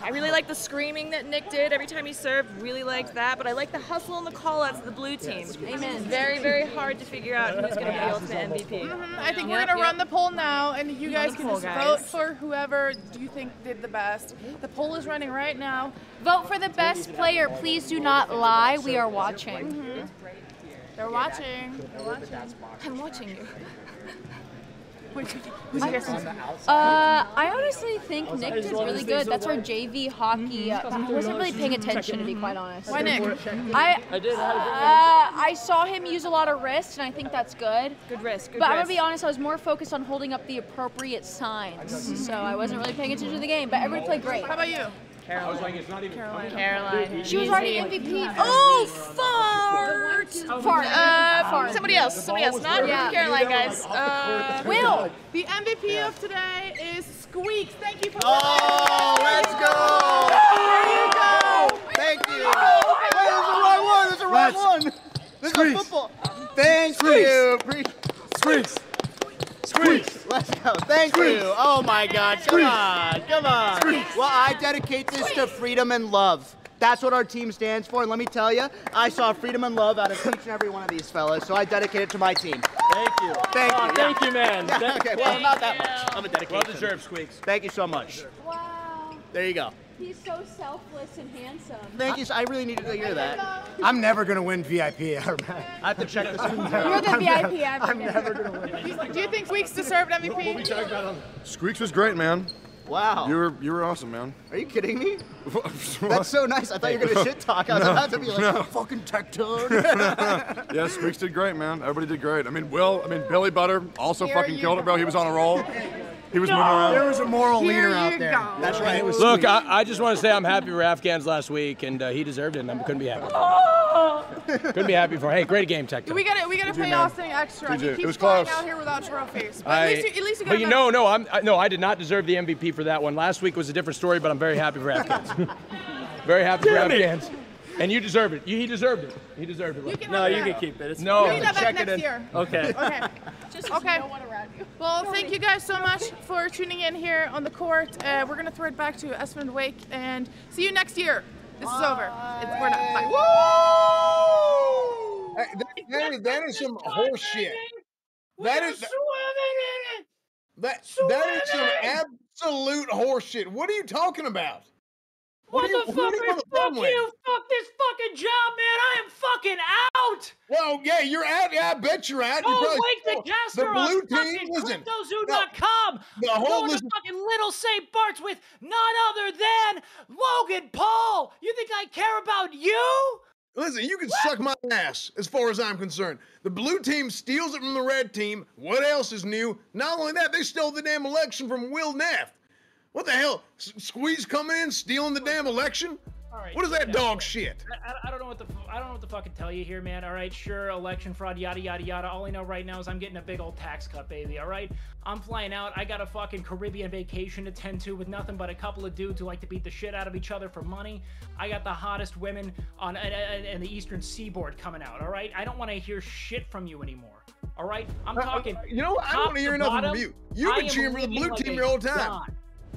I really like the screaming that Nick did every time he served. Really liked that, but I like the hustle and the call-outs of the blue team. Amen. It's very, very hard to figure out who's going to be the ultimate MVP. I think we're gonna yep. run the poll now, and you Run guys can poll, just guys. vote for whoever you think did the best. The poll is running right now. Vote for the best player. Please do not lie. We are watching. They're watching. They're watching. I'm watching you. [laughs] Who's your guess? Uh, I honestly think Nick did really good. That's our JV hockey. Uh, I wasn't really paying attention, to be quite honest. Why Nick? I I did. uh, I saw him use a lot of wrist, and I think that's good. Good risk. Good But I'm gonna be honest, I was more focused on holding up the appropriate signs, so I wasn't really paying attention to the game. But everybody played great. How about you? Caroline. Caroline. Caroline. She was already MVP. Oh, fart! Fart. Uh, fart. somebody else. Somebody else. Not Yeah. Caroline, guys. Uh, Will. The MVP of today is Squeex. Thank you for. Oh, let's go. There you go. Thank you. Wait, Wait, there's a wrong one. There's a wrong Let's- one. This is football. Thank Squeex. you. Pre- Squeex. Squeex. Let's go. Thank you. Oh my God. Come on. Come on. Well, I dedicate this to freedom and love. That's what our team stands for. And let me tell you, I saw freedom and love out of each and every one of these fellas. So I dedicate it to my team. Thank you. Thank Oh, you. thank you, man. Yeah, [laughs] okay, well, not that much. I'm a dedication. Well deserved, Squeex. Thank you so much. Wow. There you go. He's so selfless and handsome. Thank you. I really needed to hear that. I'm never gonna win VIP. [laughs] I have to check this You're out. the VIP I'm never gonna win. Do you, think Squeex deserved MVP? Squeex was great, man. Wow. You were you were awesome, man. Are you kidding me? [laughs] That's so nice. I thought you were gonna [laughs] shit talk. I was No, about to be like, no. fucking tectone. yeah, Squeex did great, man. Everybody did great. I mean, Will, I mean, Billy Butter also Here fucking you killed it, bro. He was on a roll. He was No. moving around. There was a moral Here leader out there. go. That's right. It was Look. I, I just want to say I'm happy for Afghans last week, and uh, he deserved it, and I couldn't be happy. couldn't be happy for him. Hey, great game, Tech. We gotta we gotta GG, play man. Austin extra. GG. He It was flying close. out here without trophies. But I- at least you, at least you got but you know, no, I'm I, no, I did not deserve the MVP for that one. Last week was a different story, but I'm very happy for Afghans. [laughs] very happy for it. Afghans. And you deserved it. You, he deserved it. He deserved it. can No, you can keep it. It's No, You need that back check it next in. year. Okay. Okay. Just okay. No one around you. Well, thank you guys so much for tuning in here on the court. Uh, we're gonna throw it back to Esfand Wake and see you next year. This is over. It's, we're not. Bye. Hey, that, that is, that is some horse shit. That is that that is some absolute horse shit. What are you talking about? What you, what are you on the phone with? Fuck this fucking job, man. I am fucking out. Well, yeah, you're out. Yeah, I bet you're out. Go probably wake the caster the blue on team. Listen, CryptoZoo.com. the whole Going to fucking Little St. Bart's with none other than Logan Paul. You think I care about you? Listen, you can suck my ass as far as I'm concerned. The blue team steals it from the red team. What else is new? Not only that, they stole the damn election from Will Neff. What the hell? S- Squeex coming in, stealing the damn election? All right, What is that yeah. dog shit? I, I- don't know what the I don't know what the fuck to tell you here, man. All right, sure, election fraud, yada yada yada. All I know right now is I'm getting a big old tax cut, baby. All right, I'm flying out. I got a fucking Caribbean vacation to tend to with nothing but a couple of dudes who like to beat the shit out of each other for money. I got the hottest women on in the Eastern Seaboard coming out. All right, I don't want to hear shit from you anymore. All right, I'm Uh, uh, talking. You know what? I don't want to hear nothing bottom, from you. You've been cheering for the blue like team your whole time. god.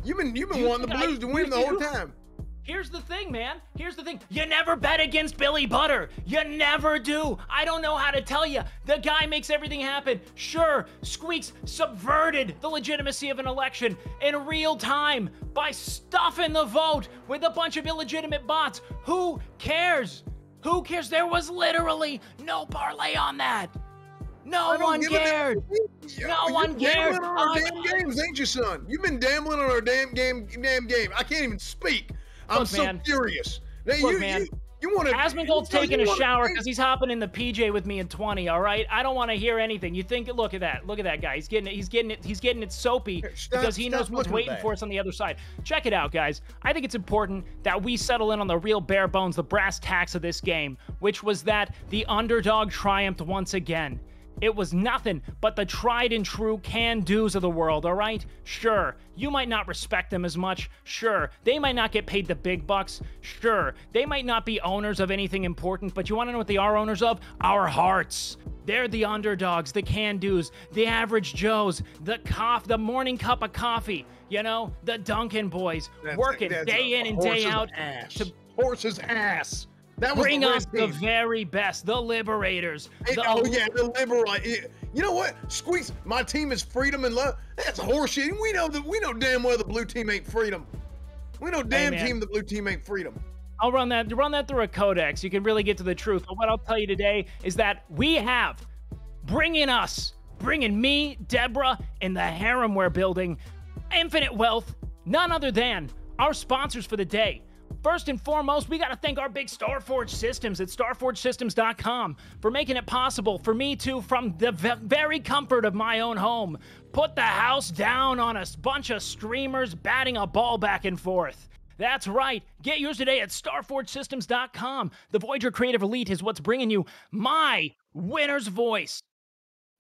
You've been you've been You wanting the think I- Blues to win the whole time. Here's the thing, man. Here's the thing. You never bet against Billy Butter. You never do. I don't know how to tell you. The guy makes everything happen. Sure, Squeex subverted the legitimacy of an election in real time by stuffing the vote with a bunch of illegitimate bots. Who cares? Who cares? There was literally no parlay on that. No one give a damn. cared. No one cared. On our damn games, ain't you, son? You've been gambling on our damn game, damn game. I can't even speak. I'm Look, so man. furious. Now, Look, you, man. you, you want to? Asmongold's taking a shower because he's hopping in the PJ with me in 20. All right, I don't want to hear anything. You think? Look at that. Look at that guy. He's getting it. He's getting it. He's getting it soapy stop- because he knows what's waiting for us on the other side. Check it out, guys. I think it's important that we settle in on the real bare bones, the brass tacks of this game, which was that the underdog triumphed once again. It was nothing but the tried and true can do's of the world, alright? Sure, you might not respect them as much. Sure, they might not get paid the big bucks. Sure, they might not be owners of anything important, but you wanna know what they are owners of? Our hearts. They're the underdogs, the can do's, the average Joes, the cough, the morning cup of coffee, you know, the Dunkin' boys, That's- working that's day in and day out ass. to Horse's ass. That was bring the us the very best, the liberators. Hey, the oh yeah, the liberal. You know what? Squeex. My team is freedom and love. That's horseshit. We know that. We know damn well the blue team ain't freedom. We know damn man. team the blue team ain't freedom. I'll run that run that through a codex. You can really get to the truth. But what I'll tell you today is that we have bringing us, bringing me, Deborah, and the harem we're building, infinite wealth. None other than our sponsors for the day. First and foremost, we got to thank our big Starforge Systems at starforgesystems.com for making it possible for me to, from the ve- very comfort of my own home, put the house down on a bunch of streamers batting a ball back and forth. That's right. Get yours today at starforgesystems.com. The Voyager Creative Elite is what's bringing you my winner's voice.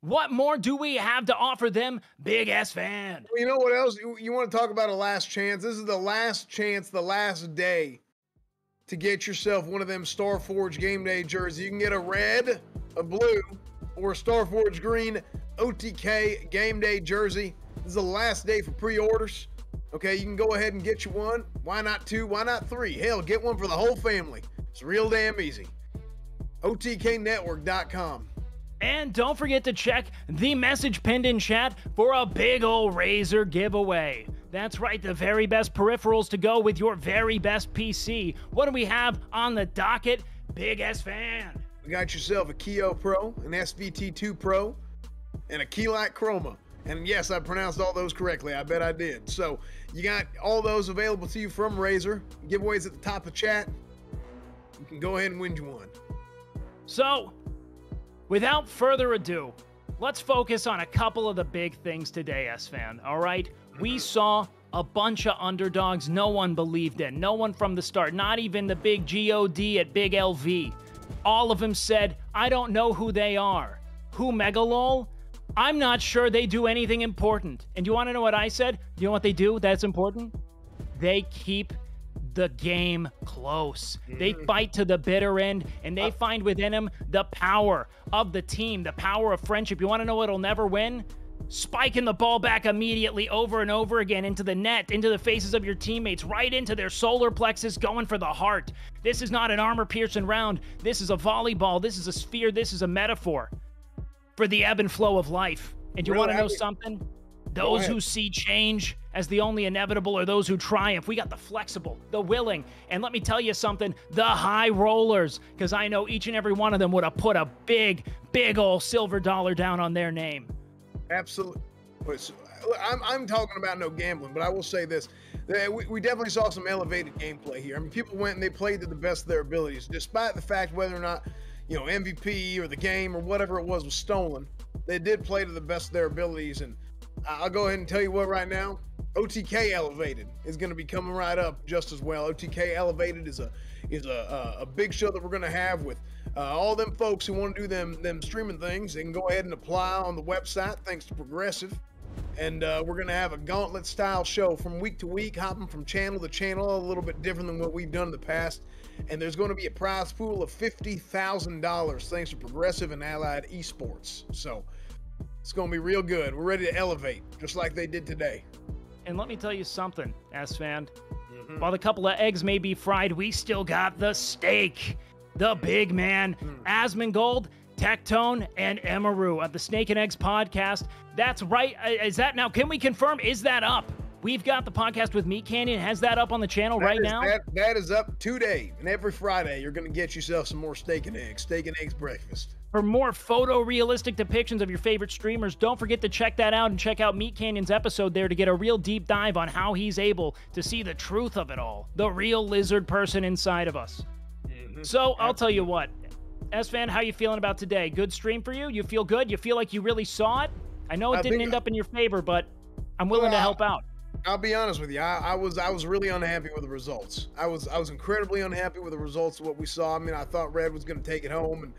What more do we have to offer them, Big Esfand? You know what else? You, you want to talk about a last chance? This is the last chance, the last day to get yourself one of them Starforge game day jerseys. You can get a red, a blue, or a Starforge green OTK game day jersey. This is the last day for pre-orders. Okay, you can go ahead and get you one. Why not two? Why not three? Hell, get one for the whole family. It's real damn easy. OTKnetwork.com. And don't forget to check the message pinned in chat for a big ol' Razer giveaway. That's right, the very best peripherals to go with your very best PC. What do we have on the docket? Big Esfand. We got yourself a Kiyo Pro, an SVT2 Pro, and a Keylight Chroma. And yes, I pronounced all those correctly. I bet I did. So you got all those available to you from Razer. Giveaways at the top of chat. You can go ahead and win you one. So, without further ado, let's focus on a couple of the big things today, Esfand. All right? We mm-hmm. saw a bunch of underdogs no one believed in. No one from the start, not even the big GOD at Big LV. All of them said, I don't know who they are. Who Megalol? I'm not sure they do anything important. And you want to know what I said? You know what they do that's important? They keep the game close. They mm. fight to the bitter end and they uh, find within them the power of the team, the power of friendship. You want to know what'll never win? Spiking the ball back immediately over and over again into the net, into the faces of your teammates, right into their solar plexus, going for the heart. This is not an armor piercing round. This is a volleyball. This is a sphere. This is a metaphor for the ebb and flow of life. And you Really want to know happy- something? Those who see change as the only inevitable are those who triumph. We got the flexible, the willing, and let me tell you something the high rollers, because I know each and every one of them would have put a big, big old silver dollar down on their name. Absolutely. I'm, I'm talking about no gambling, but I will say this. We, we definitely saw some elevated gameplay here. I mean, people went and they played to the best of their abilities, despite the fact whether or not, you know, MVP or the game or whatever it was was stolen. They did play to the best of their abilities. And I'll go ahead and tell you what right now OTK Elevated is going to be coming right up just as well. OTK Elevated is a is a, a, a big show that we're going to have with uh, all them folks who want to do them them streaming things. They can go ahead and apply on the website thanks to Progressive. And uh, we're going to have a gauntlet style show from week to week, hopping from channel to channel, a little bit different than what we've done in the past. And there's going to be a prize pool of $50,000 thanks to Progressive and Allied Esports. So it's going to be real good. We're ready to elevate, just like they did today. And let me tell you something, Esfand. While the couple of eggs may be fried, we still got the steak. The big man, Asmongold, Tectone, and Emiru at the Steak and Eggs podcast. That's right. Uh, Is that now? Can we confirm? Is that up? We've got the podcast with Meat Canyon. Has that up on the channel That right is- now? That, that is up today. And every Friday, you're going to get yourself some more steak and eggs, steak and eggs breakfast. For more photorealistic depictions of your favorite streamers, don't forget to check that out and check out Meat Canyon's episode there to get a real deep dive on how he's able to see the truth of it all, the real lizard person inside of us. Mm-hmm. So I'll tell you what, Esfand, how you feeling about today? Good stream for you? You feel good? You feel like you really saw it? I know it I didn't end up in your favor, but I'm willing to help out. I'll be honest with you. I, I was I was really unhappy with the results. I was I was incredibly unhappy with the results of what we saw. I mean, I thought Red was going to take it home, and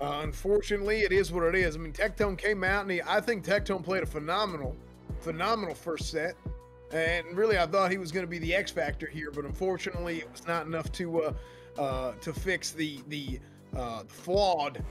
uh, unfortunately, it is what it is. I mean, Tectone came out, and he, I think Tectone played a phenomenal, phenomenal first set. And really, I thought he was going to be the X factor here, but unfortunately, it was not enough to uh, uh, to fix the the uh, flawed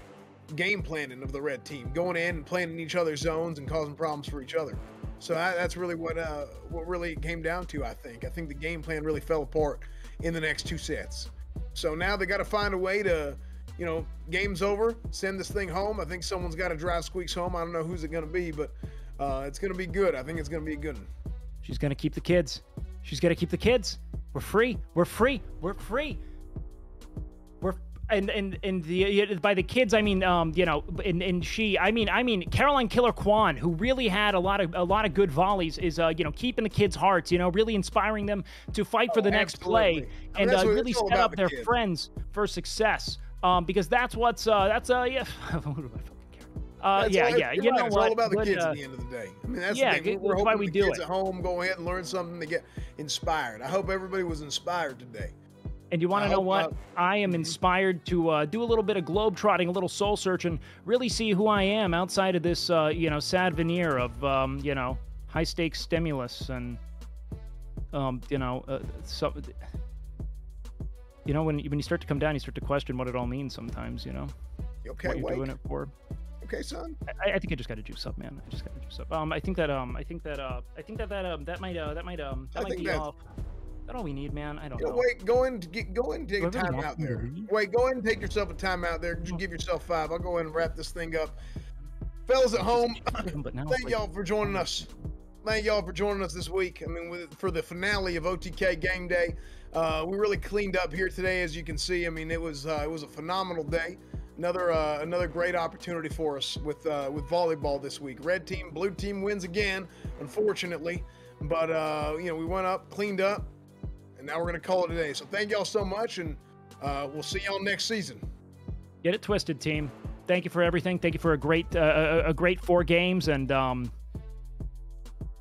game planning of the red team, going in and playing in each other's zones and causing problems for each other. So that, that's really what uh, what really came down to. I think. I think the game plan really fell apart in the next two sets. So now they got to find a way to, you know, game's over, send this thing home. I think someone's got to drive Squeex home. I don't know who's it going to be, but uh, it's going to be good. I think it's going to be a good one. She's gonna keep the kids. She's gonna keep the kids. We're free. We're free. We're free. We're and and and the by the kids I mean um you know and, and she I mean I mean Caroline Killer Kwan who really had a lot of a lot of good volleys is uh you know keeping the kids' hearts you know really inspiring them to fight for the next play absolutely. I mean, and uh, really set up the their kids. friends for success um because that's what's uh that's uh yeah [laughs] what do I fucking care uh yeah all- yeah you're right, know it's what all about the Good, kids uh, at the end of the day. I mean, that's yeah, the good- We're that's why hoping we the do kids it. at home go ahead and learn something to get inspired. I hope everybody was inspired today. And you want to know what? I am inspired to uh, do a little bit of globe trotting, a little soul searching, and really see who I am outside of this, uh, you know, sad veneer of, um, you know, high stakes stimulus and, um, you know, uh, so. You know, when when you start to come down, you start to question what it all means. Sometimes, you know, Okay, what you're wait. doing it for. okay, son? I, I think I just got to juice up, man. I just got to juice up. Um, I think that um, I think that uh, I think that that um, that might uh, that might um, that I might be all. That all we need, man. I don't You know, wait, go in, get, go in, and take Do a time out there. Wait, go ahead and take yourself a time out there. Just give yourself five. I'll go ahead and wrap this thing up. Fellas at home, But now, [laughs] thank y'all for joining us. Thank y'all for joining us this week. I mean, with, for the finale of OTK Game Day, uh, we really cleaned up here today, as you can see. I mean, it was uh, it was a phenomenal day. Another uh, another great opportunity for us with uh, with volleyball this week. Red team, blue team wins again, unfortunately, but uh, you know we went up, cleaned up, and now we're gonna call it a day. So thank y'all so much, and uh, we'll see y'all next season. Get it twisted, team. Thank you for everything. Thank you for a great uh, a, a great four games, and um,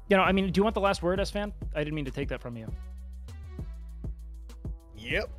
you know, I mean, do you want the last word, Esfand? I didn't mean to take that from you. Yep.